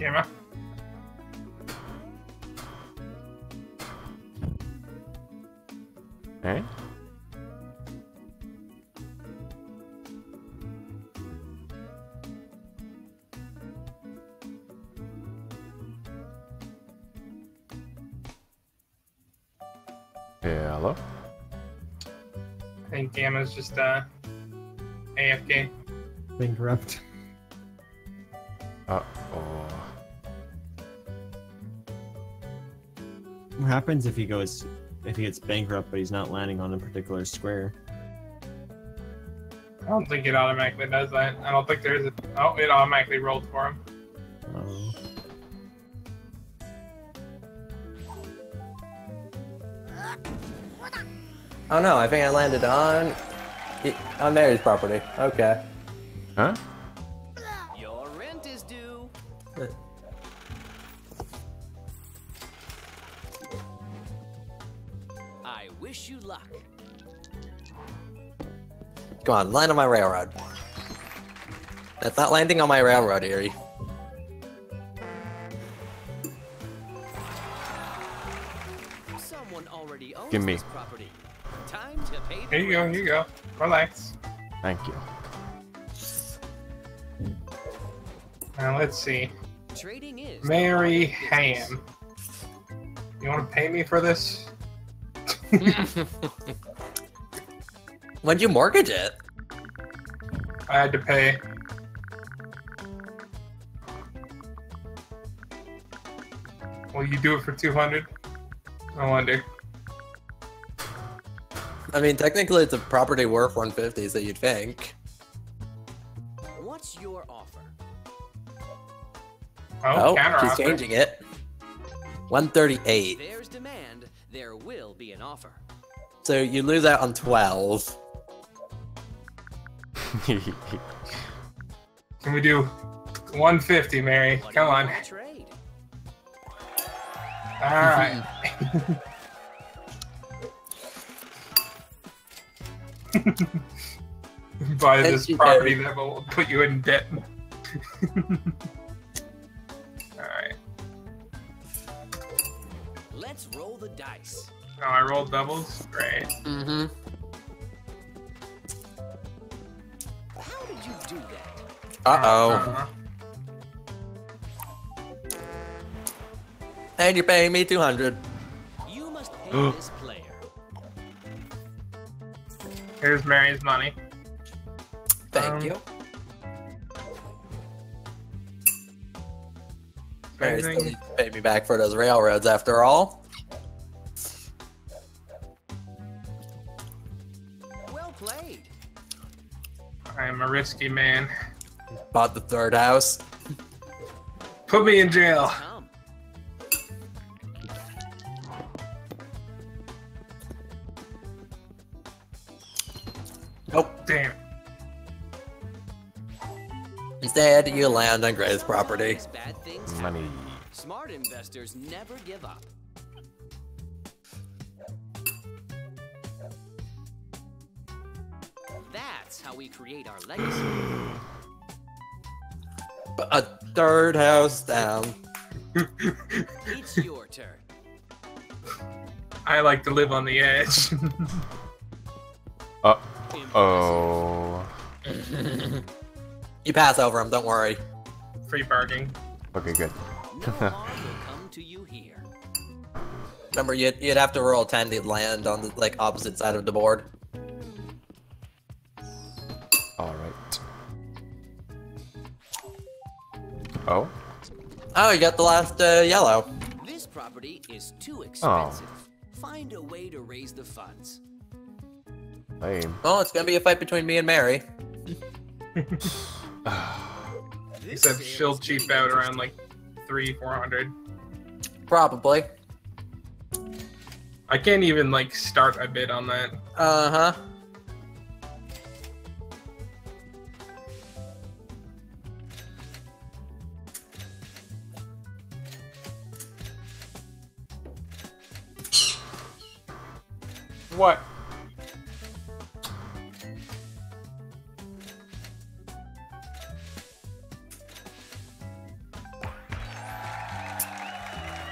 Gamma.
Eh? Hello?
I think Gamma's just uh, AFK.
Bankrupt.
Uh
happens if he goes if he gets bankrupt but he's not landing on a particular square?
I don't think it automatically does that. I don't think there's a. Oh, it automatically rolled for him.
Oh.
Oh no, I think I landed on on Mary's property. Okay.
Huh?
Come on, land on my railroad. That's not landing on my railroad, Erie.
Someone already owns
Give me.
this property. Time to pay the
Here you go. Here you go. Relax.
Thank you.
Now let's see.
Trading is
Mary
the heart of business.
Ham. You want to pay me for this?
When'd you mortgage it?
I had to pay. Will you do it for 200? I wonder.
I mean, technically, it's a property worth 150, so you'd think.
What's your offer?
Oh,
Oh,
counter
she's
offer.
changing it. 138.
There's demand, there will be an offer.
So you lose out on 12.
Can we do 150, Mary? Come on.
wanna
All right. Buy this
you,
property
Gary.
that will put you in debt. All right.
Let's roll the dice.
Oh, I rolled doubles. Great.
Mm-hmm.
That?
Uh-oh.
Uh-huh.
And you're paying me 200.
You must pay this player.
Here's Mary's money.
Thank
Um,
you. Mary still needs to pay me back for those railroads after all.
Well played.
I am a risky man.
Bought the third house.
Put me in jail.
Come.
Nope.
Oh, damn.
Instead, you land on Gray's property.
Sometimes Bad things happen.
Money.
Smart investors never give up. That's how we create our legacy.
A third house down.
It's your turn.
I like to live on the edge.
Uh oh.
You pass over him, don't worry.
Free parking.
Okay, good.
No harm will come to you here.
Remember, you'd, you'd have to roll 10 to land on the like opposite side of the board. Oh, Oh, you got the last uh, yellow.
This property is too expensive. Find a way to raise the funds.
Lame.
Well, it's gonna be a fight between me and Mary.
This
Except she'll cheap out around like three, four hundred.
Probably.
I can't even like start a bid on that.
Uh huh.
What?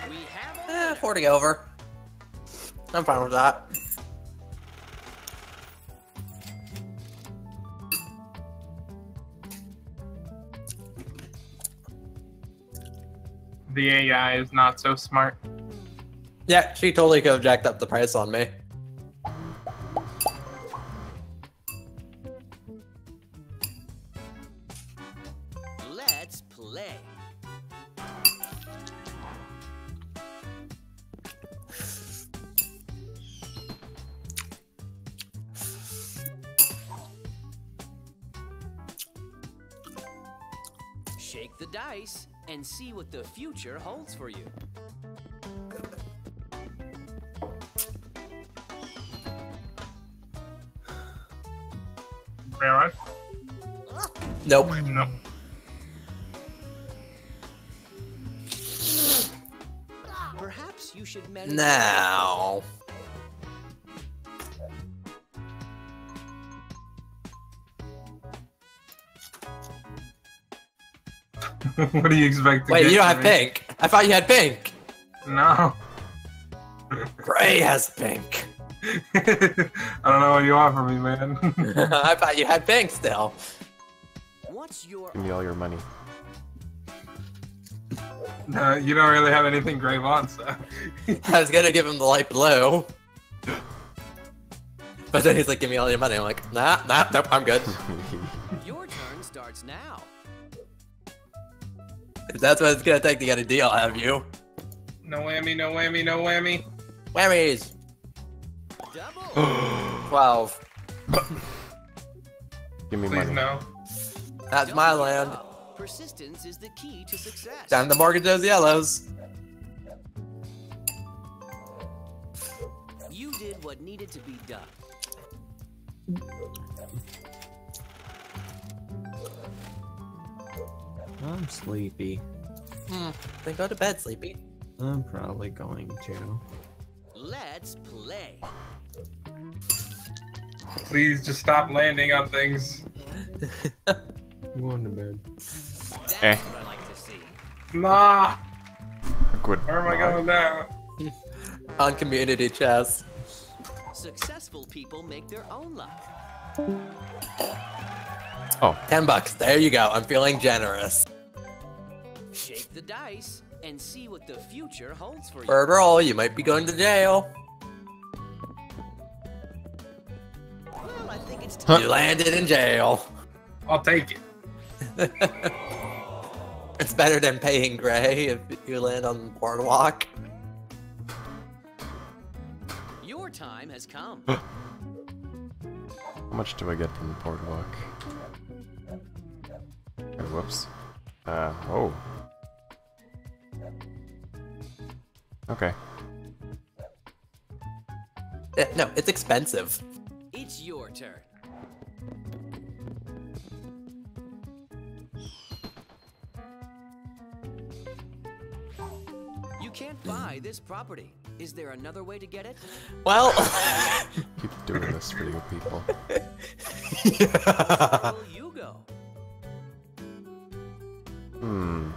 We have a
Eh, 40 over. I'm fine with that.
The AI is not so smart.
Yeah, she totally could have jacked up the price on me.
See what the future holds for you.
Alright.
Nope.
No.
Perhaps you should meditate.
Now.
what do you expect to
Wait,
get
you don't have
me?
pink. I thought you had pink.
No.
Gray has pink.
I don't know what you want from me, man.
I thought you had pink still.
What's your
Give me all your money.
no, you don't really have anything Gray on, so.
I was gonna give him the light blue. But then he's like, give me all your money. I'm like, nah, nah, nope, I'm good.
your turn starts now?
If that's what it's gonna take to get a deal, have you?
No whammy, no whammy, no whammy.
Whammies!
Double.
12.
Give me
Please
money.
no.
That's my land.
up. Persistence is the key to success.
Time to mortgage those yellows.
You did what needed to be done.
I'm sleepy.
Hmm. Then go to bed, sleepy.
I'm probably going to.
Let's play.
Please just stop landing on things.
I'm going to bed.
That's
Eh.
what I like to see.
Nah.
Good.
Where am I going now?
On community chest.
Successful people make their own luck. Oh.
Ten bucks. There you go. I'm feeling generous.
Shake the dice and see what the future holds for you.
Bird roll, you might be going to jail.
Well, I think it's
Huh.
time.
You landed in jail.
I'll take it.
It's better than paying Gray if you land on boardwalk.
Your time has come.
How much do I get from the boardwalk? Oh, whoops. Uh, oh. Okay.
Eh, No, it's expensive.
It's your turn. You can't buy this property. Is there another way to get it?
Well,
Keep doing this for you people.
Where will you go?
Hmm.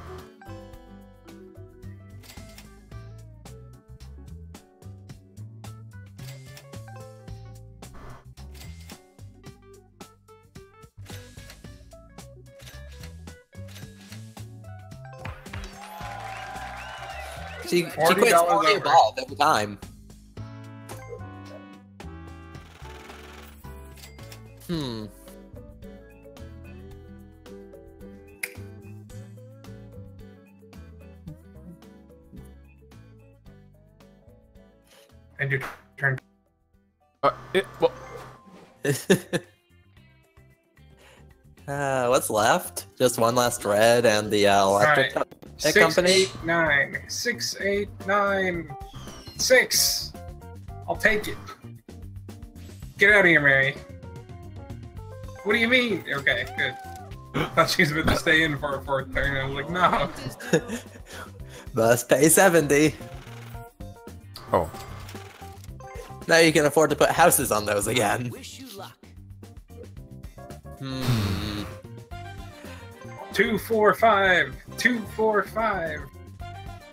she, she quits all the
over.
every time. Hmm.
And your turn.
Uh, it, well,
uh, what's left? Just one last red and the uh, electric
Alright.
co-
Six,
company?
eight, nine. Six, eight, nine. Six. I'll take it. Get out of here, Mary. What do you mean? Okay, good. Thought she was about to stay in for a fourth turn. I was like, no.
Must pay 70.
oh,
Now you can afford to put houses on those again.
Wish you luck.
Hmm.
Two, four, five. Two, four, five.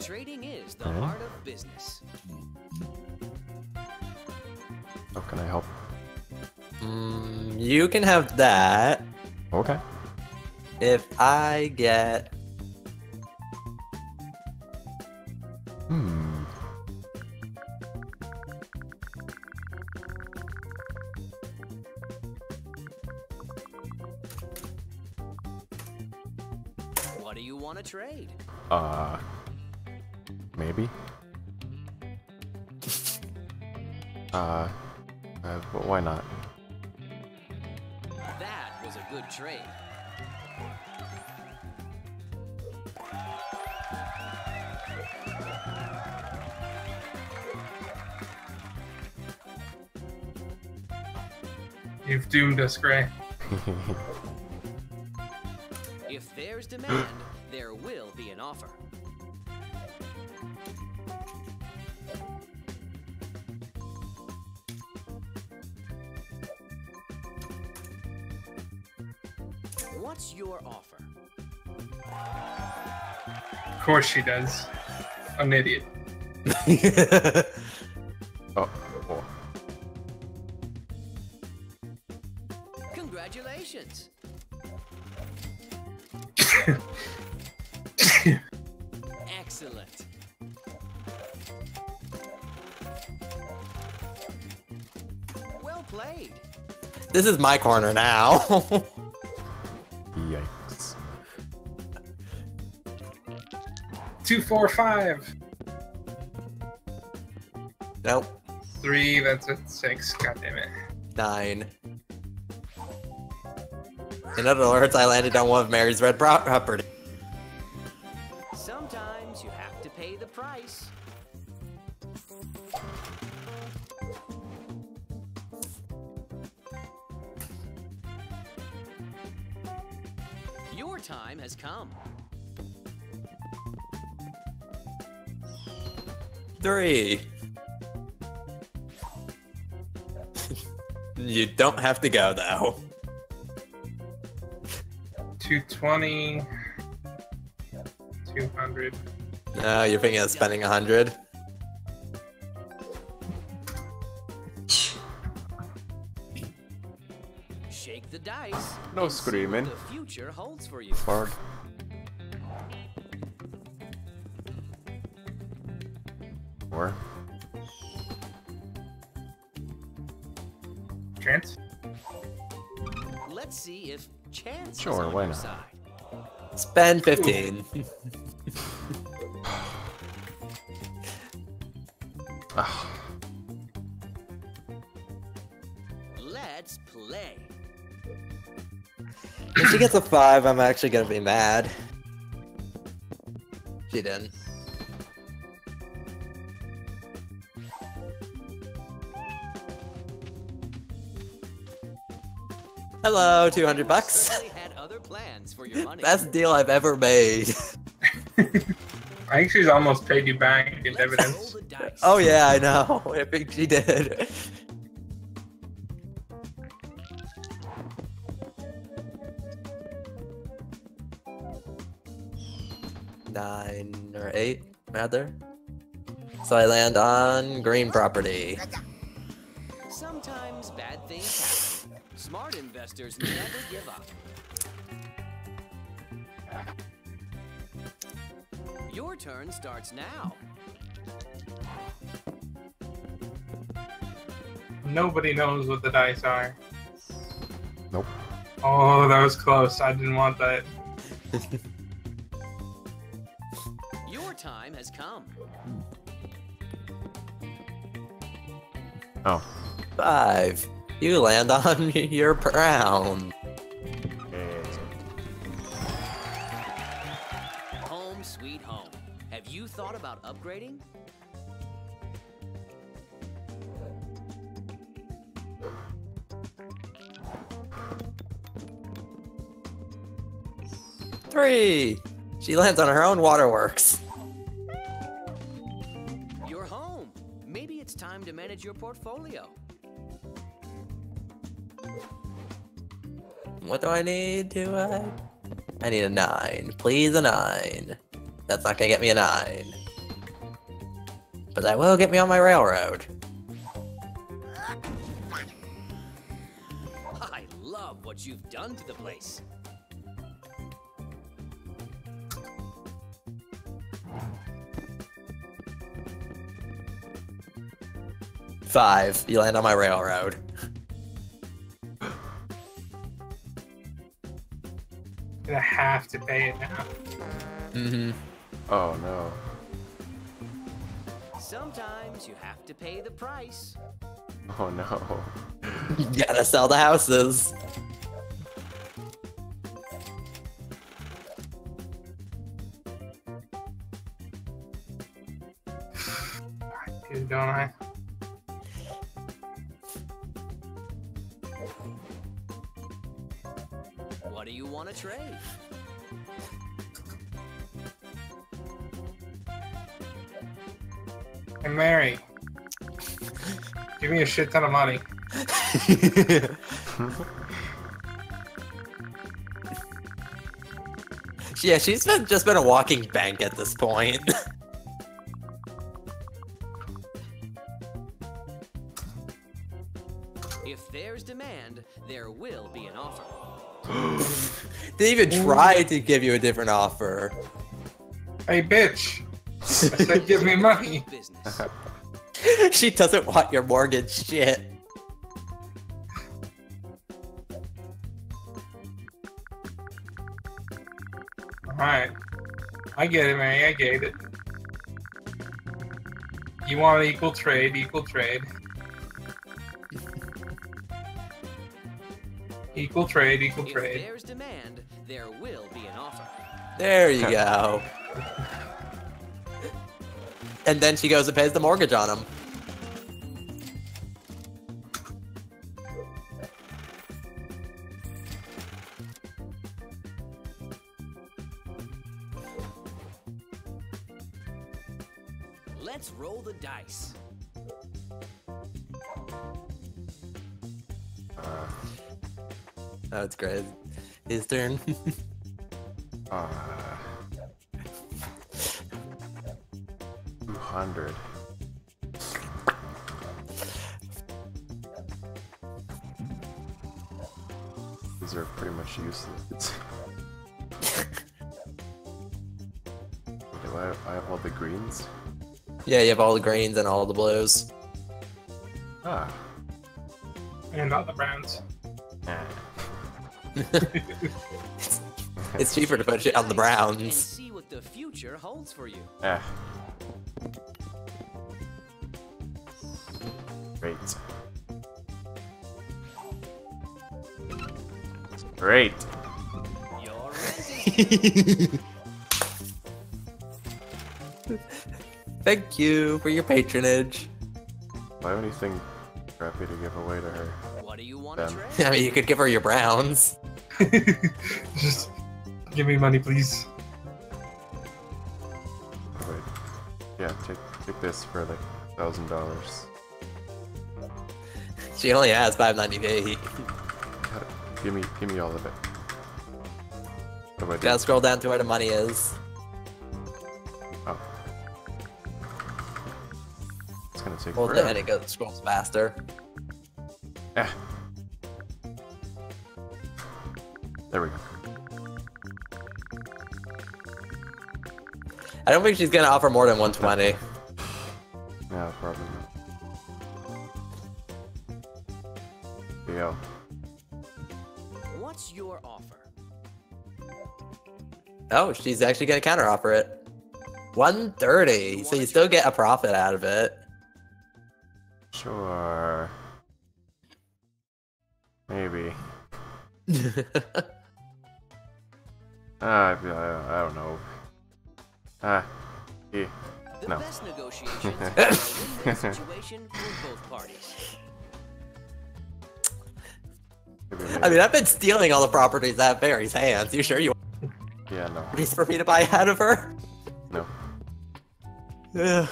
Trading is the
Huh?
heart of business.
how can I help?
Mm, you can have that
Okay.
if I get.
Uh, maybe. Uh, uh, but why not?
That was a good trade.
You've doomed us, Gray. she does. I'm an idiot.
oh, oh,
Congratulations! Excellent. Well played.
this is my corner now.
Two, four, five.
nope.
Three, that's a six. God damn it.
Nine. In other words, I landed on one of Mary's red pro- property. Don't have to go though.
220. 200.
No, you're thinking of spending a hundred.
Shake the dice.
No
and see what
screaming.
The future holds for you.
Bard. Why not?
Spend 15.
ah,
Let's play.
if she gets a five, I'm actually gonna be mad. She didn't. Hello, 200 bucks. Best deal I've ever made.
I think she's almost paid you back in
Let's roll
dividends.
Oh yeah, I know. I think she did. Nine or eight, rather. So I land on green property.
Sometimes bad things happen. Smart investors never give up. Your turn starts now.
Nobody knows what the dice are.
nope.
Oh, that was close. I didn't want that.
Your time has come.
Oh.
Five. You land on your brown.
About upgrading?
Three. She lands on her own waterworks.
You're home. Maybe it's time to manage your portfolio.
What do I need? Do I? I need a nine. Please, a nine. That's not gonna get me a nine. But that will get me on my railroad.
I love what you've done to the place.
Five. You land on my railroad.
Gonna have to pay it now.
Mm-hmm.
Oh no.
Sometimes you have to pay the price.
Oh no.
You gotta sell the houses.
Shit ton of money.
yeah, she's been just been a walking bank at this point.
If there's demand, there will be an offer.
they even tried to give you a different offer.
Hey, bitch. I said give me money.
Business.
she doesn't want your mortgage shit.
Alright. I get it, man. I get it. You want equal trade, equal trade. Equal trade, equal
If
trade.
there's demand, there will be an offer.
There you go. And then she goes and pays the mortgage on him.
Let's roll the dice.
That's great. His turn.
Uh, 200. These are pretty much useless. Do I, I have all the greens?
yeah, you have all the greens and all the blues.
Ah.
And not the Browns.
It's cheaper to put shit on the browns.
And
browns.
see what the future holds for you.
Ah. Great. Great.
You're renting.
Thank you for your patronage.
Do I have anything crappy to give away to her?
What do you want to trade?
I mean, you could give her your browns.
Just give me money, please.
Wait. Yeah, take take this for like thousand dollars.
She only has 598.
Give me give me all of it. What do I do?
Gotta scroll down to where the money is.
Oh. It's gonna take
it
forever.
and it goes scrolls faster.
Ah. There we go.
I don't think she's gonna offer more than 120.
No, probably not. Go.
What's your offer?
Oh, she's actually gonna counteroffer it. 130. So you still get a profit out of it.
Sure. Maybe. Ah, I, I, I don't know. Ah, yeah.
The
No.
best negotiations are a win-win situation for both parties.
Maybe,
I mean, I've been stealing all the properties out of Barry's hands. You sure you want
yeah, no.
these for me to buy out of her?
No.
Yeah.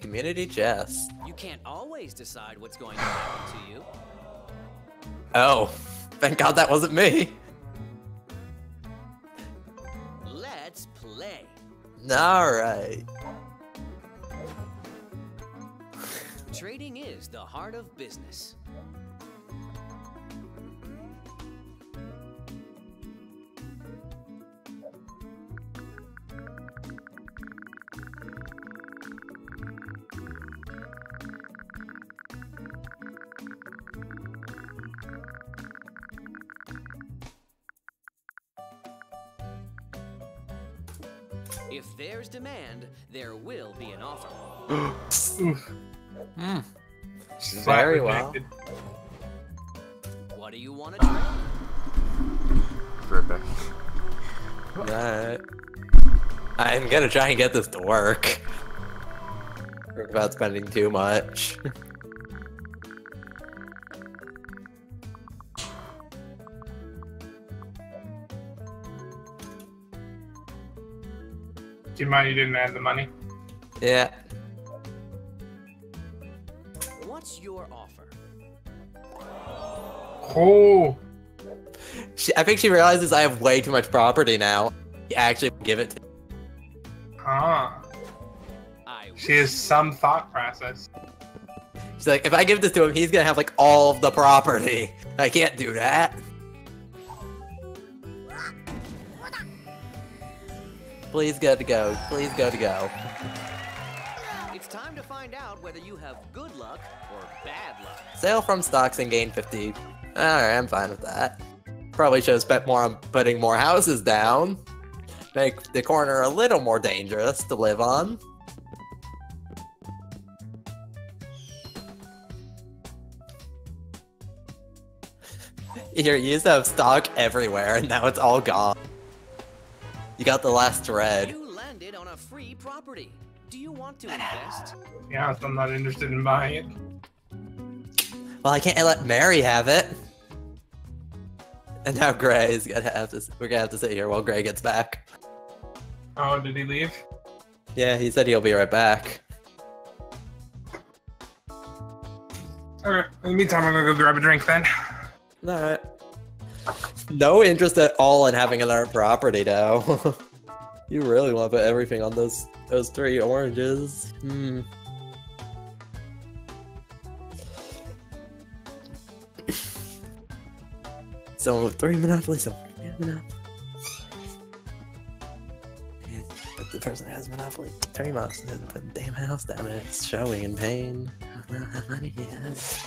Community chest.
You can't always decide what's going to happen to you.
Oh, thank God that wasn't me.
Let's play.
All right.
Trading is the heart of business. If there's demand, there will be an offer.
Oof.
Hmm.
Flat
Very well.
What do you want to trade?
Right back.
I'm gonna try and get this to work. Without spending too much.
Do you mind you didn't add the money?
yeah.
Oh,
She, I think she realizes I have way too much property now. Actually, give it to
ah. She has some thought process.
She's like, if I give this to him, he's gonna have like all of the property. I can't do that. Please go to go. Please go to go.
It's time to find out whether you have good luck or bad luck.
Sale from stocks and gain 50. Alright, I'm fine with that. Probably should have spent more on putting more houses down. Make the corner a little more dangerous to live on. Here, you used to have stock everywhere, and now it's all gone. You got the last thread.
You landed on a free property. Do you want to invest?
Yeah, be honest, I'm not interested in buying it.
Well, I can't let Mary have it. And now Gray is gonna have to. We're gonna have to sit here while Gray gets back.
Oh, did he leave?
Yeah, he said he'll be right back.
Okay. In the meantime, I'm gonna go grab a drink then.
Alright. No interest at all in having another property now. you really want to put everything on those those three oranges. Hmm. With three monopolies, with three. Yeah, But the person that has monopoly, three monopolies, doesn't put the damn house down and it's showing in pain. How money he has.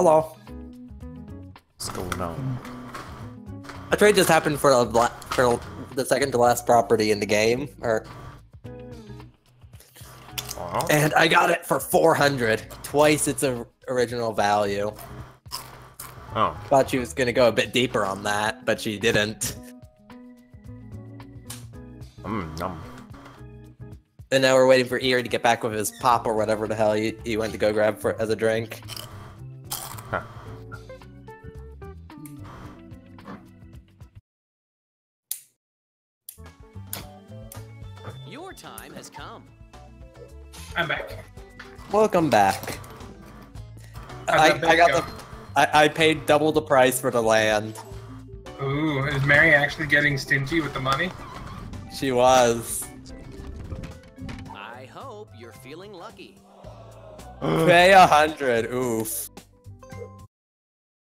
Hello.
What's going on?
A trade just happened for for the second to last property in the game, or
Aw.
And I got it for 400, twice its original value.
Oh,
Thought she was gonna go a bit deeper on that, but she didn't.
mm, yum.
And now we're waiting for Erie to get back with his pop or whatever the hell he, he went to go grab for as a drink.
I'm back.
Welcome back. I, I got
go?
the I, I paid double the price for the land.
Ooh, is Mary actually getting stingy with the money?
She was.
I hope you're feeling lucky.
Pay a hundred. Oof.